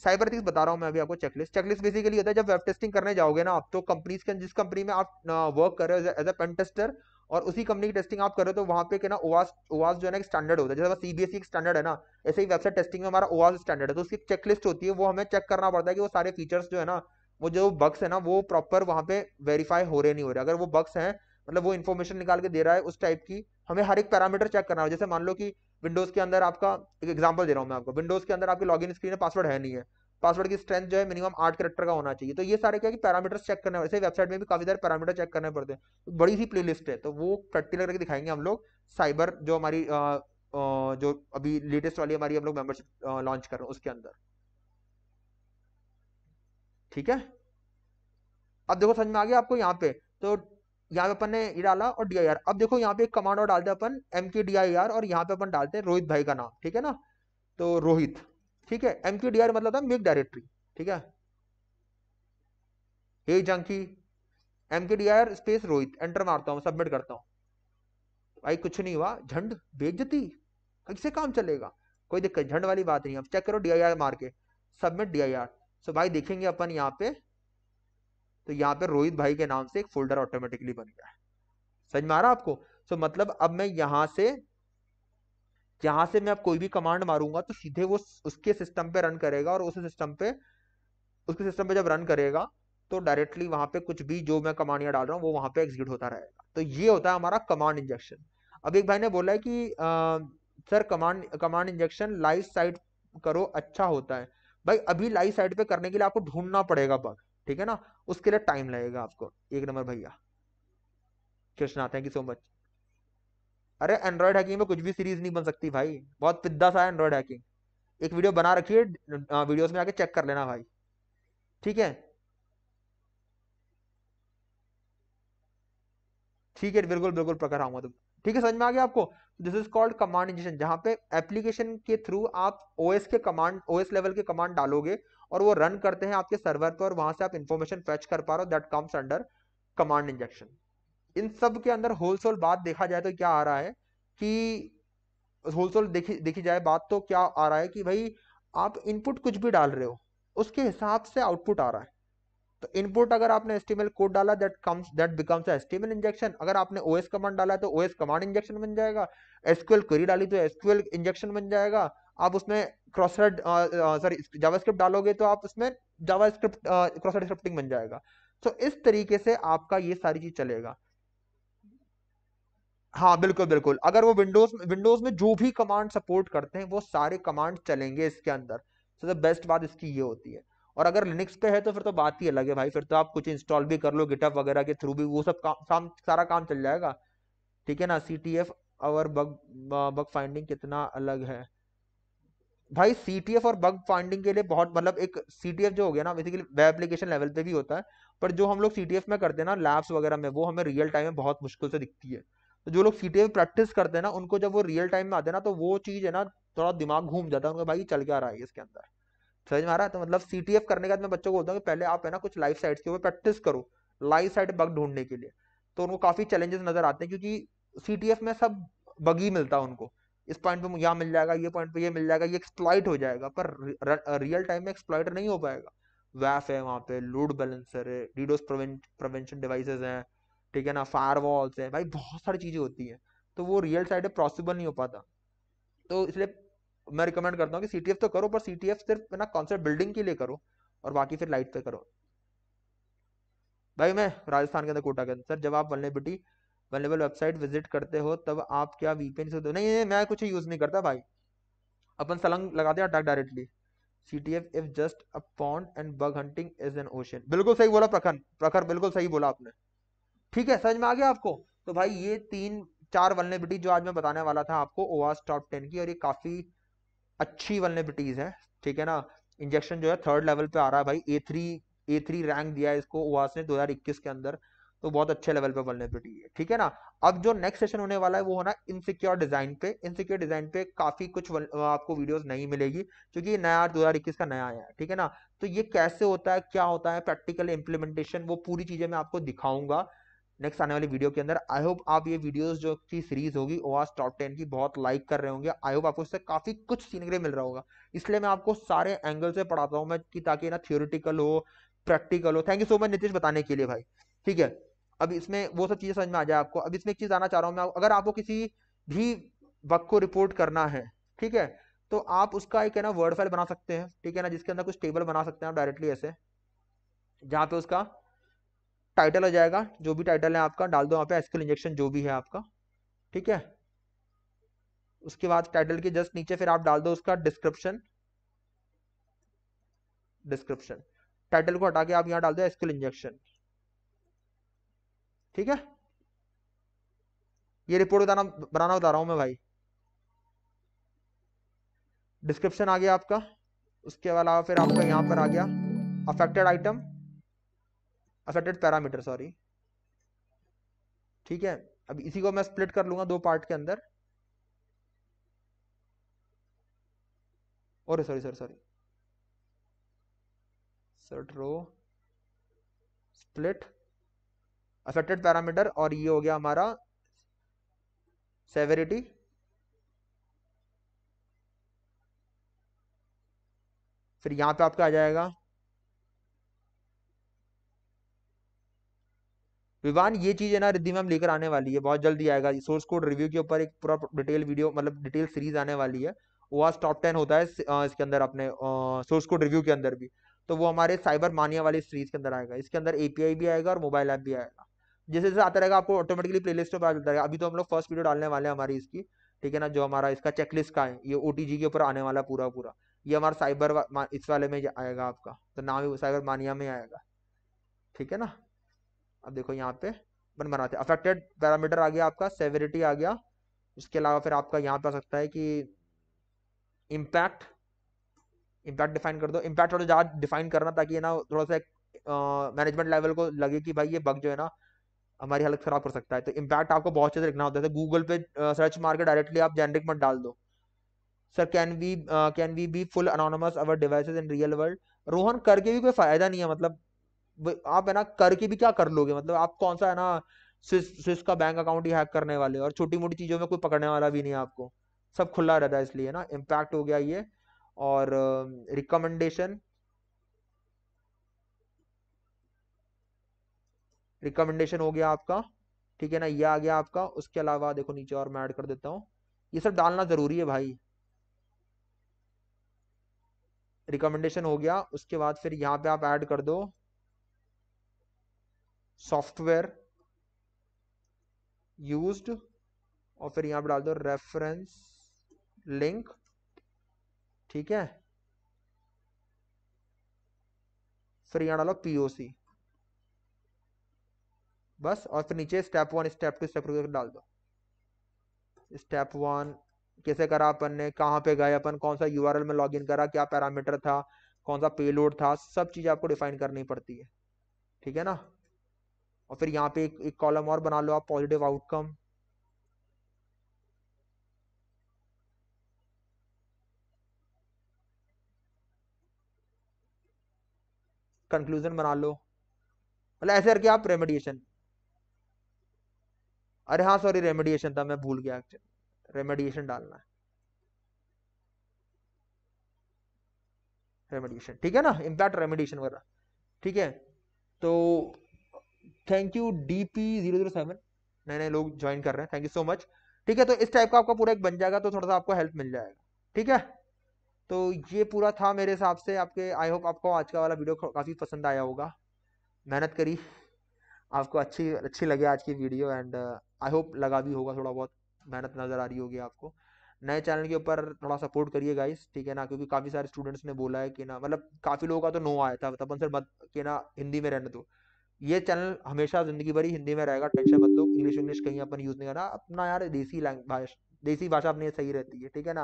साइबर थिंग्स बता रहा हूँ मैं अभी आपको चेकलिस्ट चेकलिस्ट बेसिकली होता है जब वेब टेस्टिंग करने जाओगे ना आप तो कंपनीज़ के, जिस कंपनी में आप वर्क कर रहे हो एज ए पेन टेस्टर और उसी कंपनी की टेस्टिंग आप कर हो तो वहाँ पे ना ओवास ओवास जो है ना एक स्टैंडर्ड होता है। जैसे सीबीएसई एक स्टैंडर्ड है ना, ऐसे ही वेबसाइट टेस्टिंग में हमारा ओवास स्टैंडर्ड है। तो उसकी चेकलिस्ट होती है, वो हमें चेक करना पड़ता है कि वो सारे फीचर्स जो है ना, वो जो बग्स है ना, वो प्रॉपर वहाँ पे वेरीफाई हो रहे नहीं हो रहे अगर वो बग्स हैं मतलब वो इन्फॉर्मेशन निकाल के दे रहा है उस टाइप की, हमें हर एक पैरामीटर चेक करना है। जैसे मान लो कि विंडोज़ के अंदर आपका, एक एग्ज़ाम्पल दे रहा हूँ मैं आपको। विंडोज़ के अंदर आपकी लॉगिन स्क्रीन में पासवर्ड है नहीं है। पासवर्ड की स्ट्रेंथ जो है मिनिमम आठ करेक्टर का होना चाहिए। तो ये सारे क्या कि पैरामीटर्स चेक करने वैसे वेबसाइट में भी काफ़ी सारे पैरामीटर चेक करने पड़ते हैं। तो बड़ी सी प्लेलिस्ट है तो वो प्रैक्टिकल करके दिखाएँगे हम लोग। साइबर जो हमारी आ, आ, जो अभी लेटेस्ट वाली हमारी हम लोग मेंबरशिप लॉन्च कर रहे हैं उसके अंदर। ठीक है? अब देखो समझ में आ गया आपको यहाँ पे। तो यहाँ पे अपन ने ये डाला और डीआईआर अब देखो यहाँ पे एक कमांड और डालते हैं अपन एम के डी और यहाँ पे अपन डालते हैं रोहित भाई का नाम। ठीक है ना? तो रोहित। ठीक है एम क्यू डी आर मतलब था मेक डायरेक्टरी ठीक है? Hey junkie M K D R space Rohit enter मारता हूँ सबमिट करता हूँ। भाई कुछ नहीं हुआ, झंड बेइज्जती, कैसे काम चलेगा? कोई दिक्कत, झंड वाली बात नहीं अब चेक करो डी आई आर मार के submit D I R so भाई देखेंगे अपन यहाँ पे तो यहाँ पे रोहित भाई के नाम से एक फोल्डर ऑटोमेटिकली बन गया है। समझ में आ रहा आपको? सो मतलब अब मैं यहाँ से जहाँ से मैं अब कोई भी कमांड मारूँगा तो सीधे वो उसके सिस्टम पे रन करेगा और उस सिस्टम पे उसके सिस्टम पे जब रन करेगा तो डायरेक्टली वहाँ पे कुछ भी जो मैं कमांड यहाँ डाल रहा हूँ वो वहाँ पे एग्जीक्यूट होता रहेगा। तो ये होता है हमारा कमांड इंजेक्शन अब एक भाई ने बोला है कि आ, sir command command injection live side करो अच्छा होता है। भाई अभी लाइव साइड पे करने के लिए आपको ढूंढना पड़ेगा बग ठीक है ना? उसके लिए टाइम लगेगा आपको। एक नंबर भैया। Krishna thank you so much अरे एंड्रॉइड हैकिंग में कुछ भी सीरीज़ नहीं बन सकती भाई। बहुत पिद्दा सा है एंड्रॉइड हैकिंग एक वीडियो बना रखी है वीडियोस में आके चेक कर लेना भाई। ठीक है? ठीक है, बिल्कुल बिल्कुल प्रकार आऊँगा तुम। ठीक है, समझ में आ गया आपको? This is called command injection जहाँ पे एप्लीकेशन के थ्रू आप ओएस के कमांड ओएस लेवल के कमांड डालोगे और वो रन करते हैं आपके सर्वर पर और वहाँ से आप इंफॉर्मेशन फेच कर पा रहे हो that comes under command injection इन सब के अंदर होलसेल बात देखा जाए तो क्या आ रहा है कि होलसेल देखी देखी जाए बात तो क्या आ रहा है कि भाई आप इनपुट कुछ भी डाल रहे हो, उसके हिसाब से आउटपुट आ रहा है। तो इनपुट अगर आपने एस्टिमल कोड डाला that comes that becomes HTML injection अगर आपने ओएस कमांड डाला तो ओएस कमांड इंजेक्शन बन जाएगा। एसक्यूएल क्वेरी डाली तो एसक्यूएल इंजेक्शन बन जाएगा। आप उसमें क्रॉस सॉरी जावास्क्रिप्ट डालोगे तो आप उसमें जावास्क्रिप्ट क्रॉस स्क्रिप्टिंग बन जाएगा। तो इस तरीके से आपका ये सारी चीज़ चलेगा। हाँ बिल्कुल बिल्कुल। अगर वो विंडोज़ विंडोज़ में जो भी कमांड सपोर्ट करते हैं, वो सारे कमांड चलेंगे इसके अंदर। सबसे बेस्ट बात इसकी ये होती है। और अगर लिनक्स पे है तो फिर तो बात ही अलग है भाई। फिर तो आप कुछ इंस्टॉल भी कर लो गिटअप वगैरह के थ्रू भी, वो सब काम सारा काम चल जाएगा। ठीक है ना? सी टी एफ़ और बग बग फाइंडिंग कितना अलग है। भाई सी टी एफ़ और बग फाइंडिंग के लिए बहुत मतलब एक सी टी एफ़ जो हो गया ना बेसिकली वेब एप्लीकेशन लेवल पे भी होता है। पर जो हम लोग सी टी एफ़ में करते हैं ना लैब्स वगैरह में, वो हमें रियल टाइम में बहुत मुश्किल से दिखती है। तो जो लोग सी टी एफ़ प्रैक्टिस करते हैं ना, उनको जब वो रियल टाइम में आते हैं ना तो वो चीज़ है ना, थोड़ा दिमाग घूम जाता है, उनका भाई चल क्या रहा है इसके अंदर। समझ में आ रहा है? तो मतलब सी टी एफ़ करने के बाद मैं बच्चों को बोलता हूँ कि पहले आप है ना कुछ लाइव साइट्स के ऊपर प्रैक्टिस करो लाइव साइड बग ढूँढने के लिए। तो उनको काफ़ी चैलेंजेस नज़र आते हैं, क्योंकि सी टी एफ़ में सब बगी मिलता है उनको। इस पॉइंट पे यहाँ मिल जाएगा, ये पॉइंट पे ये मिल जाएगा, ये एक्सप्लॉइट हो जाएगा, पर रियल टाइम में एक्सप्लॉइट नहीं हो पाएगा। वैफ है वहाँ पे लोड बैलेंसर है डीडोस प्रिवेंशन डिवाइसेस हैं। ठीक है ना फायर वॉल्स है भाई बहुत सारी चीज़ें होती हैं। तो वो रियल साइड पॉसिबल नहीं हो पाता। तो इसलिए मैं रिकमेंड करता हूँ कि सीटीएफ तो करो पर सीटीएफ सिर्फ़ ना कॉन्सेप्ट बिल्डिंग के लिए करो और बाकी फिर लाइट पे करो। भाई मैं राजस्थान के अंदर कोटा के अंदर सर जब आप वनलेबिलिटी वनलेबल वेबसाइट विज़िट करते हो तब आप क्या वीपीएन से नहीं, नहीं मैं कुछ यूज़ नहीं करता भाई। अपन सलंग लगाते हैं attack directly CTF if just a pond and bug hunting is an ocean बिल्कुल सही बोला प्रखर प्रखर बिल्कुल सही बोला आपने। ठीक है, समझ में आ गया आपको? तो भाई ये तीन, चार वलनेबिलिटी जो आज मैं बताने वाला था आपको ओवास टॉप टेन की, और ये काफ़ी अच्छी वलनेबिलिटीज है, ठीक है ना? इंजेक्शन जो है थर्ड लेवल पे आ रहा है भाई ए थ्री रैंक दिया है इसको ओवास ने 2021 के अंदर तो बहुत अच्छे लेवल पे वलनेबिलिटी है, ठीक है ना? अब जो नेक्स्ट सेशन होने वाला है, वो होना इनसिक्योर डिज़ाइन पे। इनसिक्योर डिज़ाइन पे काफ़ी कुछ आपको वीडियोस नहीं मिलेगी, क्योंकि नया दो हज़ार इक्कीस का नया आया है, ठीक है ना? तो ये कैसे होता है, क्या होता है प्रैक्टिकल इंप्लीमेंटेशन वो पूरी चीज़ें मैं आपको दिखाऊँगा। नेक्स्ट आने वाली वीडियो के अंदर. आई होप आप ये वीडियोस जो की सीरीज़ होगी ओवास टॉप टेन की बहुत लाइक कर रहे होंगे. आई होप आपको इससे काफ़ी कुछ सीखने मिल रहा होगा. इसलिए मैं आपको सारे एंगल से पढ़ाता हूँ मैं, कि ताकि ना थियोरिटिकल हो प्रैक्टिकल हो. Thank you so much Nitish बताने के लिए भाई. ठीक है? अब इसमें वो सब चीज़ें समझ में आ जाए आपको. अब इसमें एक चीज़ आना चाह रहा हूँ मैं. अगर आपको किसी भी बग को रिपोर्ट करना है, ठीक है? तो आप उसका एक, है ना वर्ड फ़ाइल बना सकते हैं. ठीक है ना? जिसके अंदर कुछ टेबल बना सकते हैं आप डायरेक्टली ऐसे. जहाँ पे उसका टाइटल हो जाएगा, जो भी टाइटल है आपका, डाल दो वहाँ पे एसक्यूएल इंजेक्शन जो भी है आपका, ठीक है? उसके बाद टाइटल के जस्ट नीचे फिर आप डाल दो उसका डिस्क्रिप्शन डिस्क्रिप्शन टाइटल को हटा के आप यहाँ डाल दो एसक्यूएल इंजेक्शन ठीक है? ये रिपोर्ट बताना, बनाना बता रहा हूँ मैं भाई। डिस्क्रिप्शन आ गया आपका, उसके अलावा फिर आपका यहाँ पर आ गया affected item affected parameter sorry ठीक है? अब इसी को मैं स्प्लिट कर लूँगा दो पार्ट के अंदर। और sorry sorry sorry sort row split affected parameter और ये हो गया हमारा सेवेरिटी फिर यहाँ पे आपका आ जाएगा विवान, ये चीज़ है ना, रिद्धि मैम लेकर आने वाली है, बहुत जल्दी आएगा। सोर्स कोड रिव्यू के ऊपर एक पूरा डिटेल वीडियो मतलब डिटेल सीरीज़ आने वाली है। वो आज टॉप टेन होता है इसके अंदर अपने सोर्स कोड रिव्यू के अंदर भी। तो वो हमारे साइबर मानिया वाली सीरीज़ के अंदर आएगा। इसके अंदर एपीआई भी आएगा और मोबाइल ऐप भी आएगा। जैसे जैसे आता रहेगा, आपको ऑटोमेटिकली प्ले लिस्ट पर चलता रहेगा। अभी तो हम लोग फ़र्स्ट वीडियो डालने वाले हैं हमारी इसकी, ठीक है ना, जो हमारा इसका चेकलिस्ट का है। ये ओटीजी के ऊपर आने वाला पूरा पूरा। ये हमारा साइबर इस वाले में आएगा आपका। तो नाम साइबर मानिया में आएगा। ठीक है ना? अब देखो यहाँ पे बन बनाते अफेक्टेड पैरामीटर आ गया आपका सेवेरिटी आ गया। उसके अलावा फिर आपका यहाँ पे आ सकता है कि इम्पैक्ट इम्पैक्ट डिफाइन कर दो। इम्पैक्ट थोड़ा ज़्यादा डिफाइन करना ताकि ना थोड़ा सा मैनेजमेंट लेवल को लगे कि भाई ये बग जो है ना हमारी हालत खराब कर सकता है। तो इम्पैक्ट आपको बहुत चीज़ लिखना होता है। गूगल पे सर्च मार के डायरेक्टली आप जेनरिक मत डाल दो। Sir can we can we be full anonymous our devices in real world Rohan, करके भी कोई फ़ायदा नहीं है मतलब आप है ना, करके भी क्या कर लोगे? मतलब आप कौन सा है ना स्विस स्विस का बैंक अकाउंट ही हैक करने वाले और छोटी मोटी चीज़ों में कोई पकड़ने वाला भी नहीं है आपको। सब खुला रहता है इसलिए ना? इम्पैक्ट हो गया ये और रिकमेंडेशन रिकमेंडेशन हो गया आपका, ठीक है ना? ये आ गया आपका, उसके अलावा देखो नीचे और मैं ऐड कर देता हूँ। ये सब डालना ज़रूरी है भाई। रिकमेंडेशन हो गया, उसके बाद फिर यहाँ पे आप ऐड कर दो। सॉफ्टवेयर यूज्ड, और फिर यहाँ पर डाल दो रेफरेंस लिंक ठीक है? फिर यहाँ डालो पीओसी बस, और फिर नीचे step one step two step two डाल दो। स्टेप वन कैसे करा अपन ने, कहाँ पे गए अपन, कौन सा यूआरएल में लॉगिन करा, क्या पैरामीटर था, कौन सा पेलोड था, सब चीज़ आपको डिफाइन करनी पड़ती है। ठीक है ना? और फिर यहाँ पे एक, एक कॉलम और बना लो आप पॉजिटिव आउटकम कंक्लूजन बना लो। मतलब ऐसे करके आप रेमेडिएशन अरे हाँ सॉरी रेमेडिएशन था मैं भूल गया रेमेडिएशन डालना है। रेमेडिएशन ठीक है ना? इम्पैक्ट रेमेडिएशन वगैरह। ठीक है? तो thank you DP zero zero seven नए नए लोग ज्वाइन कर रहे हैं. थैंक यू सो मच ठीक है तो इस टाइप का आपका पूरा एक बन जाएगा तो थोड़ा सा आपको हेल्प मिल जाएगा. ठीक है? तो ये पूरा था मेरे हिसाब से आपके आई होप आपको आज का वाला वीडियो काफ़ी पसंद आया होगा. मेहनत करी. आपको अच्छी अच्छी लगे आज की वीडियो एंड आई होप लगा भी होगा थोड़ा बहुत. मेहनत नज़र आ रही होगी आपको. नए चैनल के ऊपर थोड़ा सपोर्ट करिए गाइस ठीक है ना? क्योंकि काफ़ी सारे स्टूडेंट्स ने बोला है कि ना मतलब काफ़ी लोगों का तो नो आया था, तब सर मत, कि ना, हिंदी में रहने दो. ये चैनल हमेशा ज़िंदगी भरी हिंदी में रहेगा, टेंशन मत लो इंग्लिश इंग्लिश कहीं अपन यूज़ नहीं करना। अपना यार देसी लैंग्वेज देसी भाषा अपनी सही रहती है, ठीक है ना?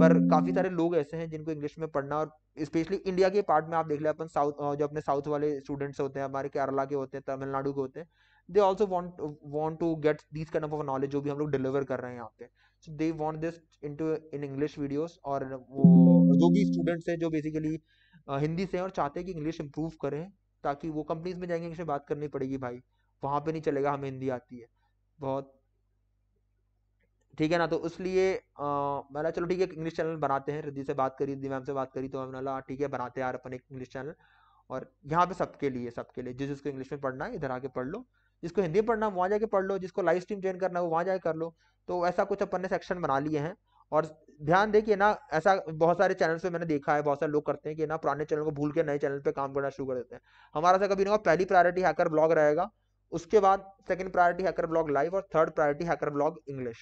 पर काफ़ी सारे लोग ऐसे हैं जिनको इंग्लिश में पढ़ना और स्पेशली इंडिया के पार्ट में आप देख ले अपन साउथ जो अपने साउथ वाले स्टूडेंट्स होते हैं, हमारे केरला के होते हैं तमिलनाडु के होते हैं they also want want to get this kind of knowledge जो भी हम लोग डिलीवर कर रहे हैं यहाँ पे। So they want this in to in English videos और वो, जो भी स्टूडेंट्स हैं जो बेसिकली हिंदी से और चाहते हैं कि इंग्लिश इंप्रूव करें ताकि वो कंपनीज़ में जाएँगे इंग्लिश बात करनी पड़ेगी भाई। वहाँ पे नहीं चलेगा, हमें हिंदी आती है। बहुत। ठीक है ना तो इसलिए मैंने चलो ठीक है इंग्लिश चैनल बनाते हैं। रिद्धि से बात करी, रिद्धि मैम से बात करी तो मैंने बोला ठीक है, बनाते हैं यार अपन एक इंग्लिश चैनल और यहाँ पे सबके लिए सबके लिए, जिस जिसको इंग्लिश में पढ़ना है, इधर आके पढ़ लो। जिसको हिंदी में पढ़ना है, वहाँ जाके पढ़ लो। जिसको लाइव स्ट्रीम ज्वाइन करना है, वो वहाँ जाके कर लो। तो ऐसा कुछ अपन ने सेक्शन बना लिए हैं। और ध्यान देखिए ना ऐसा बहुत सारे चैनल पे मैंने देखा है बहुत सारे लोग करते हैं कि ना पुराने चैनल को भूल के नए चैनल पे काम करना शुरू कर देते हैं। हमारा सा कभी नहीं पहली प्रायोरिटी हैकर ब्लॉग रहेगा उसके बाद second priority hacker blog live और third priority hacker blog English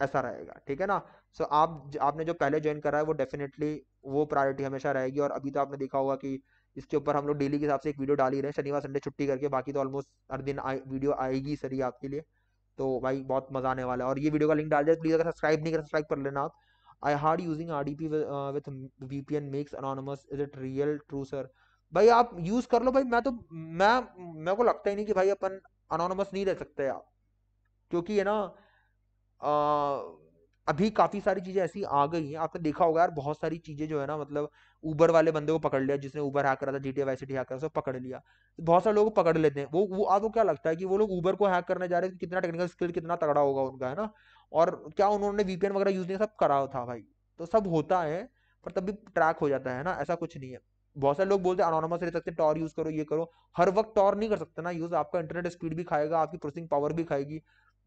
ऐसा रहेगा ठीक है ना? सो आप आपने जो पहले ज्वाइन करा है वो डेफिनेटली वो प्रायोरिटी हमेशा रहेगी और अभी तो आपने देखा होगा कि इसके ऊपर हम लोग डेली के हिसाब से एक वीडियो डाल ही रहे हैं शनिवार संडे छुट्टी करके बाकी तो ऑलमोस्ट हर दिन आ, वीडियो आएगी सर आपके लिए। तो भाई बहुत मज़ा आने वाला है। और ये वीडियो का लिंक डाल दिया प्लीज़ अगर सब्सक्राइब नहीं कर सब्सक्राइब कर लेना आप। I heard using R D P with V P N makes anonymous is it real true sir भाई आप यूज़ कर लो भाई। मैं तो मैं, मेरे को लगता ही नहीं कि भाई अपन अनोनमस नहीं रह सकते आप क्योंकि है ना अभी काफ़ी सारी चीज़ें ऐसी आ गई हैं। आपने देखा होगा यार, बहुत सारी चीज़ें जो है ना मतलब ऊबर वाले बंदे को पकड़ लिया, जिसने ऊबर हैक करा था जीटीए वाई सिटी हैक करा सब पकड़ लिया। बहुत सारे लोग पकड़ लेते हैं। वो वो, आपको क्या लगता है कि वो लोग ऊबर को हैक करने जा रहे हैं कितना टेक्निकल स्किल कितना तगड़ा होगा उनका, है ना? और क्या उन्होंने वीपीएन वगैरह यूज़ नहीं सब करा था भाई। तो सब होता है, पर तब भी ट्रैक हो जाता है ना, ऐसा कुछ नहीं है। बहुत सारे लोग बोलते हैं अनोनमस रह सकते टॉर यूज़ करो, ये करो। हर वक्त टॉर नहीं कर सकते ना यूज़ आपका इंटरनेट स्पीड भी खाएगा, आपकी प्रोसेसिंग पावर भी खाएगी।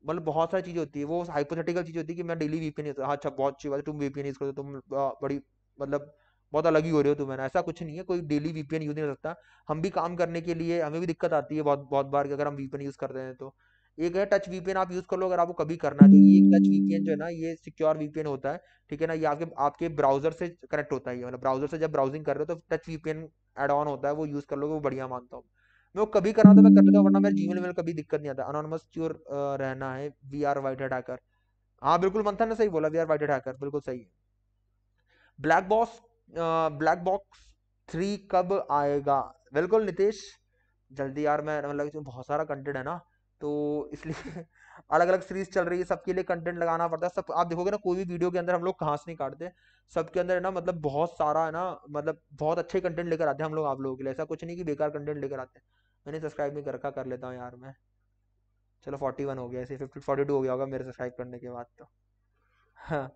मतलब बहुत सारी चीज़ होती है। वो हाइपोथेटिकल चीज़ होती है कि मैं डेली वीपीएन यूज़ अच्छा बहुत अच्छी बात है, तुम वीपीएन यूज़ करो, तुम बड़ी मतलब बहुत अलग ही हो रहे हो तुम्हें ऐसा कुछ नहीं है, कोई डेली वीपीएन यूज़ नहीं कर सकता। हम भी काम करने के लिए, हमें भी दिक्कत आती है बहुत बहुत बार अगर हम वीपीएन यूज़ कर रहे हैं तो। एक है टच वीपीएन आप यूज़ कर लो, अगर आपको कभी करना तो ये टच वीपीएन जो है ना, ये सिक्योर वीपीएन होता है, ठीक है ना? ये आपके आपके ब्राउज़र से कनेक्ट होता है मतलब ब्राउज़र से जब ब्राउजिंग कर रहे हो तो टच वीपीएन एड ऑन होता है, वो यूज़ कर लोगे, वो बढ़िया मानता हूँ। मैं वो कभी करना तो मैं कर लेता वरना मेरे जीमेल में कभी दिक्कत नहीं आता। अनोनमस क्योर रहना है वी आर वाइट हैकर हाँ बिल्कुल मंथन ने सही बोला वी आर वाइट हैकर बिल्कुल सही है। Black box black box three कब आएगा? बिल्कुल नितेश जल्दी यार मैं मतलब बहुत सारा कंटेंट है ना तो इसलिए अलग अलग सीरीज़ चल रही है सबके लिए कंटेंट लगाना पड़ता है सब आप देखोगे ना कोई भी वीडियो के अंदर हम लोग कहाँ से नहीं काटते सबके अंदर है ना मतलब बहुत सारा है ना मतलब बहुत अच्छे कंटेंट लेकर आते हैं हम लोग आप लोगों के लिए ऐसा कुछ नहीं कि बेकार कंटेंट लेकर आते हैं। मैंने सब्सक्राइब नहीं कर रखा, कर लेता हूँ यार मैं। चलो फोर्टी वन हो गया ऐसे फिफ्टी फोर्टी टू हो गया होगा मेरे सब्सक्राइब करने के बाद तो। हाँ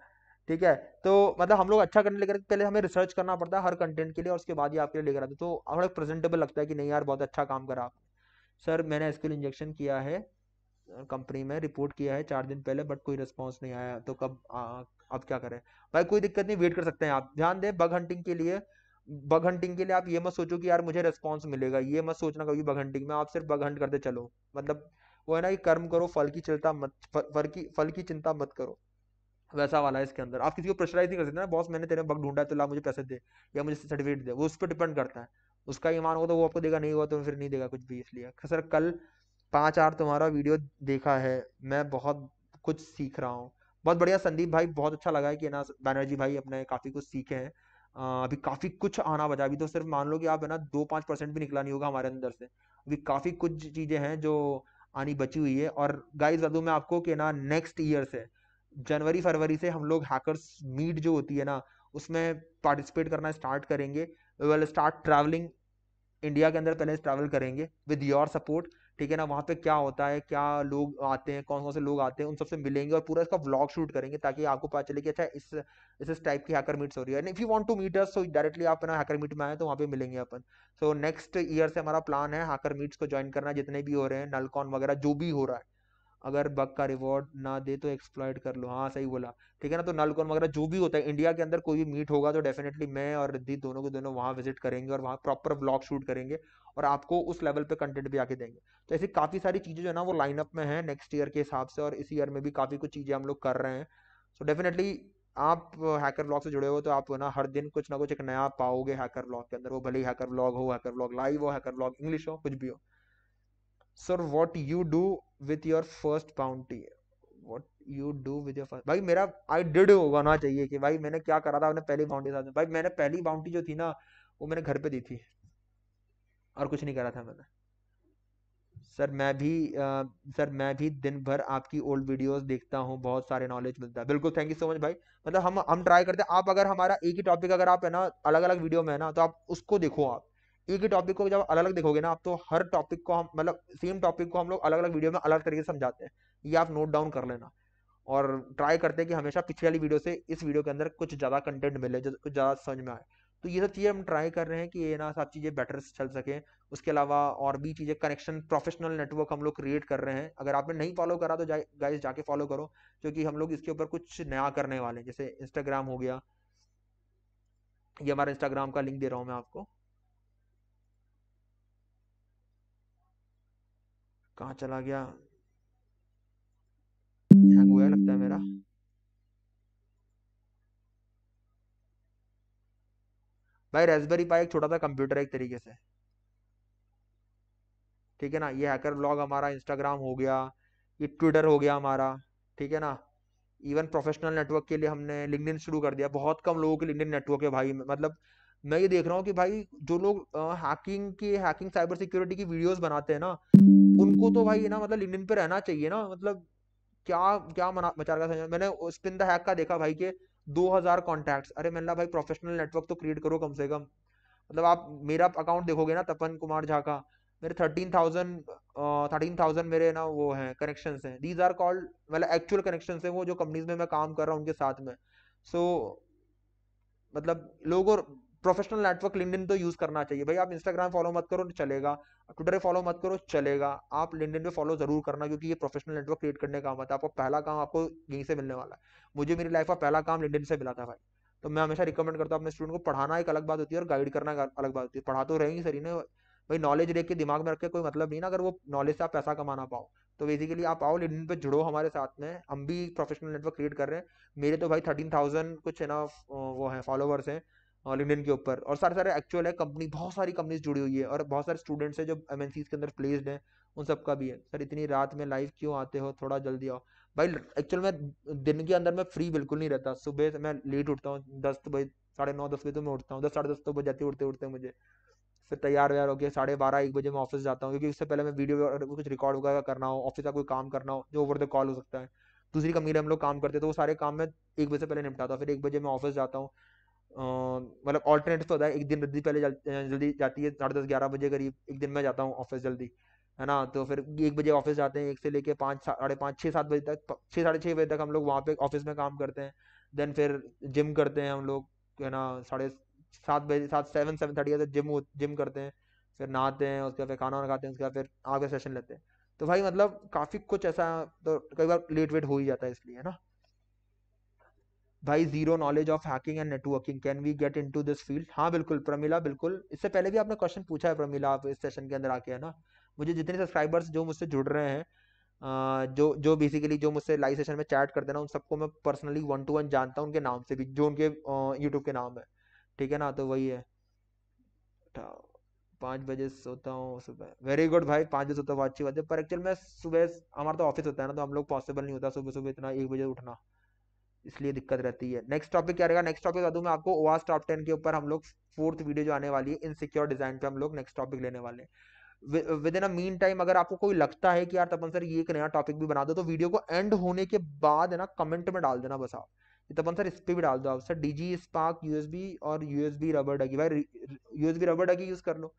ठीक है तो मतलब हम लोग अच्छा करने लेकर पहले हमें रिसर्च करना पड़ता है हर कंटेंट के लिए और उसके बाद ही आपके लिए लेकर आते तो हमारा प्रेजेंटेबल लगता है कि नहीं यार, बहुत अच्छा काम करा आपने। सर मैंने एसक्यूएल इंजेक्शन किया है कंपनी में रिपोर्ट किया है चार दिन पहले बट कोई रिस्पॉन्स नहीं आया। तो कब अब क्या करें? भाई कोई दिक्कत नहीं वेट कर सकते हैं आप। ध्यान दें बग हंटिंग के लिए बग हंटिंग के लिए आप ये मत सोचो कि यार मुझे रिस्पॉन्स मिलेगा, ये मत सोचना कभी बग हंटिंग में, आप सिर्फ़ बग हंट करते चलो। मतलब वो है ना कि कर्म करो, फल की चिंता मत, फल की फल की चिंता मत करो। वैसा वाला है इसके अंदर। आप किसी को प्रेशराइज नहीं कर सकते ना, बॉस, मैंने तेरे बग ढूंढा तो ला मुझे पैसे दे या मुझे सर्टिफिकेट दे। वो उस पर डिपेंड करता है। उसका ईमान होगा तो वो आपको देगा, नहीं हुआ तो फिर नहीं देगा कुछ भी इसलिए। सर कल पाँच आर तुम्हारा वीडियो देखा है, मैं बहुत कुछ सीख रहा हूँ। बहुत बढ़िया संदीप भाई, बहुत अच्छा लगा है कि ना, बैनर्जी भाई अपने काफ़ी कुछ सीखे हैं। अभी काफ़ी कुछ आना बचा अभी तो सिर्फ़ मान लो कि आप, है ना दो पाँच परसेंट भी निकला नहीं होगा हमारे अंदर से। अभी काफ़ी कुछ चीज़ें हैं जो आनी बची हुई है। और गाइस बता मैं आपको कि ना नेक्स्ट ईयर से, जनवरी, फरवरी से हम लोग हैकर्स मीट जो होती है ना, उसमें पार्टिसिपेट करना स्टार्ट करेंगे। We will start travelling India के अंदर पहले ट्रैवल करेंगे विद योर सपोर्ट ठीक है ना, वहाँ पे क्या होता है, क्या लोग आते हैं कौन कौन से लोग आते हैं, उन सबसे मिलेंगे और पूरा इसका व्लॉग शूट करेंगे ताकि आपको पता चले कि अच्छा इस इस टाइप की हैकर मीट्स हो रही है। If you want to meet us so directly आप ना हैकर मीट में आए तो वहाँ पे मिलेंगे अपन। सो नेक्स्ट ईयर से हमारा प्लान है हैकर मीट्स को ज्वाइन करना, जितने भी हो रहे हैं नलकॉन वगैरह जो भी हो रहा है। अगर बग का रिवॉर्ड ना दे तो एक्सप्लॉइट कर लो। हाँ सही बोला। ठीक है ना तो नलकॉन वगैरह जो भी होता है इंडिया के अंदर कोई भी मीट होगा तो डेफिनेटली मैं और रिद्धि दोनों को दोनों वहाँ विज़िट करेंगे और वहाँ प्रॉपर ब्लॉग शूट करेंगे। और आपको उस लेवल पे कंटेंट भी आके देंगे। तो ऐसी काफ़ी सारी चीज़ें जो है ना, वो लाइनअप में है नेक्स्ट ईयर के हिसाब से और इस ईयर में भी काफ़ी कुछ चीज़ें हम लोग कर रहे हैं। सो डेफिनेटली आप हैकर ब्लॉग से जुड़े हो तो आप ना, हर दिन कुछ ना कुछ एक नया पाओगे हैकर ब्लॉग के अंदर। वो भले ही हैकर ब्लॉग हो हैकर ब्लॉग लाइव हो हैकर ब्लॉग इंग्लिश हो, कुछ भी हो। Sir what you do with your first bounty what you do with your भाई मेरा आई डिड होना चाहिए कि भाई मैंने क्या करा था अपने पहली बाउंड्री साथ में। भाई मैंने पहली बाउंड्री जो थी ना, वो मैंने घर पे दी थी। और कुछ नहीं करा था मैंने। सर मैं भी आ, सर मैं भी दिन भर आपकी ओल्ड वीडियोस देखता हूँ बहुत सारे नॉलेज मिलता है। बिल्कुल थैंक यू सो मच भाई। मतलब हम हम ट्राई करते हैं। आप अगर हमारा एक ही टॉपिक अगर आप है ना अलग अलग वीडियो में है ना तो आप उसको देखो आप। एक ही टॉपिक को जब अलग अलग देखोगे ना आप तो हर टॉपिक को हम मतलब सेम टॉपिक को हम लोग अलग अलग वीडियो में अलग तरीके से समझाते हैं। ये आप नोट डाउन कर लेना। और ट्राई करते हैं कि हमेशा पिछले वाली वीडियो से इस वीडियो के अंदर कुछ ज़्यादा कंटेंट मिले कुछ ज़्यादा समझ में आए। तो ये सब चीज़ें हम ट्राई कर रहे हैं कि ये ना सब चीज़ें बेटर चल सकें। उसके अलावा और भी चीज़ें कनेक्शन प्रोफेशनल नेटवर्क हम लोग क्रिएट कर रहे हैं। अगर आपने नहीं फॉलो करा तो जा, गाइज़ जाके फॉलो करो क्योंकि हम लोग इसके ऊपर कुछ नया करने वाले हैं। जैसे इंस्टाग्राम हो गया। ये हमारा इंस्टाग्राम का लिंक दे रहा हूँ मैं आपको। कहाँ चला गया? भाई रेसबेरी पाई एक छोटा सा कंप्यूटर है एक तरीके से। ठीक है ना? ये हैकर ब्लॉग हमारा इंस्टाग्राम हो गया, ये ट्विटर हो गया हमारा, ठीक है ना? इवन प्रोफेशनल नेटवर्क के लिए हमने लिंक्डइन शुरू कर दिया। बहुत कम लोगों के लिंक्डइन नेटवर्क है भाई। मतलब मैं ये देख रहा हूँ कि भाई, जो लोग हैकिंग की हैकिंग साइबर सिक्योरिटी की वीडियोस बनाते हैं ना, उनको तो भाई ना मतलब लिंक्डइन पे रहना चाहिए ना। मतलब क्या क्या मना मचा रहा मैंने स्पिन द हैक का देखा भाई के 2000 कॉन्टैक्ट्स अरे मैंने भाई प्रोफेशनल नेटवर्क तो क्रिएट करो कम से कम। मतलब आप मेरा अकाउंट देखोगे ना तपन कुमार झा का मेरे थर्टीन थाउज़ेंड थर्टीन थाउज़ेंड मेरे ना वो हैं कनेक्शन हैं। दीज आर कॉल्ड मतलब एक्चुअल कनेक्शन हैं वो जो कंपनीज़ में मैं काम कर रहा हूँ उनके साथ में। सो so, मतलब लोगों प्रोफेशनल नेटवर्क लिंक्डइन तो यूज़ करना चाहिए। भाई, आप इंस्टाग्राम फॉलो मत करो, चलेगा। ट्विटर फॉलो मत करो, चलेगा। आप लिंक्डइन पे फॉलो ज़रूर करना, क्योंकि ये प्रोफेशनल नेटवर्क क्रिएट करने का मत आपको पहला काम आपको यहीं से मिलने वाला है। मुझे मेरी लाइफ का पहला काम लिंक्डइन से मिला था भाई। तो मैं हमेशा रिकमेंड करता हूँ अपने स्टूडेंट को, पढ़ाना एक अलग बात होती है और गाइड करना अलग बात होती है। पढ़ा तो रहेंगे सर ने। भाई नॉलेज लेके दिमाग में रख कोई मतलब नहीं ना, अगर वो नॉलेज से आप पैसा कमाना पाओ। तो बेसिकली आप आओ, लिंक्डइन पे जुड़ो हमारे साथ में। हम भी प्रोफेशनल नेटवर्क क्रिएट कर रहे हैं। मेरे तो भाई थर्टीन थाउज़ेंड कुछ है ना वो है फॉलोवर्स हैं। लिंक्डइन के ऊपर। और सारे सारे एक्चुअल है कंपनी बहुत सारी कंपनीज़ जुड़ी हुई है और बहुत सारे स्टूडेंट्स हैं जो एम के अंदर प्लेस्ड हैं, उन सबका भी है। सर, इतनी रात में लाइव क्यों आते हो? थोड़ा जल्दी आओ। भाई एक्चुअल में दिन के अंदर मैं फ्री बिल्कुल नहीं रहता। सुबह मैं लेट उठता हूँ, दस बजे, साढ़े नौ, दस बजे तो मैं उठता हूँ, दस, साढ़े दस तो बजे उठते उठते मुझे। फिर तैयार व्यार होकर साढ़े बारह, एक बजे मैं ऑफ़िस जाता हूँ, क्योंकि उससे पहले मैं वीडियो कुछ रिकॉर्ड वगैरह करना हो ऑफ़िस का कोई काम करना हो, जो ओवर द कॉल हो सकता है। दूसरी कंपनी में हम लोग काम करते तो वो सारे काम में एक बजे से पहले निपटाता फिर एक बजे मैं ऑफ़िस जाता हूँ मतलब ऑल्टरनेटिव तो होता है, एक दिन रद्दी पहले जल्दी जाती है, साढ़े दस, ग्यारह बजे करीब एक दिन मैं जाता हूँ ऑफ़िस जल्दी, है ना? तो फिर एक बजे ऑफ़िस जाते हैं, एक से लेके पाँच साढ़े पाँच, छः, सात बजे तक छः, साढ़े छः बजे तक हम लोग वहाँ पे ऑफ़िस में काम करते हैं। देन फिर जिम करते हैं हम लोग, है ना? साढ़े सात बजे, सात सेवन सेवन थर्टी तक जिम जिम करते हैं, फिर नहाते हैं, उसके बाद फिर खाना वाना खाते हैं, उसके बाद फिर आगे सेशन लेते हैं। तो भाई मतलब काफ़ी कुछ ऐसा तो कई बार लेट वेट हो ही जाता है इसलिए, है ना? भाई zero knowledge of hacking and networking can we get into this field हाँ बिल्कुल, प्रमिला, बिल्कुल। इससे पहले भी आपने क्वेश्चन पूछा है प्रमिला, आप इस सेशन के अंदर आके, है ना? मुझे जितने सब्सक्राइबर्स जो मुझसे जुड़ रहे हैं जो जो बेसिकली जो मुझसे लाइव सेशन में चैट करते ना, उन सबको मैं पर्सनली वन टू वन जानता हूँ उनके नाम से भी, जो उनके यूट्यूब के नाम है। ठीक है ना? तो वही है। पाँच बजे सोता हूँ सुबह। वेरी गुड भाई, पाँच बजे सोता हूँ, अच्छी बात है। पर एक्चुअल में सुबह, हमारा तो ऑफ़िस होता है ना तो हम लोग पॉसिबल नहीं होता सुबह सुबह इतना एक बजे उठना। इसलिए दिक्कत रहती है। नेक्स्ट टॉपिक क्या रहेगा? नेक्स्ट टॉपिक बता दूँ मैं आपको ओवास टॉप टेन के ऊपर हम लोग फोर्थ वीडियो जो आने वाली है इनसिक्योर डिज़ाइन पे हम लोग नेक्स्ट टॉपिक लेने वाले हैं। With in a mean time अगर आपको कोई लगता है कि यार तपन सर ये एक नया टॉपिक भी बना दो तो वीडियो को एंड होने के बाद है ना कमेंट में डाल देना बस आप। तपन सर इस पर भी डाल दो आप। सर डीजी स्पार्क यूएसबी और यूएसबी रबर डगी भाई यूएसबी रबर डगी यूज़ कर लो।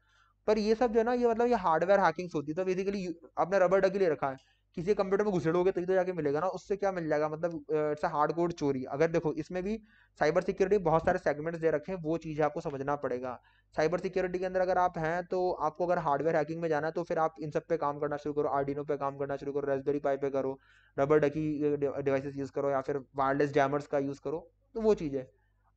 पर ये सब जो है ना, ये मतलब ये हार्डवेयर हैकिंग्स होती है। तो बेसिकली आपने रबर डगी ले रखा है। किसी कंप्यूटर में घुसेड़ोगे तभी तो जाके मिलेगा ना, उससे क्या मिल जाएगा? मतलब इट्स हार्ड कोड चोरी। अगर देखो, इसमें भी साइबर सिक्योरिटी बहुत सारे सेगमेंट्स दे रखे हैं, वो चीज़ आपको समझना पड़ेगा। साइबर सिक्योरिटी के अंदर अगर आप हैं तो आपको अगर हार्डवेयर हैकिंग में जाना है तो फिर आप इन सब पे काम करना शुरू करो आर्डिनो पे काम करना शुरू करो रेसबेरी पाई पे करो रबर डकी डिवाइसेस यूज़ करो, या फिर वायरलेस जैमर्स का यूज़ करो तो वो चीज़। है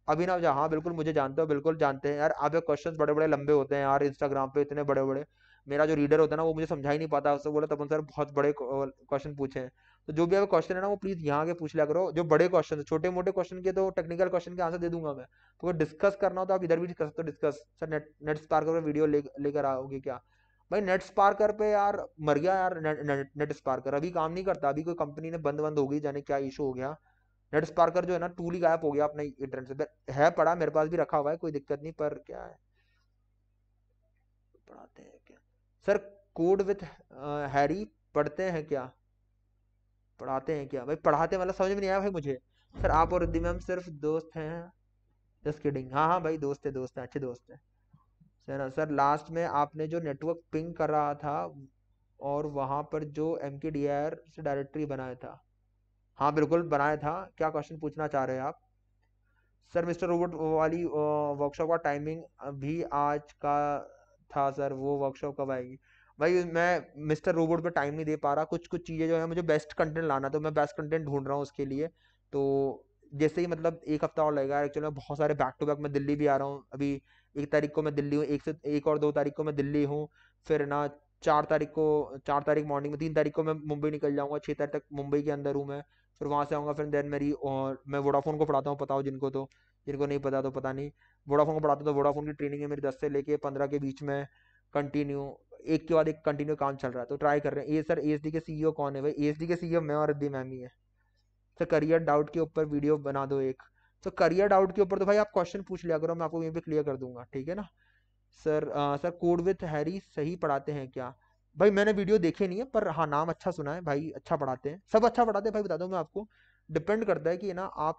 अभिनव जहाँ हाँ बिल्कुल, मुझे जानते हो, बिल्कुल जानते हैं। यार आपके क्वेश्चन बड़े बड़े लंबे होते हैं यार इंस्टाग्राम पे इतने बड़े बड़े मेरा जो रीडर होता है ना वो मुझे समझा ही नहीं पाता उससे बोला तपन सर बहुत बड़े क्वेश्चन पूछे हैं। तो जो भी आपका क्वेश्चन है ना वो प्लीज़ यहाँ के पूछ लिया करो। जो बड़े क्वेश्चन है छोटे मोटे क्वेश्चन के तो टेक्निकल क्वेश्चन के आंसर दे दूँगा मैं। तो अगर डिस्कस करना हो तो आप इधर भी कर सकते हो discuss sir net Netsparker पर वीडियो लेकर आओगे क्या? भाई नेट स्पार्कर पे यार मर गया यार नेट, नेट स्पार्कर अभी काम नहीं करता अभी कोई कंपनी ने बंद बंद हो गई जाने क्या इशू हो गया। नेट स्पार्कर जो है ना टूल ही गायब हो गया अपने इंटरनेट से। है पड़ा मेरे पास भी रखा हुआ है कोई दिक्कत नहीं पर क्या है? पढ़ाते हैं। सर कोड विथ हैरी पढ़ते हैं क्या? पढ़ाते हैं क्या? भाई, पढ़ाते मतलब समझ में नहीं आया भाई मुझे। सर, आप और मैम सिर्फ़ दोस्त हैं। जस्ट किडिंग हाँ हाँ भाई, दोस्त है दोस्त है, अच्छे दोस्त है। सर सर लास्ट में आपने जो नेटवर्क पिंग कर रहा था, और वहाँ पर जो एम के डी आर से डायरेक्टरी बनाया था। हाँ बिल्कुल, बनाया था। क्या क्वेश्चन पूछना चाह रहे हैं आप? सर मिस्टर रोबोट वाली वर्कशॉप का टाइमिंग भी आज का था सर, वो वर्कशॉप कब आएगी? भाई, मैं मिस्टर रोबोट पे टाइम नहीं दे पा रहा कुछ कुछ चीज़ें जो है, मुझे बेस्ट कंटेंट लाना तो मैं बेस्ट कंटेंट ढूंढ रहा हूँ उसके लिए। तो जैसे ही मतलब एक हफ़्ता और लगेगा एक्चुअली मैं बहुत सारे बैक टू बैक मैं दिल्ली भी आ रहा हूँ। अभी एक तारीख को मैं दिल्ली हूँ, एक से, एक और दो तारीख को मैं दिल्ली हूँ, फिर ना चार तारीख को, चार तारीख मॉर्निंग में, तीन तारीख को मैं मुंबई निकल जाऊँगा छः तारीख तक मुंबई के अंदर हूँ मैं, फिर वहाँ से आऊँगा, फिर देन मेरी और मैं वोडाफोन को पढ़ाता हूँ, पता हो जिनको तो। जिनको नहीं पता तो पता नहीं। वोडाफोन को पढ़ाते तो वोडाफोन की ट्रेनिंग है मेरी दस से लेके पंद्रह के बीच में कंटिन्यू एक के बाद एक कंटिन्यू काम चल रहा है तो ट्राई कर रहे हैं। ए सर एस के सीईओ कौन है भाई? एस के सीईओ मैं और रिद्धि मैम ही है। सर करियर डाउट के ऊपर वीडियो बना दो एक। तो करियर डाउट के ऊपर तो भाई आप क्वेश्चन पूछ लिया करो मैं आपको यहीं पे क्लियर कर दूँगा ठीक है ना? सर आ, सर कोड विथ हैरी सही पढ़ाते हैं क्या? भाई मैंने वीडियो देखे नहीं है पर हाँ नाम अच्छा सुना है भाई अच्छा पढ़ाते हैं। सब अच्छा पढ़ाते हैं भाई बता दो मैं आपको। डिपेंड करता है कि ना आप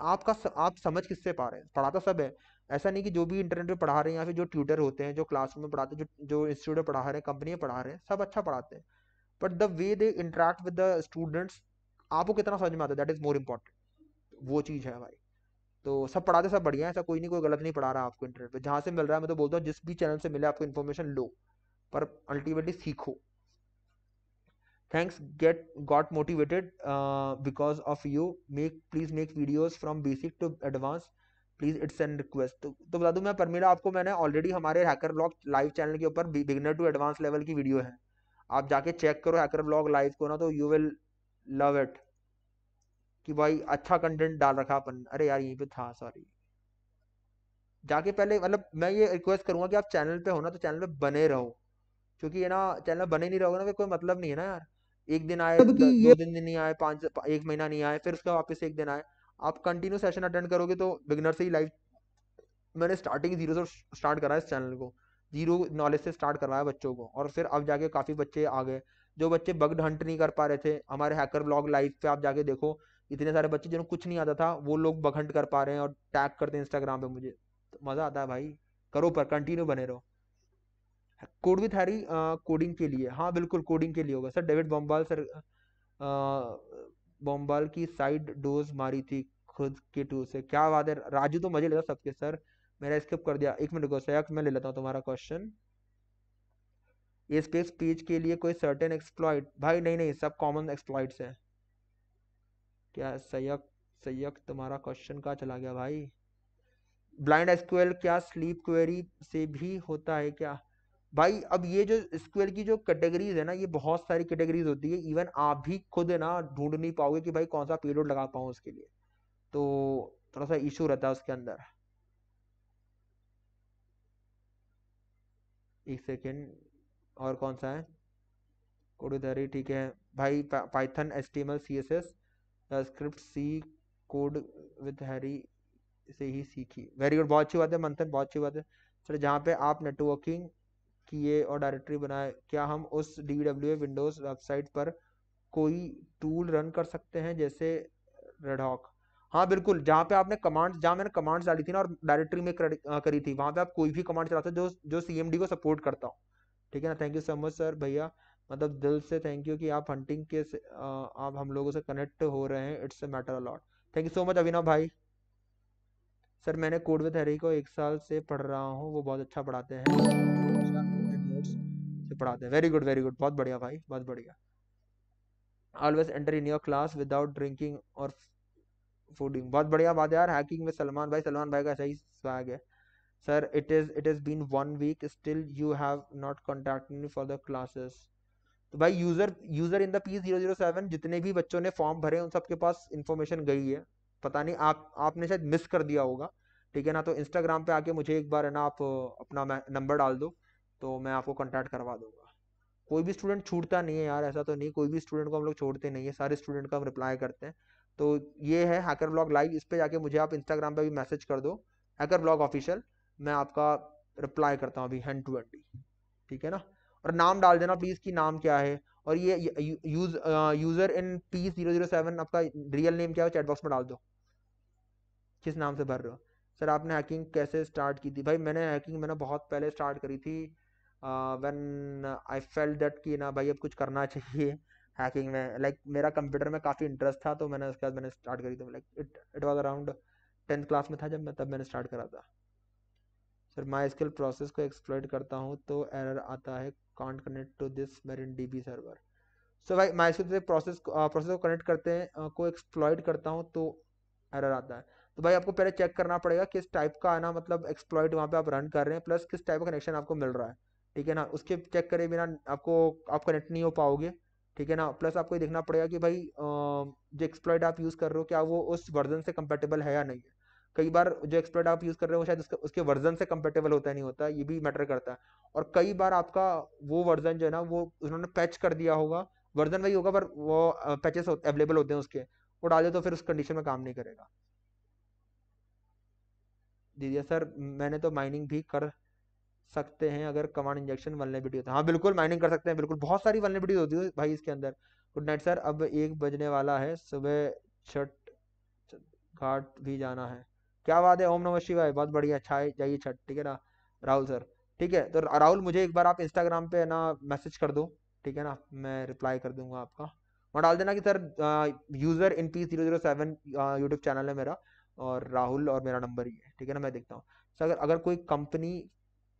आपका आप समझ किससे पा रहे हैं? पढ़ाता सब है। ऐसा नहीं कि जो भी इंटरनेट पे पढ़ा रहे हैं या फिर जो ट्यूटर होते हैं, जो क्लासरूम में पढ़ाते हैं, जो जो इंस्टीट्यूट पढ़ा रहे हैं कंपनी में पढ़ा रहे हैं, सब अच्छा पढ़ाते हैं। But the way they interact with the students आपको कितना समझ में आता है? दैट इज़ मोर इम्पोर्टेंट वो चीज़ है भाई। तो सब पढ़ाते सब बढ़िया है, ऐसा कोई नहीं, कोई गलत नहीं पढ़ा रहा आपको इंटरनेट पर जहाँ से मिल रहा है, मैं तो बोलता हूँ, जिस भी चैनल से मिले, आपको इन्फॉर्मेशन लो। पर अल्टीमेटली सीखो। Thanks get got motivated because of you make please make videos from basic to advance please it's an request तो, तो बता दूँ मैं परमीरा आपको मैंने ऑलरेडी हमारे हैकर ब्लॉग लाइव चैनल के ऊपर बिगनर टू एडवांस लेवल की वीडियो है। आप जाके चेक करो हैकर ब्लॉग लाइव को ना तो यू विल लव इट कि भाई अच्छा कंटेंट डाल रखा अपन। अरे यार यहीं पे था सॉरी जाके पहले मतलब मैं ये रिक्वेस्ट करूँगा कि आप चैनल पे हो ना तो चैनल पे बने रहो। क्योंकि ये ना चैनल बने नहीं रहोगे ना कोई मतलब नहीं है ना यार। एक दिन आए दो दिन नहीं आए पाँच एक महीना नहीं आए फिर उसका वापस एक दिन आए आप कंटिन्यू सेशन अटेंड करोगे तो बिगनर से ही लाइव मैंने स्टार्टिंग ज़ीरो से स्टार्ट करा इस चैनल को। ज़ीरो नॉलेज से स्टार्ट करवाया बच्चों को और फिर अब जाके काफ़ी बच्चे आ गए। जो बच्चे बग्ड हंट नहीं कर पा रहे थे हमारे हैकर ब्लॉग लाइव पे आप जाके देखो इतने सारे बच्चे जिन्होंने कुछ नहीं आता था वो लोग बग हंट कर पा रहे हैं और टैग करते हैं इंस्टाग्राम पे मुझे। तो मज़ा आता है भाई करो पर कंटिन्यू बने रहो। कोड विथ हैरी कोडिंग के लिए। हाँ बिल्कुल कोडिंग के लिए होगा। Sir David Bombal sir Bombal की साइड डोज मारी थी खुद के टू से। क्या बात है, राजू तो मज़े लेता सबके, सर। मेरा स्किप कर दिया। एक मिनट को मैं ले लेता हूँ तुम्हारा क्वेश्चन ये स्पेस पेज के लिए कोई सर्टेन एक्सप्लॉइट भाई, नहीं नहीं, सब कॉमन एक्सप्लॉइट्स हैं। क्या सयक सयक तुम्हारा क्वेश्चन कहाँ चला गया भाई? ब्लाइंड एसक्यूएल क्या स्लीप क्वेरी से भी होता है क्या? भाई, अब ये जो स्क्वेयर की जो कैटेगरीज है ना, ये बहुत सारी कैटेगरीज होती है। इवन आप भी खुद ना ढूंढ नहीं पाओगे कि भाई कौन सा पेलोड लगा पाऊँ उसके लिए। तो थोड़ा सा इशू रहता है उसके अंदर। एक सेकेंड और कौन सा है? कोडोदरी ठीक है। भाई Python S T M L C S S script C code with Harry से ही सीखी। वेरी गुड बहुत अच्छी बात है, मंथन, बहुत अच्छी बात है। सर, जहाँ पे आप नेटवर्किंग किए और डायरेक्टरी बनाए क्या हम उस डी डब्ल्यू विंडोज़ वेबसाइट पर कोई टूल रन कर सकते हैं जैसे रेडहॉक हाँ बिल्कुल जहाँ पे आपने कमांड्स जहाँ मैंने कमांड्स डाली थी ना और डायरेक्टरी में करी थी वहाँ पे आप कोई भी कमांड चलाते जो जो सीएमडी को सपोर्ट करता हो। ठीक है ना? Thank you so much sir भैया। मतलब दिल से थैंक यू कि आप हंटिंग के आ, आप हम लोगों से कनेक्ट हो रहे हैं it's a matter a lot thank you so much Abhinav भाई। सर मैंने कोड विद हरी को एक साल से पढ़ रहा हूँ वो बहुत अच्छा पढ़ाते हैं। पढ़ाते हैं। वेरी गुड वेरी गुड बहुत बढ़िया भाई, बहुत बढ़िया। Always enter in your class without drinking और फूडिंग बहुत बढ़िया बात है यार हैकिंग में सलमान भाई। सलमान भाई का सही स्वैग है। Sir it is it is been one week still you have not contact me for the classes तो भाई user user in the P zero zero seven जितने भी बच्चों ने फॉर्म भरे, उन सबके पास इन्फॉर्मेशन गई है। पता नहीं, आप, आपने शायद मिस कर दिया होगा। ठीक है ना तो इंस्टाग्राम पे आके मुझे एक बार है ना आप, अपना नंबर डाल दो। तो मैं आपको कॉन्टैक्ट करवा दूँगा। कोई भी स्टूडेंट छूटता नहीं है यार, ऐसा तो नहीं, कोई भी स्टूडेंट को हम लोग छोड़ते नहीं है, सारे स्टूडेंट का हम रिप्लाई करते हैं। तो ये है हैकर ब्लॉग लाइव इस पर जाके मुझे आप इंस्टाग्राम पे भी मैसेज कर दो हैकर ब्लॉग ऑफिशियल मैं आपका रिप्लाई करता हूँ अभी हैंड टू हैंड ठीक है ना? और नाम डाल देना प्लीज़ कि नाम क्या है, और ये use user in P zero zero seven आपका रियल नेम क्या है चैट बॉक्स में डाल दो। किस नाम से भर रहे हो? सर आपने हैकिंग कैसे स्टार्ट की थी? भाई, मैंने हैकिंग मैंने बहुत पहले स्टार्ट करी थी व्हेन आई फेल्ट दैट कि ना भाई अब कुछ करना चाहिए हैकिंग में लाइक like, मेरा कंप्यूटर में काफ़ी इंटरेस्ट था तो मैंने उसके बाद मैंने स्टार्ट करी थी like it it was around tenth class में था जब मैं तब मैंने स्टार्ट करा था। सर माई स्किल प्रोसेस को एक्सप्लोइट करता हूँ तो एरर आता है can't connect to this Marin DB server so भाई माई स्किल प्रोसेस प्रोसेस को कनेक्ट करते हैं uh, को एक्सप्लॉइट करता हूँ तो एरर आता है। तो भाई आपको पहले चेक करना पड़ेगा किस टाइप का है ना मतलब एक्सप्लॉइट वहाँ पे आप रन कर रहे हैं प्लस किस टाइप का कनेक्शन आपको मिल रहा है। ठीक है ना? उसके चेक करे बिना आपको आप कनेक्ट नहीं हो पाओगे, ठीक है ना? प्लस आपको ये देखना पड़ेगा कि भाई जो एक्सप्लॉइट आप यूज़ कर रहे हो, क्या वो उस वर्जन से कंपेटेबल है या नहीं है? कई बार जो एक्सप्लॉइट आप यूज़ कर रहे हो शायद उसके वर्जन से कंपेटेबल होता नहीं होता, ये भी मैटर करता है। और कई बार आपका वो वर्जन जो है ना, वो उन्होंने पैच कर दिया होगा वर्जन वही होगा, पर वो पैचेस अवेलेबल होते हैं उसके, वो डाले तो फिर उस कंडीशन में काम नहीं करेगा। दीजिए सर मैंने तो माइनिंग भी कर सकते हैं अगर कमांड इंजेक्शन वनलेबिलिटी होता है। हाँ बिल्कुल माइनिंग कर सकते हैं, बिल्कुल। बहुत सारी वनलेबिलिटी होती है भाई इसके अंदर। गुड नाइट सर अब एक बजने वाला है। सुबह छठ, घाट भी जाना है। क्या बात है, ओम नमः शिवाय। बहुत बढ़िया अच्छा जाइए छठ, ठीक है ना? राहुल सर ठीक है? तो राहुल, मुझे एक बार आप इंस्टाग्राम पे ना मैसेज कर दो, ठीक है ना? मैं रिप्लाई कर दूँगा आपका। वहाँ डाल देना कि sir user in P zero zero seven YouTube channel है मेरा और राहुल और मेरा नंबर ही है, ठीक है ना? मैं देखता हूँ। सर, अगर कोई कंपनी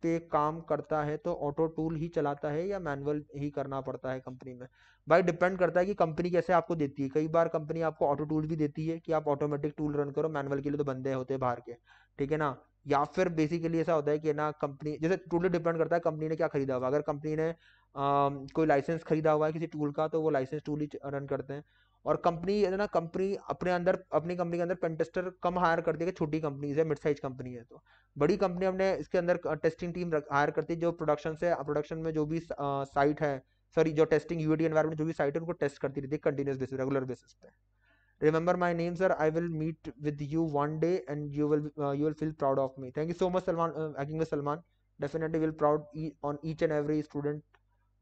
पे काम करता है तो ऑटो टूल ही चलाता है या मैनुअल ही करना पड़ता है कंपनी में? भाई डिपेंड करता है कि कंपनी कैसे आपको देती है। कई बार कंपनी आपको ऑटो टूल भी देती है कि आप ऑटोमेटिक टूल रन करो मैनुअल के लिए तो बंदे होते हैं बाहर के ठीक है ना? या फिर बेसिकली ऐसा होता है कि ना कंपनी जैसे टूल डिपेंड करता है कंपनी ने क्या खरीदा हुआ। अगर कंपनी ने आ, कोई लाइसेंस खरीदा हुआ है किसी टूल का तो वो लाइसेंस टूल ही रन करते हैं। और कंपनी है ना, कंपनी अपने अंदर, अपनी कंपनी के अंदर पेंटेस्टर कम हायर करती है छोटी कंपनीज़ है मिड साइज़ कंपनी है तो। बड़ी कंपनी अपने इसके अंदर टेस्टिंग टीम हायर करती है, जो प्रोडक्शन से प्रोडक्शन में जो भी साइट है सॉरी जो टेस्टिंग यूटी एनवायरमेंट जो भी साइट है, उनको टेस्ट करती रहती है कंटिन्यूस बेसिस रेगुलर बेसिस पे। Remember my name sir I will meet with you one day and you will you will feel proud of me thank you so much Salman hacking with Salman definitely will proud on each and every student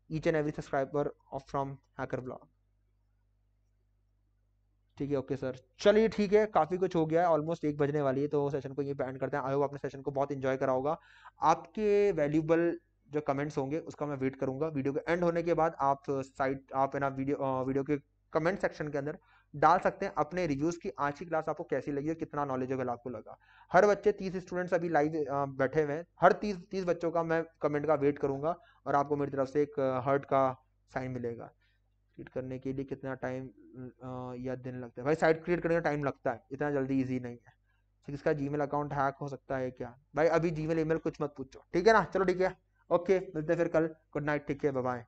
each and every subscriber of from hacker blog ठीक है ओके सर चलिए ठीक है, काफ़ी कुछ हो गया है ऑलमोस्ट एक बजने वाली है तो सेशन को ये एंड करते हैं। आई होप आपने सेशन को बहुत इंजॉय करा होगा। आपके वैल्यूबल जो कमेंट्स होंगे, उसका मैं वेट करूँगा। वीडियो के एंड होने के बाद आप साइट आप ना वीडियो वीडियो के कमेंट सेक्शन के अंदर डाल सकते हैं अपने रिव्यूज़ की, आज की क्लास आपको कैसी लगी और कितना नॉलेजेबल आपको लगा। हर बच्चे, तीस स्टूडेंट्स अभी लाइव बैठे हुए हैं। हर तीस तीस बच्चों का मैं कमेंट का वेट करूँगा और आपको मेरी तरफ़ से एक हर्ट का साइन मिलेगा। क्रिएट करने के लिए कितना टाइम या दिन लगता है। भाई साइट क्रिएट करने का टाइम लगता है, इतना जल्दी ईजी नहीं है। तो किसका जीमेल अकाउंट हैक हो सकता है क्या? भाई अभी जीमेल मेल कुछ मत पूछो, ठीक है ना? चलो ठीक है। ओके मिलते हैं फिर कल। गुड नाइट ठीक है बाय